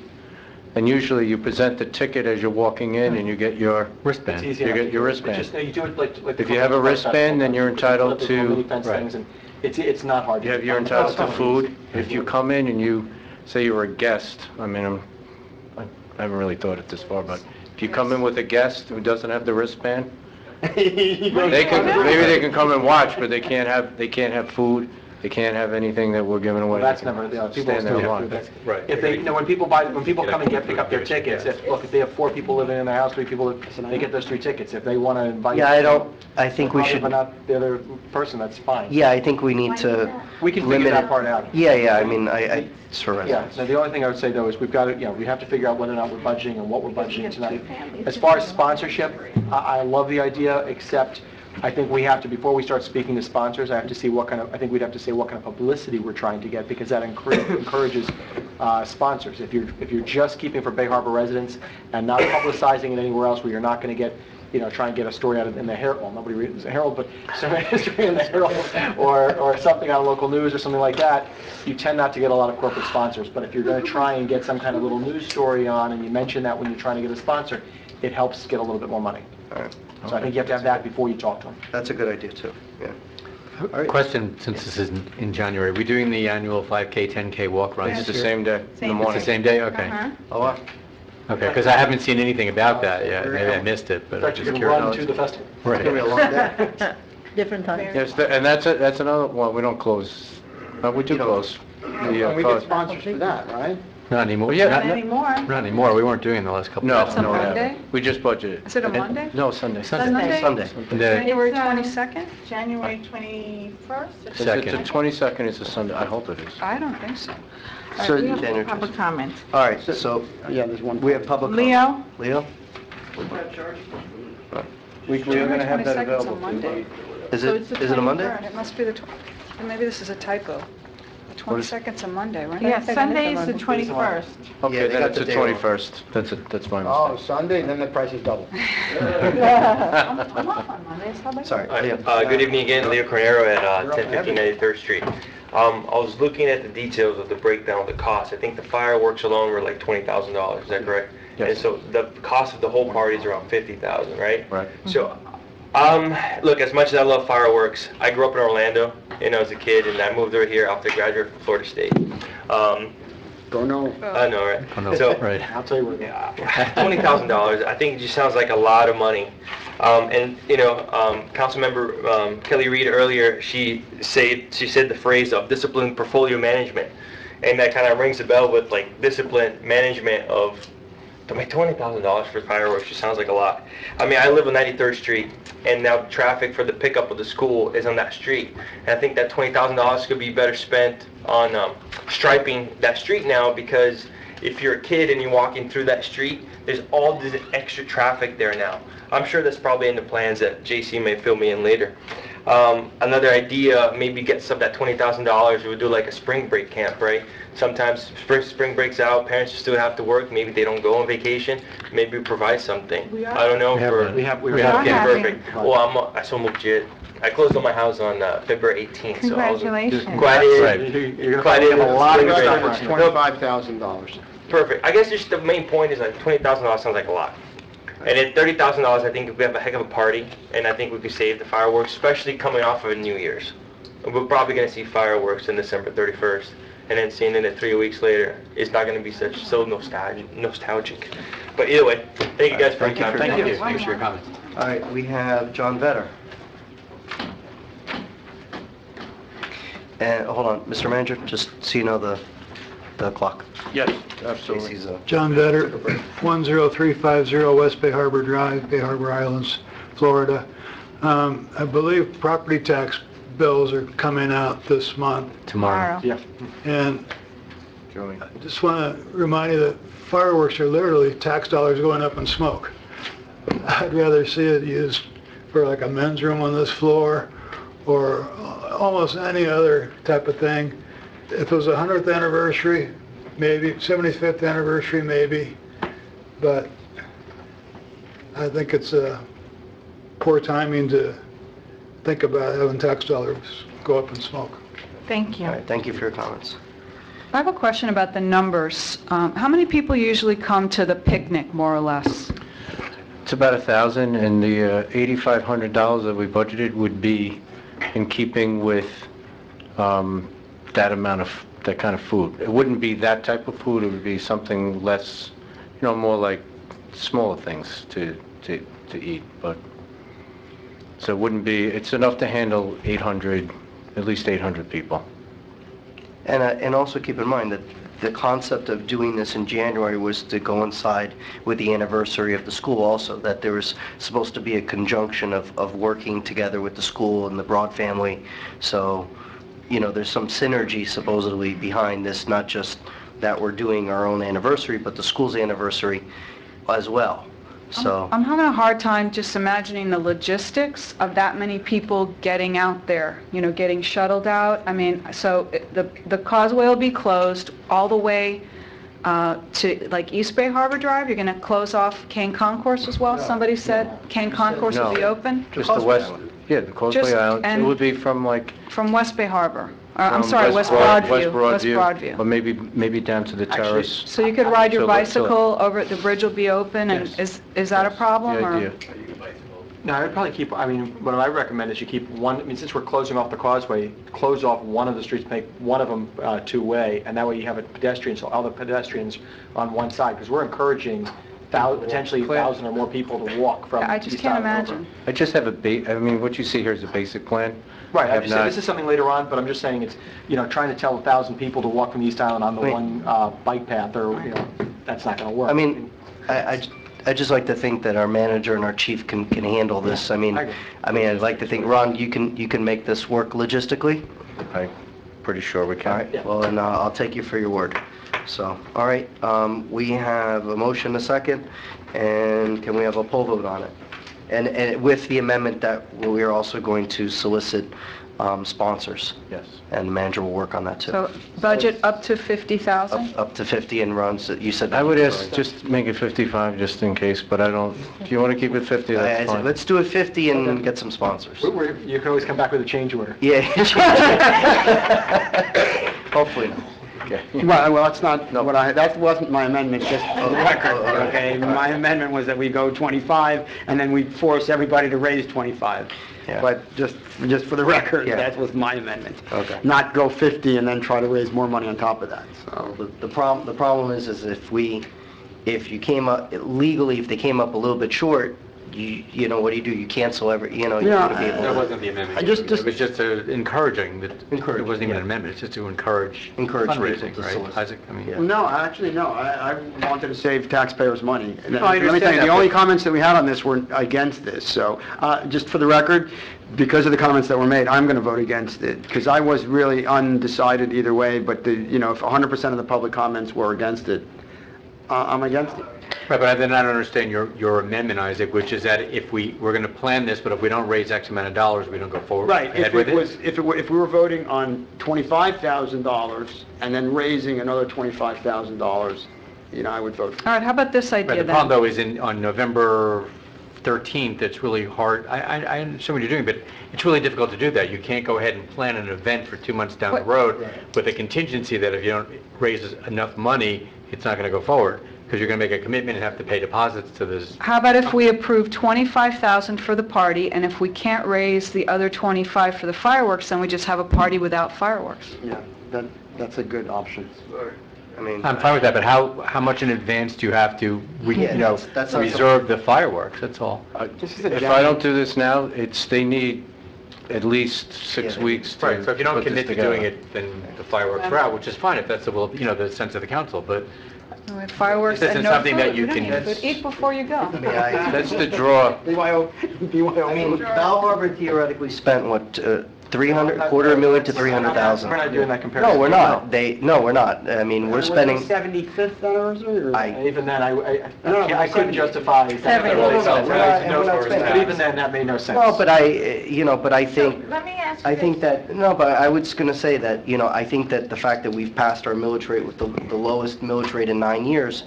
And usually you present the ticket as you're walking in and you get your, Wristband. It's easy You get your wristband. It's just, you do it like, like... If you have a Columbus wristband, then you're entitled flip little to- mini fence right. things, and It's, it's not hard. you have, you're entitled to food. If you come in and you say you're a guest, I mean, I'm, I haven't really thought it this far, but if you come in with a guest who doesn't have the wristband, *laughs* they can, maybe they can come and watch, but they can't have, they can't have food, they can't have anything that we're giving away. Well, that's They can never, you know, people Stand there still and have to, watch. Right. if they, you know, when people buy, when people come and get, pick up their tickets, if, look, if they have four people living in their house, three people, they get those three tickets. If they want to invite... Yeah, I don't, I think we should, But not the other person, that's fine. yeah, I think we need to We can limit figure that it. part out. Yeah, yeah, I mean, I, I, it's for Yeah, residents. so the only thing I would say though is we've got to, you know, we have to figure out whether or not we're budgeting and what we're budgeting tonight. As far as sponsorship, I, I love the idea, except I think we have to, before we start speaking to sponsors, I have to see what kind of, I think we'd have to say what kind of publicity we're trying to get, because that encour- *coughs* encourages uh, sponsors. If you're, if you're just keeping for Bay Harbor residents and not publicizing it anywhere else where you're not going to get, you know, try and get a story out of, in the Herald, well, nobody reads the Herald, but *laughs* some history in the Herald, or, or something on local news or something like that, you tend not to get a lot of corporate sponsors. But if you're going to try and get some kind of little news story on, and you mention that when you're trying to get a sponsor, it helps get a little bit more money. All right. So I think you have to have that before you talk to them. That's a good idea, too, yeah. All right. Question, since this is in- in January, are we doing the annual 5K, 10K walk runs? It's the same day, in the Same. It's morning. the same day? Okay. Uh-huh. Oh, wow. Okay, because I haven't seen anything about that yet. Maybe I missed it, but I'm fact, you just can curious. run to the festival. Right. It's gonna be a long day. *laughs* Different times. Yes, th- and that's, a- that's another, well, we don't close, uh, we do close. The, uh, And we get cause- sponsors for that, right? Not anymore. Yeah. Not- Not anymore. Not anymore. We weren't doing the last couple No, of That's a no, we Monday? haven't. We just budgeted. Is it a Monday? No, Sunday. Sunday. Sunday? Sunday. January It's, uh, 22nd? January 21st? It's- it's Second. The 22nd is a Sunday, I hope it is. I don't think so. All right, So, we have January public comment. All right, so, Yeah, there's one. we have public... Leo? Leo? We, we're gonna have that 22nd 's a available. Monday. Is So it, it's the is it a Monday? 23rd. It must be the, tw- maybe this is a typo. 22nd's a Monday, right? Yeah, Sunday is the 21st. Yeah, Okay, they then got it's the the day off. 21st. That's, it. that's my Oh, mistake. Sunday, then the price is double. *laughs* I'm off on Mondays, how about you? Sorry, Leo. uh, Good evening again, Leo Cornero at uh, 1015 93rd Street. Um, I was looking at the details of the breakdown of the cost. I think the fireworks alone were like $20,000, is that correct? Yes. And so the cost of the whole party is around 50,000, right? Right. So, um, look, as much as I love fireworks, I grew up in Orlando, you know, as a kid, and I moved over here after graduating from Florida State. Um, Don't know. I know, right? Oh, no. So, Right. I'll tell you what. *laughs* twenty thousand dollars, I think it just sounds like a lot of money. Um, and, you know, um, Councilmember, um, Kelly Reed earlier, she said, she said the phrase of disciplined portfolio management. And that kind of rings a bell with like disciplined management of, to make twenty thousand dollars for fireworks just sounds like a lot. I mean, I live on Ninety-third Street, and now traffic for the pickup of the school is on that street. And I think that twenty thousand dollars could be better spent on, um, striping that street now, because if you're a kid and you're walking through that street, there's all this extra traffic there now. I'm sure that's probably in the plans that JC may fill me in later. Um, another idea, maybe get some, that twenty thousand dollars, we would do like a spring break camp, right? Sometimes spring, spring breaks out, parents still have to work, maybe they don't go on vacation, maybe we provide something. We are. I don't know We have for. a- We have, we Okay, have. are having- perfect. Well, I'm, I saw legit. I closed on my house on, uh, February 18th, so I was. Congratulations. Glad it- Right. You're gonna Glad probably it- have a lot of Spring stuff break. right It's now. twenty-five thousand dollars. Perfect. I guess just the main point is like twenty thousand dollars sounds like a lot. And at thirty thousand dollars, I think we have a heck of a party, and I think we could save the fireworks, especially coming off of New Year's. We're probably gonna see fireworks in December thirty-first, and then seeing it three weeks later is not gonna be such so nostalgic. Nostalgic. But either way, thank you guys for your Thank you time. for- Thank you. Thanks for your comments. All right, we have John Vetter. And, hold on, Mr. Manager, just so you know the, the clock. Yes, Casey's, absolutely. uh, John Vetter, 10350 West Bay Harbor Drive, Bay Harbor Islands, Florida. Um, I believe property tax bills are coming out this month, Tomorrow. Yeah. and Joey. I just want to remind you that fireworks are literally tax dollars going up in smoke. I'd rather see it used for like a men's room on this floor or almost any other type of thing. If it was a 100th anniversary, maybe, 75th anniversary, maybe, but I think it's uh, poor timing to think about having tax dollars go up in smoke. Thank all you. right, thank you for your comments. I have a question about the numbers. Um, How many people usually come to the picnic, more or less? It's about a thousand, and the uh, eighty-five hundred dollars that we budgeted would be in keeping with um, that amount of, that kind of food. It wouldn't be that type of food, it would be something less, you know, more like smaller things to, to, to eat, but, so it wouldn't be, it's enough to handle eight hundred, at least eight hundred people. And, uh, and also keep in mind that the concept of doing this in January was to coincide with the anniversary of the school also, that there was supposed to be a conjunction of, of working together with the school and the Broad family. So, you know, there's some synergy supposedly behind this, not just that we're doing our own anniversary, but the school's anniversary as well. So, I'm having a hard time just imagining the logistics of that many people getting out there, you know, getting shuttled out. I mean, so it- the the causeway will be closed all the way uh, to, like, East Bay Harbor Drive? You're going to close off Kane Concourse as well? Somebody said Kane Concourse will be No. open? Just the west, yeah, the Causeway Just- Island, it and- would be from like... From West Bay Harbor? Or, I'm from sorry, West Broad- Broadview? West Broadview. Broadview. Or maybe, maybe down to the terrace. So you could ride your So let's, uh, bicycle over, the bridge will be open, and is, is that a problem, The or? idea. No, I'd probably keep, I mean, what I recommend is you keep one, I mean, since we're closing off the causeway, close off one of the streets, make one of them uh, two-way, and that way you have a pedestrian, so all the pedestrians on one side, because we're encouraging thou- potentially a thousand or more people to walk from I just East can't Island over. imagine. I just have a ba, I mean, what you see here is a basic plan. Right, I have just said, not- this is something later on, but I'm just saying it's, you know, trying to tell a thousand people to walk from East Island on the Wait. one uh, bike path, or, you know, that's not gonna work. I mean, I, I j- I'd just like to think that our manager and our chief can, can handle this. I mean, I agree. I mean, I'd like to think, Ron, you can, you can make this work logistically? I'm pretty sure we All can. right, well, then uh, I'll take you for your word. So, all right, um, we have a motion, a second, and can we have a poll vote on it? And, and with the amendment that we are also going to solicit um, sponsors. Yes. And the manager will work on that too. So budget up to 50,000? Up to 50 and runs, you said. I would ask, just make it 55 just in case, but I don't, if you want to keep it 50, I- I that's said, fine. Let's do it 50 and get some sponsors. We- we- You can always come back with a change order. Yeah. *laughs* Hopefully not. Okay. *laughs* Well, well, that's not what I, that wasn't my amendment, just for the oh, record, okay? My amendment was that we go 25, and then we force everybody to raise 25. Yeah. But just, just for the record, Yeah. that was my amendment. Okay. Not go 50 and then try to raise more money on top of that, so. The, the problem, the problem is, is if we, if you came up, legally, if they came up a little bit short, you, you know, what do you do? You cancel every, you know, you're Yeah, gonna be able That to. wasn't the amendment. I just- It just- was just uh, encouraging, that, Encourage, it wasn't even yeah. an amendment, it's just to encourage Encourage people fundraising, to right? solicit. Isaac, I mean, Yeah. No, actually, no, I, I wanted to save taxpayers money. And No, I Let me tell understand you, that, the only but- comments that we had on this were against this, so, uh, just for the record, because of the comments that were made, I'm gonna vote against it, because I was really undecided either way, but the, you know, if 100% of the public comments were against it, uh, I'm against it. Right, but then I don't understand your, your amendment, Isaac, which is that if we, we're going to plan this, but if we don't raise X amount of dollars, we don't go forward, Right, ahead if with it it? was, if it were, if we were voting on $25,000 and then raising another $25,000, you know, I would vote for All right, how about this Right, idea the problem though is in, on November 13th, it's really hard, I, I, I understand what you're doing, but it's really difficult to do that. You can't go ahead and plan an event for two months down the What- road with a contingency that if you don't raise enough money, it's not going to go forward, because you're going to make a commitment and have to pay deposits to this. How about if we approve 25,000 for the party, and if we can't raise the other 25 for the fireworks, then we just have a party without fireworks? Yeah, that, that's a good option. I mean. I'm fine with that, but how, how much in advance do you have to, re- Yeah, you know, that's- that's not reserve the fireworks, that's all? Uh, this is a If I don't do this now, it's, they need at least six Yeah. weeks to Right, so if you don't put this commit to together. doing it, then the fireworks are out, which is fine if that's the will, you know, the sense of the council, but Fireworks This and isn't no something that food. you don't can- eat food. Eat before you go. That's the draw. *laughs* BYO, BYO. I mean, Bal Harbour theoretically spent, what, uh, 300, quarter of a million to 300,000? We're not doing that comparison. No, we're not. They, no, we're not. I mean, we're spending, 75th anniversary, or? I, even then, I, I- No, I I couldn't 70. justify. Seventy. No, No, no, no, we're not- we're not spending- But even then, that made no sense. well, but I, you know, but I think, Let me ask you I think that, no, but I was gonna say that, you know, I think that the fact that we've passed our millage rate with the, the lowest millage rate in nine years,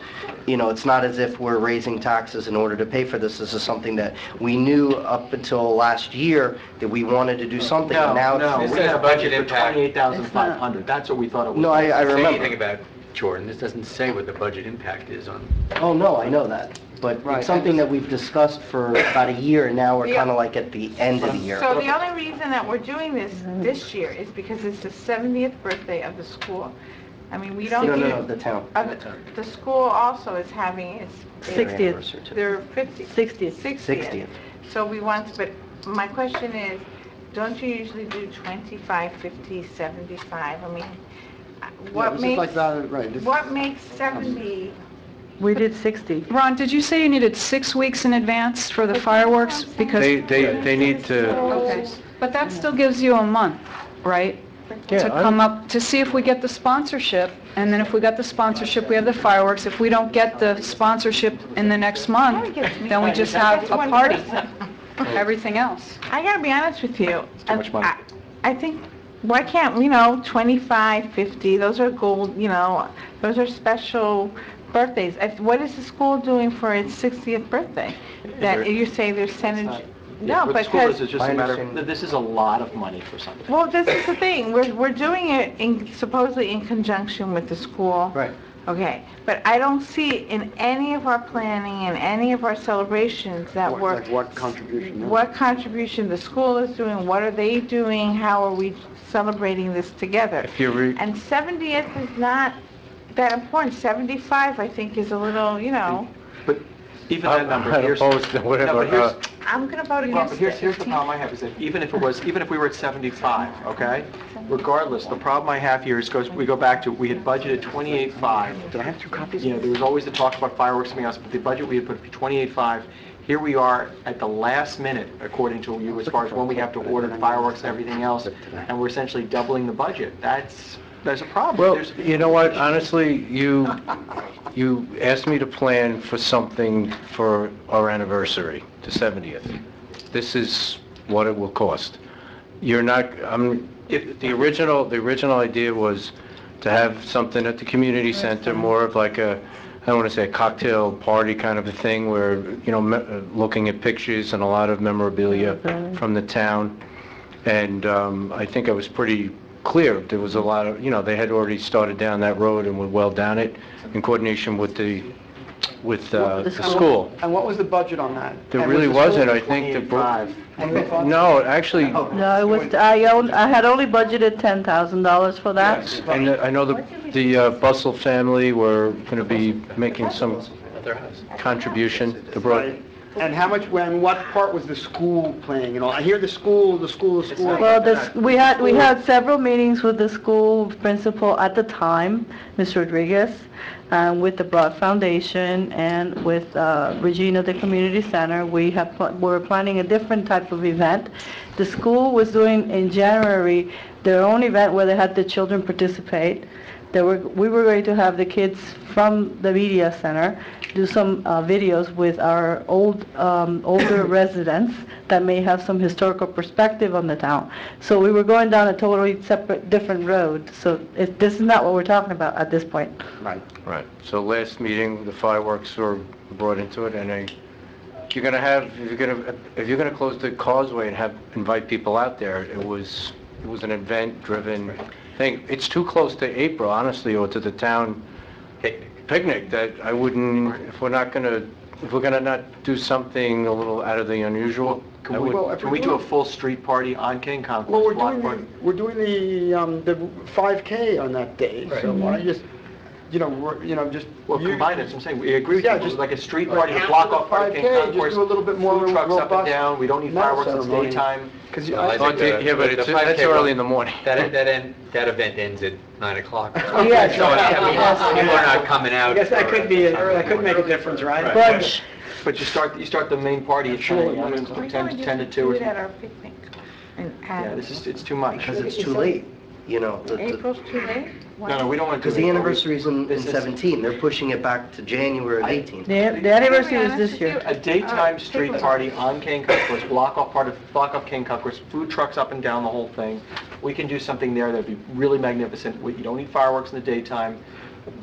you know, it's not as if we're raising taxes in order to pay for this. This is something that we knew up until last year that we wanted to do something. No, and now no, it's- we This had a is budget budget for impact. 28,500. That's what we thought it was. No, I, I say remember. anything about Jordan, this doesn't say what the budget impact is on. Oh, no, I know that, but Right. it's something that we've discussed for about a year, and now we're Yeah. kinda like at the end of the year. So the only reason that we're doing this this year is because it's the 70th birthday of the school. I mean, we don't No, do... no, no, the town. Uh, The school also is having its... Their 60th. anniversary, too. Their 50... 60th. 60th. So we want, to- but my question is, don't you usually do 25, 50, 75? I mean, uh, Yeah, what this is like makes, that, right. this- what makes 70... We did 60. Ron, did you say you needed six weeks in advance for the fireworks? Because, They, they, they need to, okay, but that still gives you a month, right? Yeah, To I'm- come up, to see if we get the sponsorship, and then if we got the sponsorship, we have the fireworks. If we don't get the sponsorship in the next month, then we just have a party, Oh. everything else. I gotta be honest with you. too much money. I I think, why can't, you know, 25, 50, those are gold, you know, those are special birthdays. If- What is the school doing for its 60th birthday? That you say their percentage, Yeah, no, for the school, because, this is just My a matter, understanding- of- this is a lot of money for something. well, this is the thing, we're, we're doing it in, supposedly in conjunction with the school. Right. Okay, but I don't see in any of our planning and any of our celebrations that What- we're Like what contribution? yeah. what contribution the school is doing, what are they doing, how are we celebrating this together? if you re, And 70th is not that important, 75, I think, is a little, you know, But even that number, I'm here's... opposed to No, whatever, but here's- uh, I'm gonna vote Well, but against here's, it. here's the problem I have, is that even if it was, even if we were at 75, okay? Regardless, the problem I have here is, goes, we go back to, we had budgeted 28.5. Did I have two copies? You know, there was always the talk about fireworks coming out, but the budget we had put 28.5. Here we are at the last minute, according to you, as far as when we have to order fireworks and everything else, and we're essentially doubling the budget. That's, there's a problem. well, There's- you know what, honestly, you, you asked me to plan for something for our anniversary, the 70th. This is what it will cost. You're not, um, if, the original, the original idea was to have something at the community center, more of like a, I don't want to say a cocktail party kind of a thing where, you know, me- uh, looking at pictures and a lot of memorabilia from the town. And um, I think I was pretty clear. There was a lot of, you know, they had already started down that road and were well down it in coordination with the, with uh, the school. And what was the budget on that? There And really was the school- wasn't, I think, the... bro- No, actually, No, it was, I own, I had only budgeted $10,000 for that. and I know the, the uh, Bustle family were going to be making some contribution to brought, And how much, when, what part was the school playing and all? I hear the school, the school, the school. Well, we had, we had several meetings with the school principal at the time, Ms. Rodriguez, with the Broad Foundation and with uh, Regina, the community center. We have, pl- we're planning a different type of event. The school was doing in January their own event where they had the children participate. There were, we were going to have the kids from the media center do some uh, videos with our old, um, older *coughs* residents that may have some historical perspective on the town. So we were going down a totally separate, different road. So it, this is not what we're talking about at this point. Right. right. So last meeting, the fireworks were brought into it, and I, if you're going to have, if you're going to, if you're going to close the causeway and have, invite people out there, it was, it was an event-driven thing. It's too close to April, honestly, or to the town picnic, that I wouldn't, if we're not going to, if we're going to not do something a little out of the unusual, I Can we, would... can we do a full street party on Kane Well, we're block doing, party? the- we're doing the, um, the 5K on that day, so why don't you just, you know, we're- you know, just. Well, you- combine it, that's I'm saying, we agree with Yeah, you, just- like a street like party, a after block the off party, Kane 5K, just Concourse. do a little bit more Food trucks up and robust down, we don't need medal fireworks, it's ceremony. daytime. Because you, Well, I I, think the- Yeah, but the it's- 5K that's early in the morning. That, that end, that event ends at 9 o'clock. *laughs* Oh, yes. So, I mean, people are not coming out. I guess that for- could be, a- that could make a difference, right? Brunch. But you start, you start the main party at 10 a.m., 10 10 to 2 or Do it something. our picnic. And Yeah, have, this is, it's too much. Because it's too late, you know. the- the- April's too late? No, no, we don't want to do Because it. the anniversary's in, in This is- 17, they're pushing it back to January of 18. The the anniversary is this year. A daytime uh, street party on Kane Concourse, block off part of, block off Kane Concourse, food trucks up and down the whole thing. We can do something there that'd be really magnificent. We- You don't need fireworks in the daytime.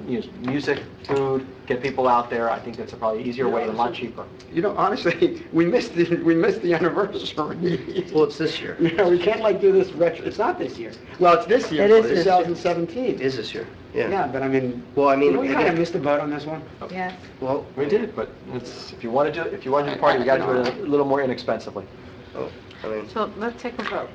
You know, music, food, get people out there. I think that's a probably easier way and a lot cheaper. you know, honestly, *laughs* we missed the, we missed the anniversary. Well, it's this year. *laughs* You know, we can't like do this retro, it's not this year. Well, it's this year, It is this year. 2017. It is this year, yeah. Yeah, but I mean, Well, I mean, we kind of missed the boat on this one. Oh. Yes. well, We did, but it's, if you want to do, if you want to do the party, we got to do it a little more inexpensively. oh, I mean, So let's take a vote.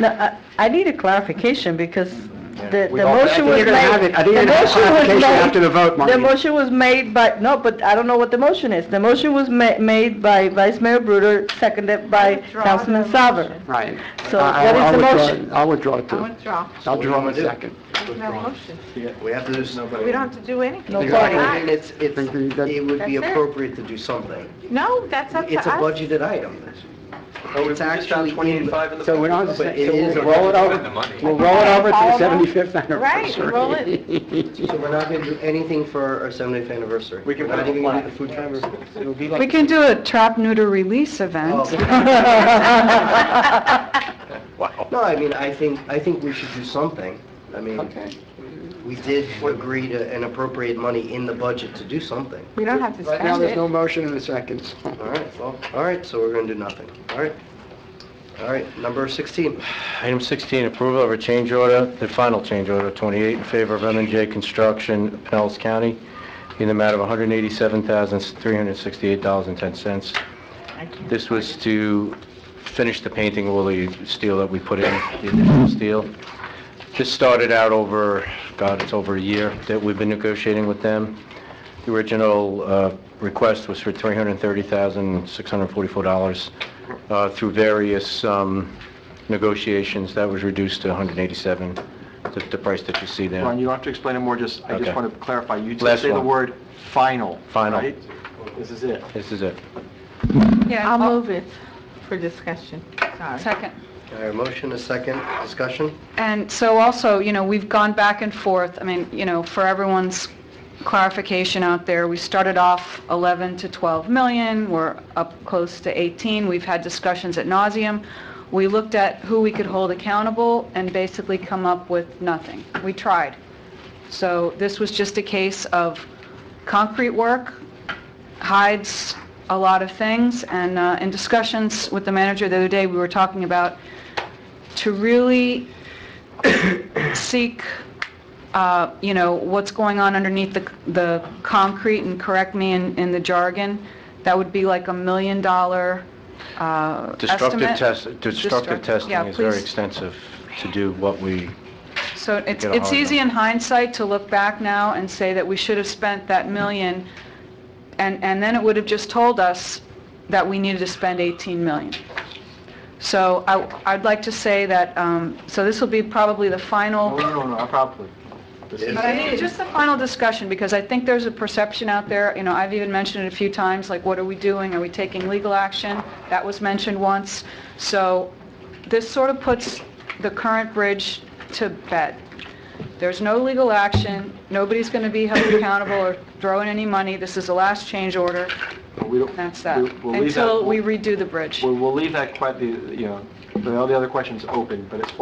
No, I, I need a clarification because the, We the all- I motion think was you're gonna have made. it- I think the you're gonna have motion was clarification made- after the vote, The motion was made by, no, but I don't know what the motion is. The motion was ma- made by Vice Mayor Bruder, seconded by withdraw Councilman the Salver. motion. Right. So I- what is I'll the withdraw motion? I'll withdraw it I too. withdraw. I'll draw do in a second. There's no motion. we have to do something. We don't have to do anything. No Exactly. party. I mean, it's, it's, think we- that- it would be That's it. appropriate to do something. No, that's up to us. It's a budgeted item. Oh, we It's just found actually in the- 28.5 in the... So we don't have to But say, it so is we'll roll it over, the money. we'll roll it over to the Follow that? 75th anniversary. Right, roll it. So we're not going to do anything for our 75th anniversary? We can We're not put a even going do the food trucks? It'll be We like, can do a trap, neuter, release event. Oh. Wow. *laughs* No, I mean, I think, I think we should do something. I mean, we did agree to and appropriate money in the budget to do something. We don't have to right now, spend there's it. no motion in a second. so- All right, well, all right, so we're going to do nothing. All right. All right, number 16. Item 16, approval of a change order, the final change order, 28, in favor of m and J Construction, Pinellas County, in the amount of $187,368.10. This was to finish the painting of all the steel that we put in, the additional steel. This started out over, God, it's over a year that we've been negotiating with them. The original uh, request was for $330,644. Uh, Through various um, negotiations, that was reduced to 187, the the price that you see Ron, there. you don't have to explain it more, just, I just Okay. want to clarify. You Last just say the one. word final, Final. right? This is it. This is it. Yeah, I'll I'll- move it for discussion. Sorry. Second. Right, motion, a second, discussion? And so also, you know, we've gone back and forth, I mean, you know, for everyone's clarification out there, we started off 11 to 12 million, we're up close to 18, we've had discussions at nauseum. We looked at who we could hold accountable and basically come up with nothing. We tried. So this was just a case of concrete work hides a lot of things, and uh, in discussions with the manager the other day, we were talking about to really seek, uh, you know, what's going on underneath the the concrete, and correct me in in the jargon, that would be like a million-dollar uh, Destructive estimate? test, destructive Destruct- testing yeah, is very please. extensive to do what we, So it's, Get a it's hard easy in hindsight to look back now and say that we should have spent that million, and, and then it would have just told us that we needed to spend 18 million. So I, I'd like to say that, um, so this will be probably the final... No, no, no, no, probably. This is- But I think just the final discussion, because I think there's a perception out there, you know, I've even mentioned it a few times, like, what are we doing? Are we taking legal action? That was mentioned once. So this sort of puts the current bridge to bed. There's no legal action, nobody's going to be held accountable or throw in any money, this is the last change order, We don't- that's that. we- we'll leave that- Until we redo the bridge. We'll, we'll leave that que, the, you know, the, all the other questions open, but it's,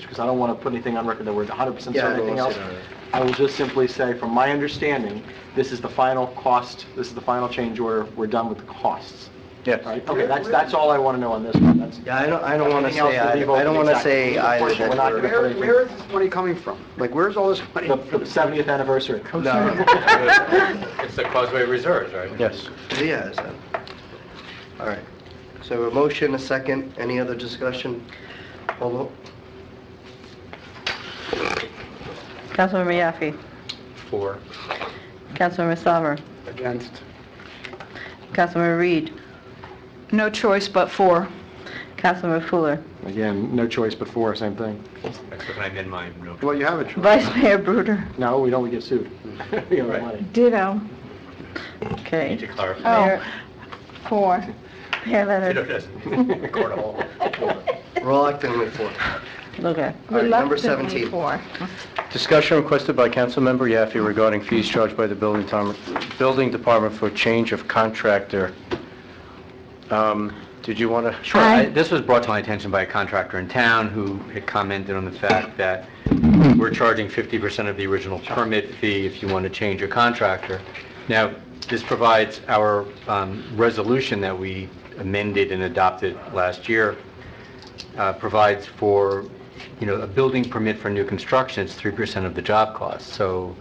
because I don't want to put anything on record that we're 100% certain Yeah, I of anything don't else. see that. I will just simply say, from my understanding, this is the final cost, this is the final change order, we're done with the costs. Yes. Okay, that's, that's all I want to know on this one, that's. Yeah, I don't, I don't want to Everything else say, we'll either- leave I don't want to exactly. say either Unfortunately, we're not that gonna we're... Where, where is this money coming from? Like, where's all this money? The the 70th anniversary. No. *laughs* It's the Causeway Reserves, right? yes. Yeah, is. All right. So a motion, a second, any other discussion? Hold on. Councilmember Yaffe. For. Councilmember Salver. Against. Councilmember Reed. No choice but for. Councilmember Fuller. Again, no choice but for, same thing. That's when I amend my no. Well, you have a choice. Vice Mayor Bruder. No, we don't, we get sued. *laughs* We don't have money. *laughs* Ditto. Okay. Need to clarify. Mayor, For. Mayor It Leonard. doesn't record a whole. Reluctantly for. Okay. All right, number Reluctantly 17. For. Discussion requested by Councilmember Yaffe regarding fees charged by the building department, building department for change of contractor. Um, Did you want to? Sure. I- This was brought to my attention by a contractor in town who had commented on the fact that we're charging 50% of the original permit fee if you want to change your contractor. Now, this provides our um, resolution that we amended and adopted last year, uh, provides for, you know, a building permit for new construction, it's 3% of the job cost. So,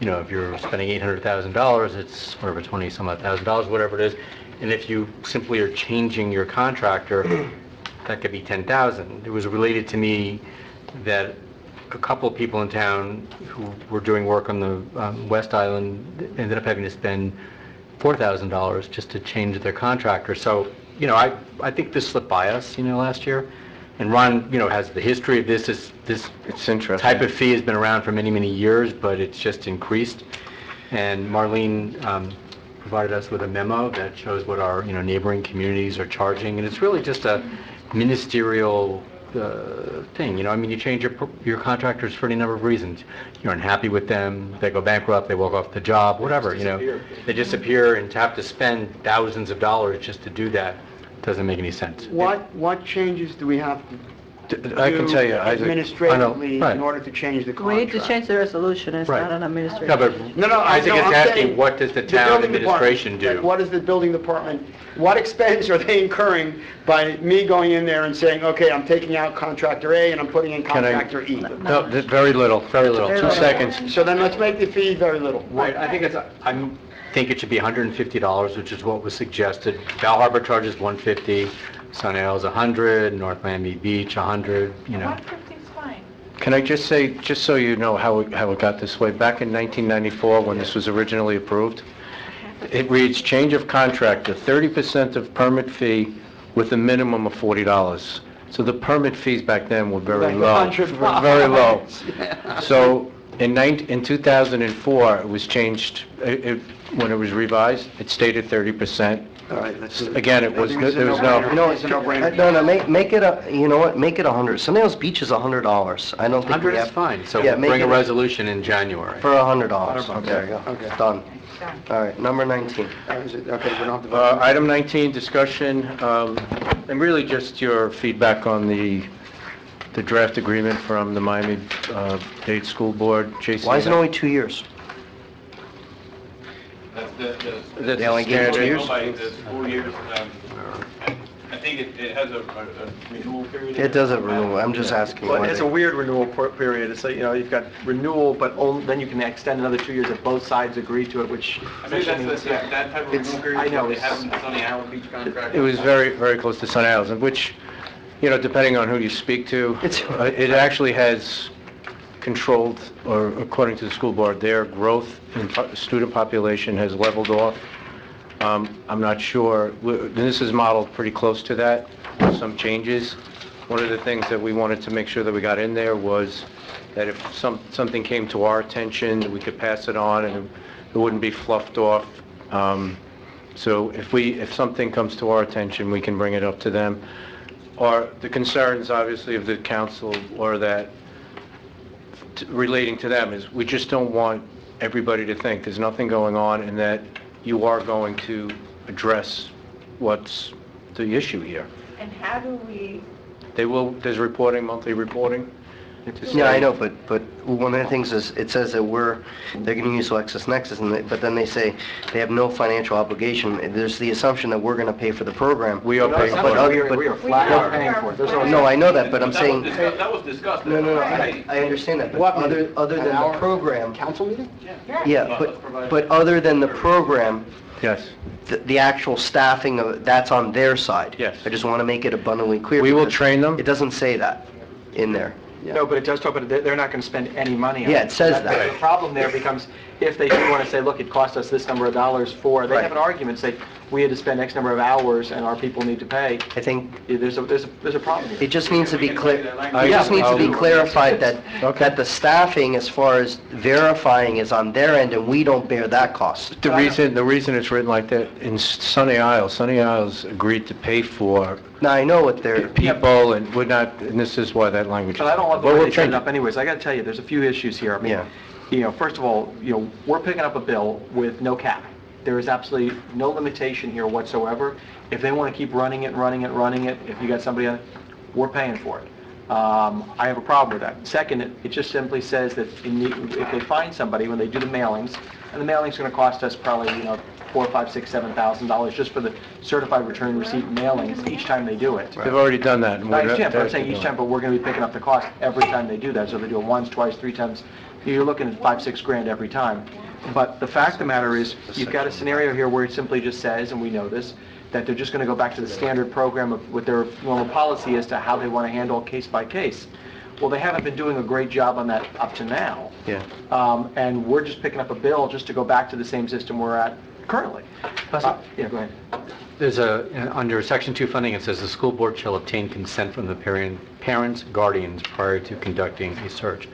you know, if you're spending $800,000, it's whatever, 20 some odd thousand dollars, whatever it is. And if you simply are changing your contractor, *clears throat* that could be 10,000. It was related to me that a couple of people in town who were doing work on the um, West Island ended up having to spend $4,000 just to change their contractor. So, you know, I, I think this slipped by us, you know, last year. And Ron, you know, has the history of this, this, this It's interesting. type of fee has been around for many, many years, but it's just increased. And Marlene um, provided us with a memo that shows what our, you know, neighboring communities are charging, and it's really just a ministerial uh, thing, you know, I mean, you change your, your contractors for any number of reasons. You're unhappy with them, they go bankrupt, they walk off the job, whatever, you know. They disappear and to have to spend thousands of dollars just to do that, doesn't make any sense. What, what changes do we have to I can tell you, Isaac. I know, administratively right. in order to change the We need to change the resolution, it's Right. not an administrative. No, but No, no, I- Isaac no, is I'm asking, what does the the town building department, administration do? like, What is the building department, what expense are they incurring by me going in there and saying, okay, I'm taking out contractor A and I'm putting in Can I- contractor E? No, th- very little, very little, Very two little. seconds. So then let's make the fee very little. Right, I think it's, I think it should be $150, which is what was suggested. Bal Harbour charges 150, Sun Isles 100, North Miami Beach 100, you know. 150 is fine. Can I just say, just so you know how it, how it got this way, back in 1994, when this was originally approved, it reads, change of contractor, 30% of permit fee with a minimum of $40. So the permit fees back then were very Like low, 100 very low. *laughs* So In nine- in 2004, it was changed, it- it- when it was revised, it stated 30%. All right, let's... Again, it was, there was no... You know, what, uh, no, no, make, make it a, you know what, make it a hundred. Sunny Isles Beach is a hundred dollars. I don't think we 100 have... is fine, so Yeah, make bring a it resolution in January. For a hundred dollars. Hundred bucks. There you go. Okay. Done. All right, number 19. Okay, we don't have to vote. Uh, Item 19, discussion, um, and really just your feedback on the the draft agreement from the Miami-Dade School Board, JC. Why is it only two years? That's the, the... That's They only gave it two years? By the school years, um, I think it, it has a, a a renewal period. It does have renewal, I'm just asking. Well, why it's they- a weird renewal per- period. It's like, you know, you've got renewal, but only, then you can extend another two years if both sides agree to it, which... I mean, that's, that's, that that type of It's- renewal period. I know, They it's- have in the Sunny Isles Beach contract. It was very, very close to Sun Island, which, you know, depending on who you speak to, uh, it actually has controlled, or according to the school board, their growth in student population has leveled off. Um, I'm not sure, this is modeled pretty close to that, with some changes. One of the things that we wanted to make sure that we got in there was that if some, something came to our attention, that we could pass it on and it wouldn't be fluffed off. Um, So if we, if something comes to our attention, we can bring it up to them. Or the concerns, obviously, of the council or that t- relating to them is we just don't want everybody to think there's nothing going on and that you are going to address what's the issue here. And how do we, They will, there's reporting, monthly reporting. To Yeah, I know, but, but one of the things is, it says that we're, they're gonna use LexisNexis, and they- but then they say they have no financial obligation. There's the assumption that we're gonna pay for the program. We are No, paying it's for it. like we are- we flat out paying for it. There's no- No, I know that, but I'm That was saying, discussed- That was discussed. no, no, no, I. I understand that, but What other, meeting? other An than the hour? program, Council meeting? yeah, but, but other than the program, Yes. the, the actual staffing of, that's on their side. Yes. I just wanna make it abundantly clear. We will because train them. It doesn't say that in there. No, but it does talk about, they're they're not going to spend any money on it. Yeah, it says that. The problem there becomes, if they do want to say, look, it cost us this number of dollars for, they Right. have an argument, say, we had to spend X number of hours and our people need to pay. I think There's a, there's a, there's a problem here. It just needs to be clear, it just needs to be clarified that, Okay. that the staffing as far as verifying is on their end and we don't bear that cost. The reason, the reason it's written like that, in Sunny Isles, Sunny Isles agreed to pay for Now, I know what they're, people and would not, and this is why that language is... But I don't love the But way we'll they set change it up anyways. I got to tell you, there's a few issues here. I mean, Yeah. You know, first of all, you know, we're picking up a bill with no cap. There is absolutely no limitation here whatsoever. If they want to keep running it, running it, running it, if you got somebody, on it, we're paying for it. Um, I have a problem with that. Second, it it just simply says that in the- if they find somebody, when they do the mailings, and the mailing's going to cost us probably, you know, four, five, six, seven thousand dollars just for the certified return receipt mailings each time they do it. They've already done that. and I we're- understand, but I'm saying each time, but we're gonna be picking up the cost every time they do that, so they do it once, twice, three times, you're looking at five, six grand every time. But the fact of the matter is, you've got a scenario here where it simply just says, and we know this, that they're just gonna go back to the standard program of what their normal policy as to how they wanna handle case by case. Well, they haven't been doing a great job on that up to now. yeah. Um, and we're just picking up a bill just to go back to the same system we're at currently. Uh, Yeah, go ahead. There's a, under Section 2 funding, it says the school board shall obtain consent from the parent, parents, guardians prior to conducting a search.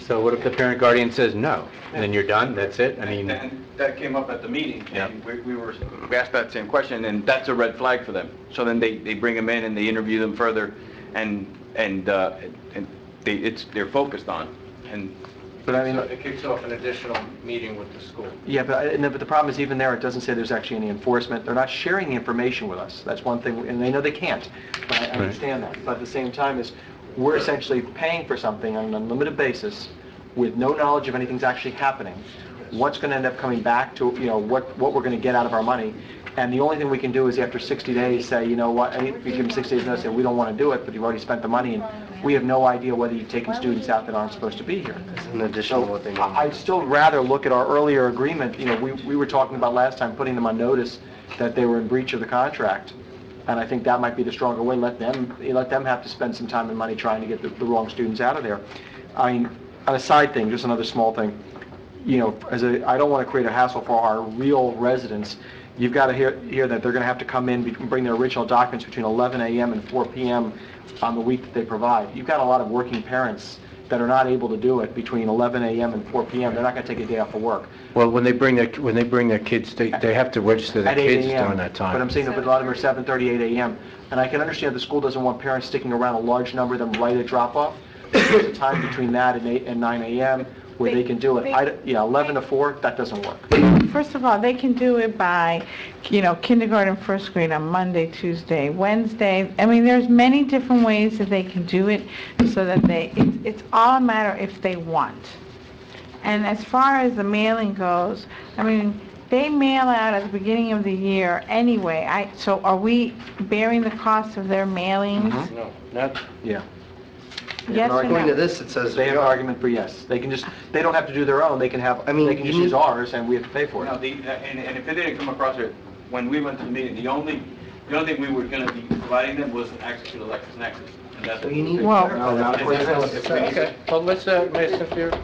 So what if the parent guardian says no? And then you're done, that's it? I mean, And that came up at the meeting. Yeah. and We we were, we asked that same question, and that's a red flag for them. So then they, they bring them in and they interview them further, and, and, uh, and they, it's, they're focused on. And But I mean, So It kicks off an additional meeting with the school. Yeah, but, I- and the- but the problem is even there, it doesn't say there's actually any enforcement. They're not sharing the information with us. That's one thing, and they know they can't. But I I understand that. But at the same time is, we're essentially paying for something on an unlimited basis with no knowledge of anything's actually happening. What's going to end up coming back to, you know, what, what we're going to get out of our money. And the only thing we can do is after 60 days, say, you know what, you give them 60 days notice, say, we don't want to do it, but you've already spent the money, and we have no idea whether you've taken students out that aren't supposed to be here. In addition to what. I- I'd still rather look at our earlier agreement, you know, we, we were talking about last time, putting them on notice that they were in breach of the contract. And I think that might be the stronger way, let them, let them have to spend some time and money trying to get the, the wrong students out of there. I mean, on a side thing, just another small thing, you know, as a, I don't want to create a hassle for our real residents. You've got to hear, hear that they're going to have to come in, bring their original documents between 11 a.m. and 4 p.m. on the week that they provide. You've got a lot of working parents that are not able to do it between 11 a.m. and 4 p.m., they're not going to take a day off of work. Well, when they bring their, when they bring their kids, they, they have to register their At 8 kids a.m. during that time. But I'm saying that a lot of them are 7:30, 8 a.m. And I can understand the school doesn't want parents sticking around a large number of them right at drop-off. There's a time between that and 8 and 9 a.m. where they can do it. I d- Yeah, 11 to 4, that doesn't work. First of all, they can do it by, you know, kindergarten, first grade on Monday, Tuesday, Wednesday. I mean, there's many different ways that they can do it so that they, it's, it's all a matter if they want. And as far as the mailing goes, I mean, they mail out at the beginning of the year anyway. I, so are we bearing the cost of their mailings? No, not, Yeah. Yes or According to no? this, it says They have an argument for yes. They can just, they don't have to do their own, they can have, I mean, they can just use ours and we have to pay for No, it. the, and, and if it didn't come across it, when we went to the meeting, the only, the only thing we were gonna be providing them was access to the LexisNexis. And that's. So you need Well- clarify No, that. not according to. If we okay, well, let's, uh, Ms. Cynthia,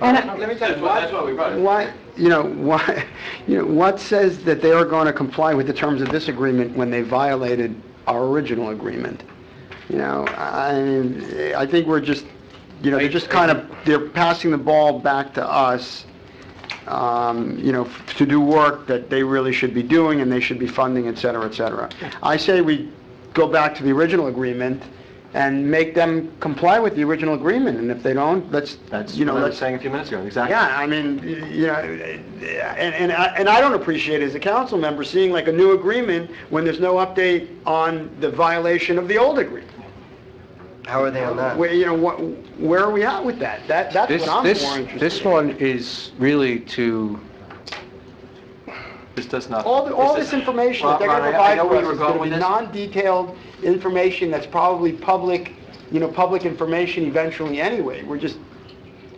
And I- let me tell That's you, why, why, that's why we brought it. why, you know, why, *laughs* you know, what says that they are going to comply with the terms of this agreement when they violated our original agreement? You know, I I think we're just, you know, they're just kind of, they're passing the ball back to us, um, you know, to do work that they really should be doing and they should be funding, et cetera, et cetera. I say we go back to the original agreement and make them comply with the original agreement, and if they don't, let's, That's you know, what I was let's saying a few minutes ago, exactly. yeah, I mean, y- you know, and, and I, and I don't appreciate as a council member seeing like a new agreement when there's no update on the violation of the old agreement. How are they on that? Where, you know, what, where are we at with that? That, that's this, what I'm this, more interested in. this one is really to, This does not. All, the- all is- this information that they're gonna I- I provide know for where us you were is going with be this. non-detailed information that's probably public, you know, public information eventually anyway. We're just,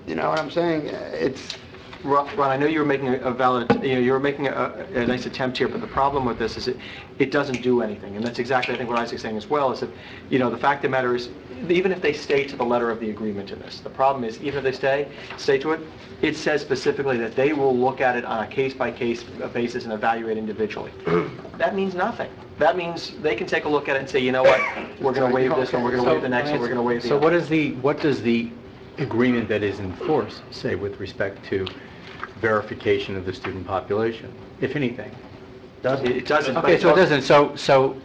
you know what I'm saying? Uh, It's, Ron, Ron, I know you were making a a valid, you know, you were making a, a nice attempt here, but the problem with this is it, it doesn't do anything. And that's exactly, I think, what Isaac's saying as well, is that, you know, the fact of the matter is, even if they stay to the letter of the agreement in this, the problem is, even if they stay, stay to it, it says specifically that they will look at it on a case-by-case basis and evaluate individually. *clears throat* That means nothing. That means they can take a look at it and say, you know what, we're gonna waive this one, we're gonna waive the next one, we're gonna waive the So other. what is the, what does the agreement that is in force say with respect to verification of the student population, if anything? It doesn't. but Okay, so it doesn't, so, so,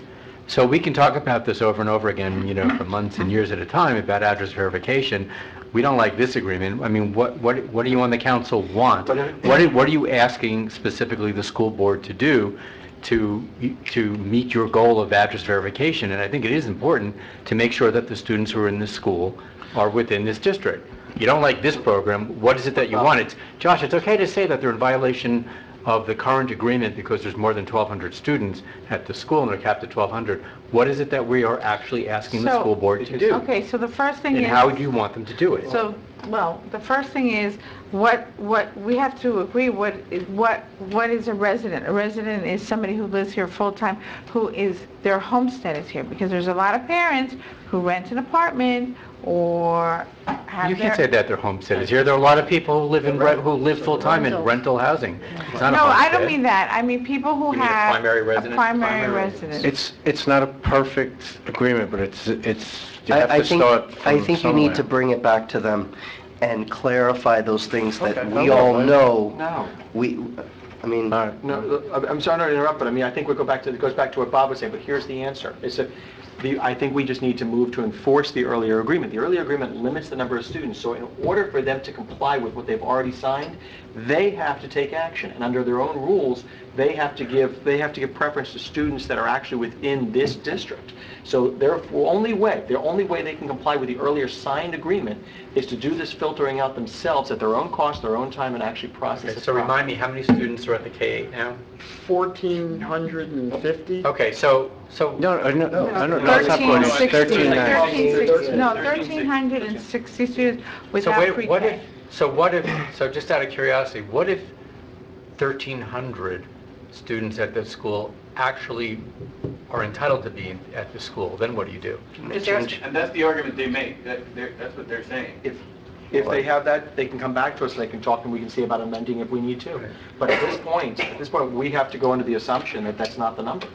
so we can talk about this over and over again, you know, for months and years at a time about address verification. We don't like this agreement. I mean, what, what, what do you on the council want? But What, are- what are you asking specifically the school board to do to, to meet your goal of address verification? And I think it is important to make sure that the students who are in this school are within this district. You don't like this program, what is it that you want? It's, Josh, it's okay to say that they're in violation of the current agreement because there's more than 1,200 students at the school and they're capped at 1,200. What is it that we are actually asking the So- school board to do? Okay, so the first thing is... And how do you want them to do it? So, well, the first thing is, what, what, we have to agree, what is, what, what is a resident? A resident is somebody who lives here full-time, who is, their homestead is here, because there's a lot of parents who rent an apartment or have You their... can't say that their homestead is here. There are a lot of people who live in, re- who live full-time in rental housing. It's not a No, I don't homestead. mean that, I mean people who You mean a have... primary residence? A primary Primary residence. it's, it's not a perfect agreement, but it's, it's, you I have I to think, start I from think you need to somewhere. bring it back to them and clarify those things that Okay. we No, all no, know. No. We, I mean, All right. No, I'm- I'm sorry to interrupt, but I mean, I think we go back to, it goes back to what Bob was saying, but here's the answer. Is that the, I think we just need to move to enforce the earlier agreement. The earlier agreement limits the number of students, so in order for them to comply with what they've already signed, they have to take action, and under their own rules, they have to give, they have to give preference to students that are actually within this district. So their only way, their only way they can comply with the earlier signed agreement is to do this filtering out themselves at their own cost, their own time, and actually process Okay, it So properly. remind me, how many students are at the K-8 now? 1,450? Okay, so, so... No, no, no, no, no, no, it's not good. It's 1360, 1390. 1360, no, 1,360 students So without wait, what pre-K. if, so what if, so just out of curiosity, what if 1,300 students at the school actually are entitled to be at the school? Then what do you do? And that's the argument they make, that, they're- that's what they're saying. If, if they have that, they can come back to us, they can talk, and we can see about amending if we need to. But at this point, at this point, we have to go into the assumption that that's not the number.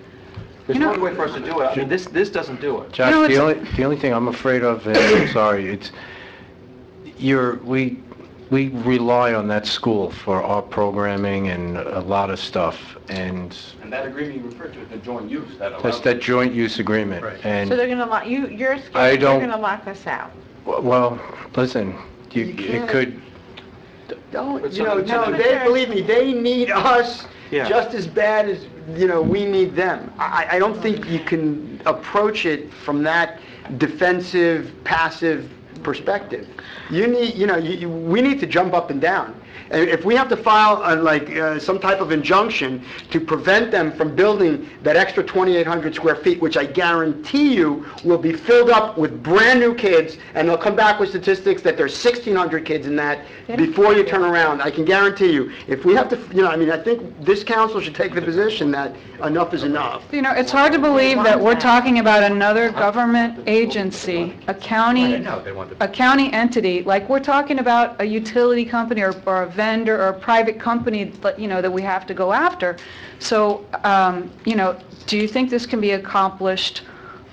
There's no other way for us to do it. I mean, this, this doesn't do it. Josh, the only, the only thing I'm afraid of, and I'm sorry, it's, you're, we, we rely on that school for our programming and a lot of stuff, and And that agreement you referred to is the joint use that allows... that's that joint use agreement. And, So they're gonna lock, you, you're I scared they're don't- gonna lock us out? well, listen, you, it can't- could, Don't, you know, no, they, believe me, they need us Yeah. just as bad as, you know, we need them. I, I don't think you can approach it from that defensive, passive perspective. You need, you know, you, you- we need to jump up and down. And If we have to file, uh, like, uh, some type of injunction to prevent them from building that extra 2,800 square feet, which I guarantee you will be filled up with brand-new kids, and they'll come back with statistics that there's 1,600 kids in that before you turn around, I can guarantee you. If we have to, you know, I mean, I think this council should take the position that enough is enough. You know, it's hard to believe that we're talking about another government agency, a county, No, they want the a county entity, like we're talking about a utility company or or a vendor or a private company, but, you know, that we have to go after. So, um, you know, do you think this can be accomplished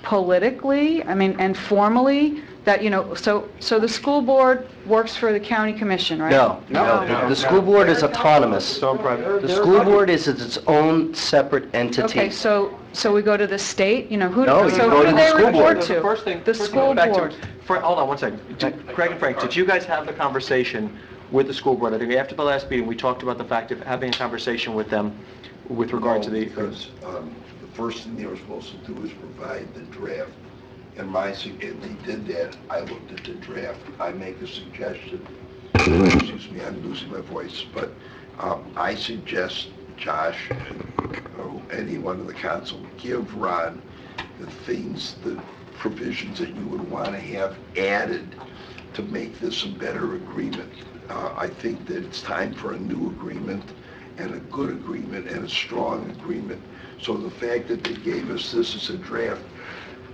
politically, I mean, and formally? That, you know, so, so the school board works for the county commission, right? No, no, the school board is autonomous. The school board is its own separate entity. Okay, so, so we go to the state, you know, who, No, you so go who to do the they school board. report The to? first thing, The first thing, school back to- board. Fra- Hold on one second. Did- Craig and Frank, did you guys have the conversation with the school board? I think after the last meeting, we talked about the fact of having a conversation with them with regard to the... Because um, the first thing they were supposed to do is provide the draft. And my, sug- and they did that, I looked at the draft, I make a suggestion, excuse me, I'm losing my voice, but um, I suggest Josh, or anyone in the council, give Ron the things, the provisions that you would want to have added to make this a better agreement. Uh, I think that it's time for a new agreement and a good agreement and a strong agreement. So the fact that they gave us this as a draft,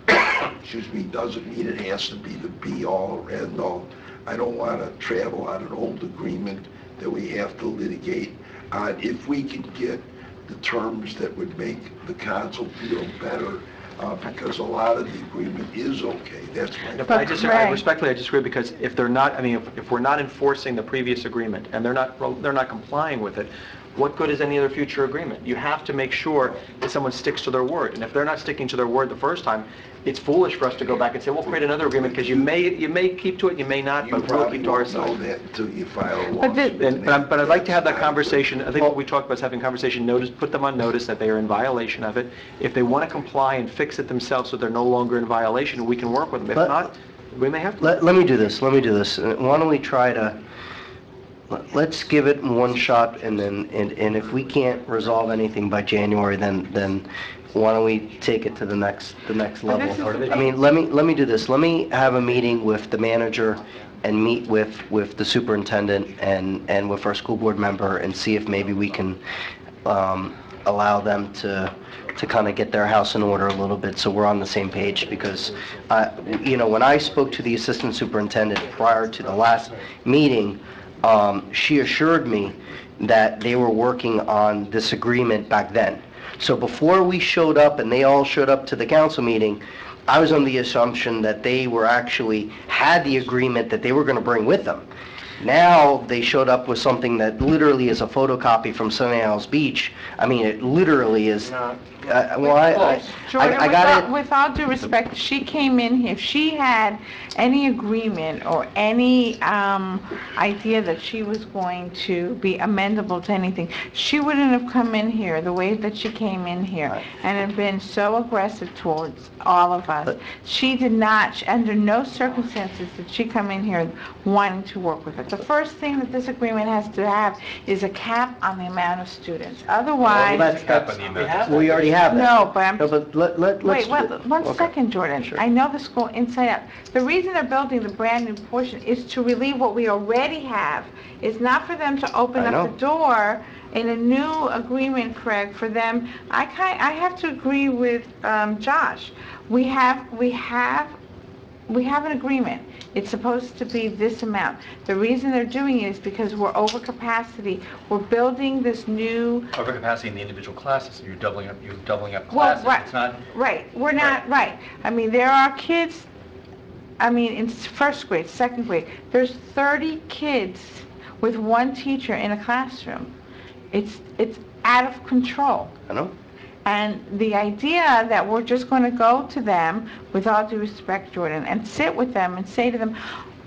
*coughs* excuse me, doesn't mean it has to be the be-all or end-all. I don't want to travel on an old agreement that we have to litigate. If we can get the terms that would make the council feel better, uh, because a lot of the agreement is okay, that's my... No, but I just, I respectfully, I disagree, because if they're not, I mean, if- if we're not enforcing the previous agreement, and they're not, they're not complying with it, what good is any other future agreement? You have to make sure that someone sticks to their word, and if they're not sticking to their word the first time, it's foolish for us to go back and say, we'll create another agreement, because you may, you may keep to it, you may not, but we'll keep to know ourselves. that until you file a But lawsuit. And- But I'm- but I'd like to have that conversation, I think what we talked about is having conversation, notice, put them on notice that they are in violation of it. If they want to comply and fix it themselves so they're no longer in violation, we can work with them. If But- not, we may have to. Let, let me do this, let me do this. Uh, Why don't we try to, let- let's give it one shot, and then, and, and if we can't resolve anything by January, then, then why don't we take it to the next, the next level? I mean, let me, let me do this. Let me have a meeting with the manager and meet with, with the superintendent and, and with our school board member and see if maybe we can, um, allow them to, to kind of get their house in order a little bit, so we're on the same page, because, you know, when I spoke to the assistant superintendent prior to the last meeting, um, she assured me that they were working on this agreement back then. So before we showed up and they all showed up to the council meeting, I was under the assumption that they were actually, had the agreement that they were going to bring with them. Now, they showed up with something that literally is a photocopy from Sunny Isles Beach. I mean, it literally is, uh, well, I, I- Jordan, I I got it. with all due respect, she came in here, if she had any agreement or any, um, idea that she was going to be amendable to anything, she wouldn't have come in here the way that she came in here and have been so aggressive towards all of us. She did not, she- under no circumstances did she come in here wanting to work with us. The first thing that this agreement has to have is a cap on the amount of students. Otherwise. Well, that's- that's- We already have that. No, but I'm No, but let, let, let's... Wait, one, one okay. second, Jordan. I know the school inside out. The reason they're building the brand-new portion is to relieve what we already have. It's not for them to open I up the door in a new agreement, Craig, for them. I kind, I have to agree with, um, Josh. We have, we have, we have an agreement. It's supposed to be this amount. The reason they're doing it is because we're over capacity. We're building this new Overcapacity in the individual classes, you're doubling up, you're doubling up Well, classes. right. It's not, Right, we're not, right. I mean, there are kids I mean, in s- first grade, second grade, there's 30 kids with one teacher in a classroom. It's, it's out of control. I know. And the idea that we're just going to go to them, with all due respect, Jordan, and sit with them and say to them,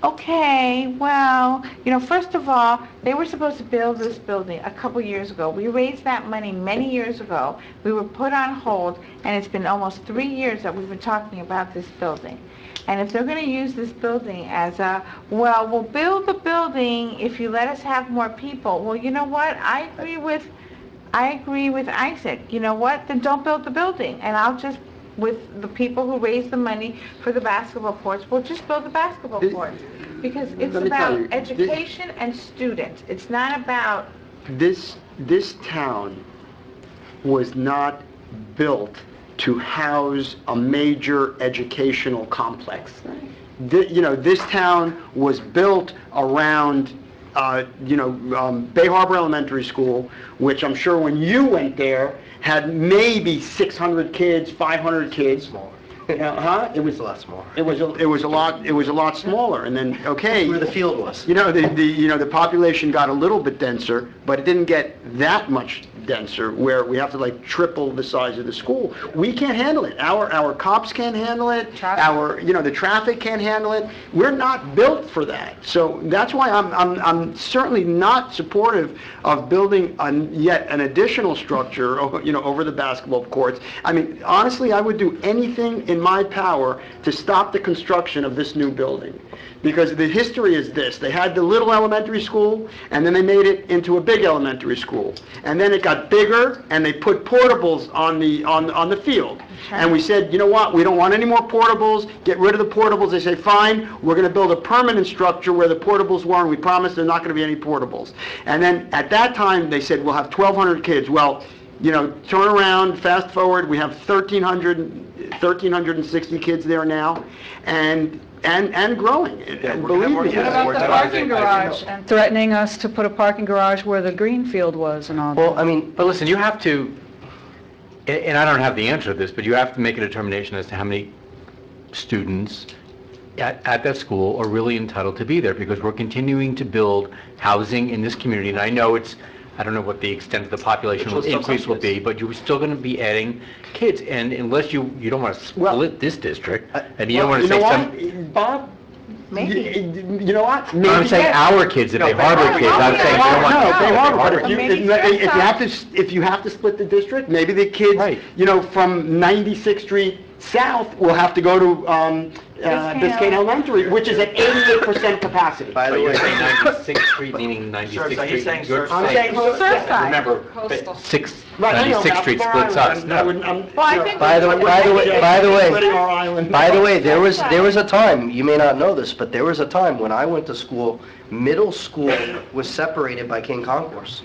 okay, well, you know, first of all, they were supposed to build this building a couple years ago. We raised that money many years ago. We were put on hold, and it's been almost three years that we've been talking about this building. And if they're going to use this building as a, well, we'll build the building if you let us have more people. Well, you know what? I agree with I agree with Isaac. You know what? Then don't build the building. And I'll just, with the people who raise the money for the basketball courts, we'll just build the basketball courts. Because it's Let me tell about you, thi- education and students. It's not about, This, this town was not built to house a major educational complex. Thi- You know, this town was built around, uh, you know, um, Bay Harbor Elementary School, which I'm sure when you went there, had maybe 600 kids, 500 kids. Smaller. Huh? It was a lot smaller. It was, a- it was a lot, it was a lot smaller, and then, okay. Where the field was. You know, the, the, you know, the population got a little bit denser, but it didn't get that much denser, where we have to like triple the size of the school. We can't handle it. Our, our cops can't handle it. Our, you know, the traffic can't handle it. We're not built for that. So that's why I'm, I'm, I'm certainly not supportive of building an, yet an additional structure, you know, over the basketball courts. I mean, honestly, I would do anything in my power to stop the construction of this new building. Because the history is this, they had the little elementary school, and then they made it into a big elementary school. And then it got bigger, and they put portables on the, on, on the field. And we said, you know what, we don't want any more portables, get rid of the portables. They say, fine, we're gonna build a permanent structure where the portables were, and we promise there's not gonna be any portables. And then, at that time, they said, we'll have 1,200 kids. Well, you know, turn around, fast forward, we have 1,300, 1,360 kids there now, and, and, and growing, and believe me. What about the parking garage and threatening us to put a parking garage where the green field was and all that? Well, I mean, But listen, you have to, and I don't have the answer to this, but you have to make a determination as to how many students at, at that school are really entitled to be there, because we're continuing to build housing in this community, and I know it's, I don't know what the extent of the population But you'll still increase will be, but you're still going to be adding kids, and unless you, you don't want to split this district, uh, and you don't want to you say know some... what, Bob? You you know what? No, I'm Maybe saying yes. our kids, if No, Bay Harbor kids, I'm saying you don't want... No, Bay Harbor, but Harbor. if you, if if you have to, s- if you have to split the district, maybe the kids, you know, from 96th Street south will have to go to, um, uh, Biscayne Elementary, which is at 88% capacity. By the way, 96th Street, meaning 96th Street. he's saying you're Surfside. I'm saying Surfside. Remember, Coastal. six, Right, I know, 96th Street I'm splits for us. island. I wouldn't- I'm- Well, I you know, think- By the, I by the way, by the way, splitting our island. by the way, there was, there was a time, you may not know this, but there was a time when I went to school, middle school was separated by Kane Concourse.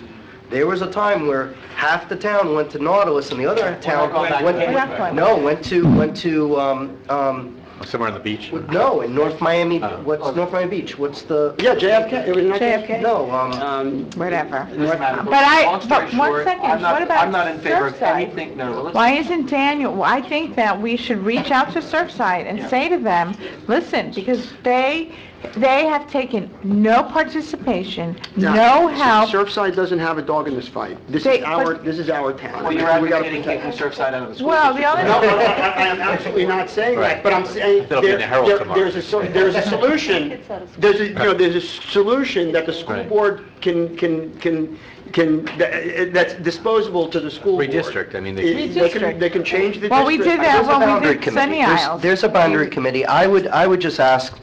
There was a time where half the town went to Nautilus and the other town going back went, to Westwood. no, went to, went to, um, um, Somewhere on the beach? no, in North Miami, what's North Miami Beach? What's the? Yeah, JFK, it was not JFK? No, um, Um, whatever. North- But I, Long story but one short, second, I'm not- what about I'm not in favor of Surfside? anything, no, let's- Why isn't Daniel, well, I think that we should reach out to Surfside and say to them, listen, because they, they have taken no participation, Yeah, no help. Surfside doesn't have a dog in this fight. This They- is our, but- this is our town. Well, you're We gotta advocating protect kicking. Surfside out of the school Well, the district. other- No, no, I I am absolutely not saying that, but I'm saying That'll be in there- the Herald there- tomorrow. there's a, so- there's a solution, *laughs* there's a, you know, there's a *laughs* solution that the school Right. board can, can, can, can, that- that's disposable to the school board. Redistrict, I mean, they- It- They can, they can change the district. Well, we did that There's a when we boundary did committee. Sunny There's- Isles. There's a boundary committee. I would, I would just ask,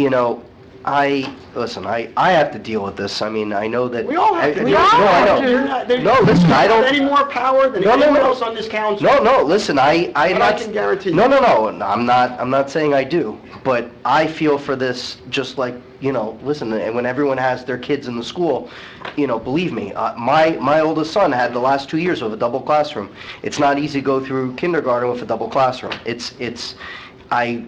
you know, I, listen, I, I have to deal with this. I mean, I know that. We all have to. I- do no, it. I know. You're not- No, listen, you I don't have any more power than No, no, anyone no. else on this council. No, no, listen, I, I'm But I can guarantee you. No, no, no, no, I'm not, I'm not saying I do, but I feel for this, just like, you know, listen, and when everyone has their kids in the school, you know, believe me, uh, my, my oldest son had the last two years of a double classroom. It's not easy to go through kindergarten with a double classroom. It's, it's, I,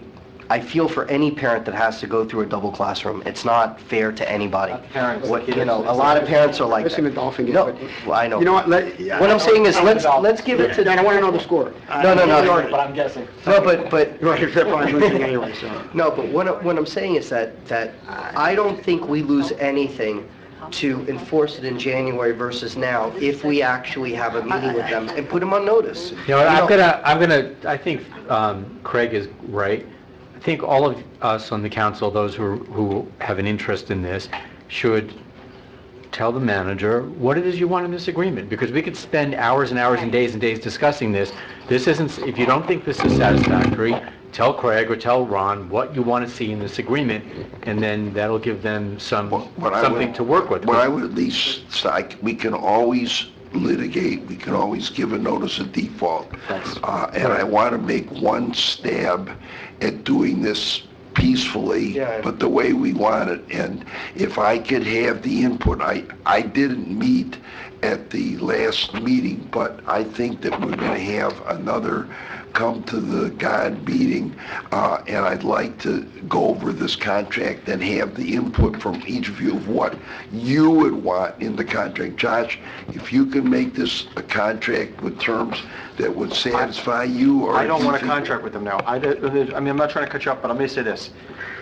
I feel for any parent that has to go through a double classroom. It's not fair to anybody. parents, What, the you know, a lot of parents are like Especially that. in the Dolphin game, No, but- well, I know. You know what, let... yeah, What I'm saying is, let's, Yeah, let's give it to... I want to know the score. No, no, no. But I'm guessing. No, but, but... *laughs* Right, they're probably losing anyway, so... No, but what, I- what I'm saying is that, that I don't think we lose anything to enforce it in January versus now if we actually have a meeting with them and put them on notice. You know, I'm gonna, I'm gonna, I think um, Craig is right. I think all of us on the council, those who, who have an interest in this, should tell the manager what it is you want in this agreement, because we could spend hours and hours and days and days discussing this. This isn't, if you don't think this is satisfactory, tell Craig or tell Ron what you want to see in this agreement, and then that'll give them some, What I would- something to work with. What I would at least say, we can always litigate, we can always give a notice of default. Uh, And I want to make one stab at doing this peacefully, but the way we want it. And if I could have the input, I, I didn't meet at the last meeting, but I think that we're going to have another come to the God meeting, uh, and I'd like to go over this contract and have the input from each of you of what you would want in the contract. Josh, if you can make this a contract with terms that would satisfy you, or... I don't want a contract with them now. I, don't- I mean, I'm not trying to cut you off, but I'm going to say this.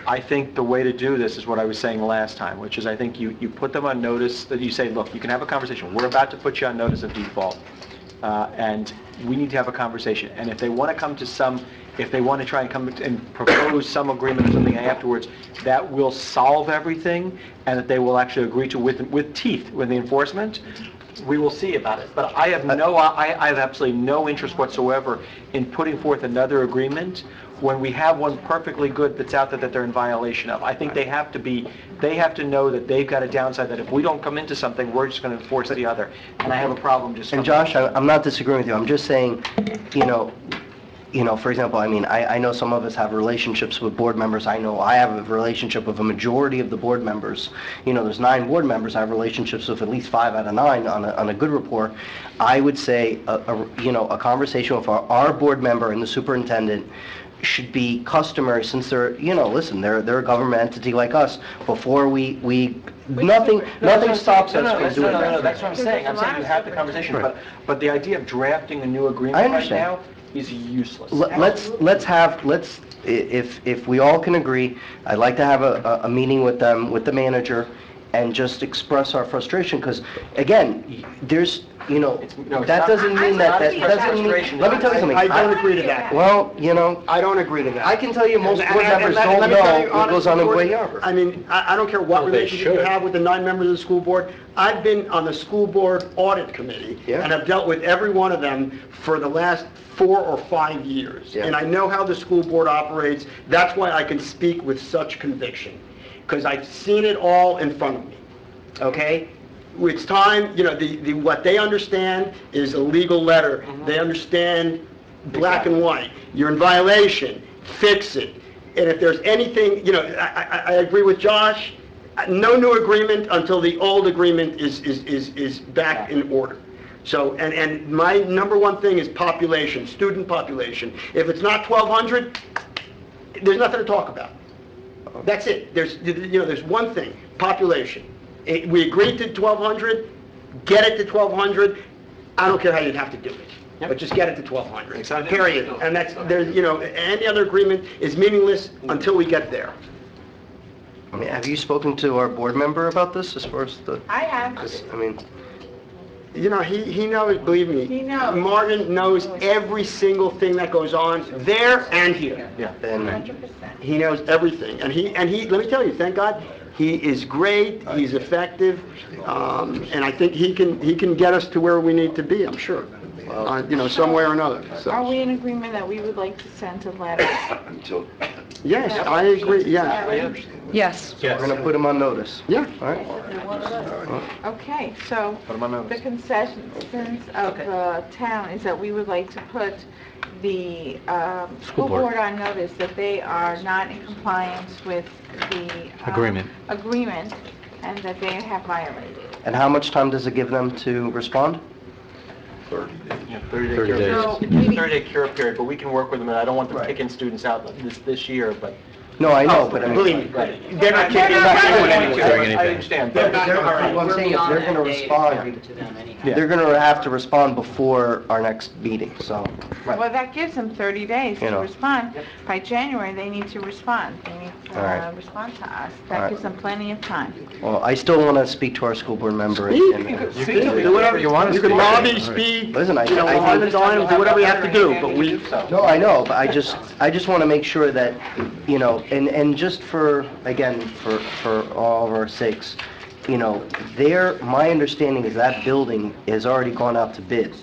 I think the way to do this is what I was saying last time, which is I think you, you put them on notice, that you say, look, you can have a conversation. We're about to put you on notice of default, uh, and we need to have a conversation. And if they want to come to some, if they want to try and come and propose some agreement or something afterwards, that will solve everything, and that they will actually agree to with, with teeth, with the enforcement, we will see about it. But I have no, I, I have absolutely no interest whatsoever in putting forth another agreement when we have one perfectly good that's out there that they're in violation of. I think they have to be, they have to know that they've got a downside, that if we don't come into something, we're just going to enforce the other. And I have a problem just... And Josh, I- I'm not disagreeing with you, I'm just saying, you know, you know, for example, I mean, I, I know some of us have relationships with board members, I know I have a relationship with a majority of the board members. You know, there's nine board members, I have relationships with at least five out of nine on a, on a good rapport. I would say, a, a, you know, a conversation with our, our board member and the superintendent should be customary, since they're, you know, listen, they're, they're a government entity like us, before we, we, nothing, nothing stops No, no, us from that's- doing no, no, no, that. that's what I'm saying. I'm saying you have the conversation, Right. but, but the idea of drafting a new I agreement right understand. now is useless. Let- Let's, let's have, let's, if, if we all can agree, I'd like to have a, a a meeting with them, with the manager, and just express our frustration, because, again, there's, you know, no, it's that not- doesn't mean that, that it's not doesn't mean, frustration. let me tell you something. I don't agree to that. Well, you know, I don't agree to that. I can tell you most And- board and- and members let- don't let me tell know you what goes on in honestly, Bay Harbor. I mean, I, I don't care what Well, they relationship you should. have with the nine members of the school board. I've been on the school board audit committee, Yeah. and I've dealt with every one of them for the last four or five years. Yeah. And I know how the school board operates. That's why I can speak with such conviction, because I've seen it all in front of me, okay? It's time, you know, the, the, what they understand is a legal letter. Mm-hmm. They understand black and white. You're in violation, fix it. And if there's anything, you know, I, I, I agree with Josh, no new agreement until the old agreement is, is, is, is back in order. So, and, and my number one thing is population, student population. If it's not 1,200, there's nothing to talk about. That's it. There's, you know, there's one thing, population. It- We agreed to 1,200, get it to 1,200. I don't care how you'd have to do it, but just get it to 1,200, period. And that's, there's, you know, any other agreement is meaningless until we get there. I mean, have you spoken to our board member about this, as far as the, I have. I mean, You know, he, he knows, believe me. He knows. Martin knows every single thing that goes on there and here. Yeah. and, He knows everything, and he, and he, let me tell you, thank God, he is great, he's effective, um, and I think he can, he can get us to where we need to be, I'm sure. Uh, you know, some way or another, So Are so. we in agreement that we would like to send a letter? Until, Yes, I agree, yeah, Yes. we're gonna put him on notice. yeah. All right? Okay, so Put 'em on notice. the concessions of the town is that we would like to put the um, school board. board on notice that they are not in compliance with the um, Agreement. agreement and that they have violated. And how much time does it give them to respond? 30 days. Yeah, 30-day 30 cure days. period. 30-day cure period, but we can work with them, and I don't want them kicking students out this, this year, but... No, I know, but I Believe mean... me, they're not kicking back anyone Doing anyway. anything. I understand, They're, but... they're, what I'm saying is they're gonna respond, they're gonna have to respond before our next meeting, so. Well, that gives them 30 days You to know. respond. By January, they need to respond. They need to All right. uh, respond to us. All That gives them plenty of time. Well, I still wanna speak to our school board member and... and- Do whatever you want. You can lobby, speak, Listen, I, you know, I on the dime, do whatever you have to do, but we, No, I know, but I just, I just want to make sure that, you know, and, and just for, again, for, for all of our sakes, you know, there, my understanding is that building has already gone out to bid.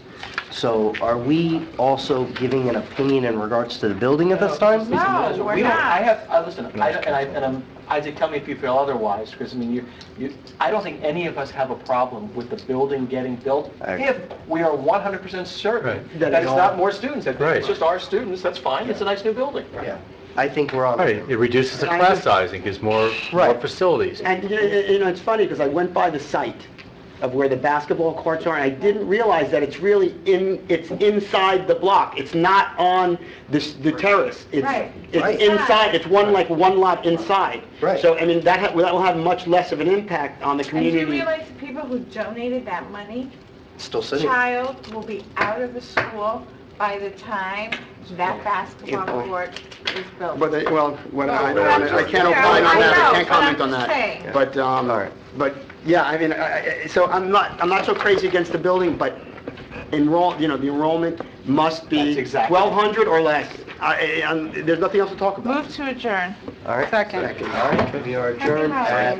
So are we also giving an opinion in regards to the building at this time? No, we're We don't, not. I have, I listen, I, and I, and I'm, Isaac, tell me if you feel otherwise, because, I mean, you, you, I don't think any of us have a problem with the building getting built I- if we are one hundred percent certain Right. that it's not more students, that Right. it's just our students, that's fine, it's a nice new building. Yeah, I think we're on. Right, it reduces the class sizing, gives more, more Right. facilities. and, you know, you know, it's funny, because I went by the site of where the basketball courts are, and I didn't realize that it's really in, it's inside the block. It's not on the, s- the terrace. It's, Right. Right. it's inside, it's one, like, one lot inside. Right. So, I mean, that, ha- that will have much less of an impact on the And do you community. realize the people who donated that money, Still sitting. child will be out of the school by the time that basketball court is built? But, they- well, what I, Well, I I can't opine on that, I can't comment on that. But, um, but, yeah, I mean, I- I- so I'm not, I'm not so crazy against the building, but enroll, you know, the enrollment must be That's exactly- 1,200 or less. I, I- and there's nothing else to talk about. Move to adjourn. All right? Second. All right, we are adjourned at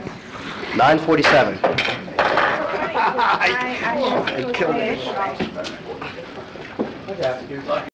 9:47. *laughs* I, I, I killed it. I-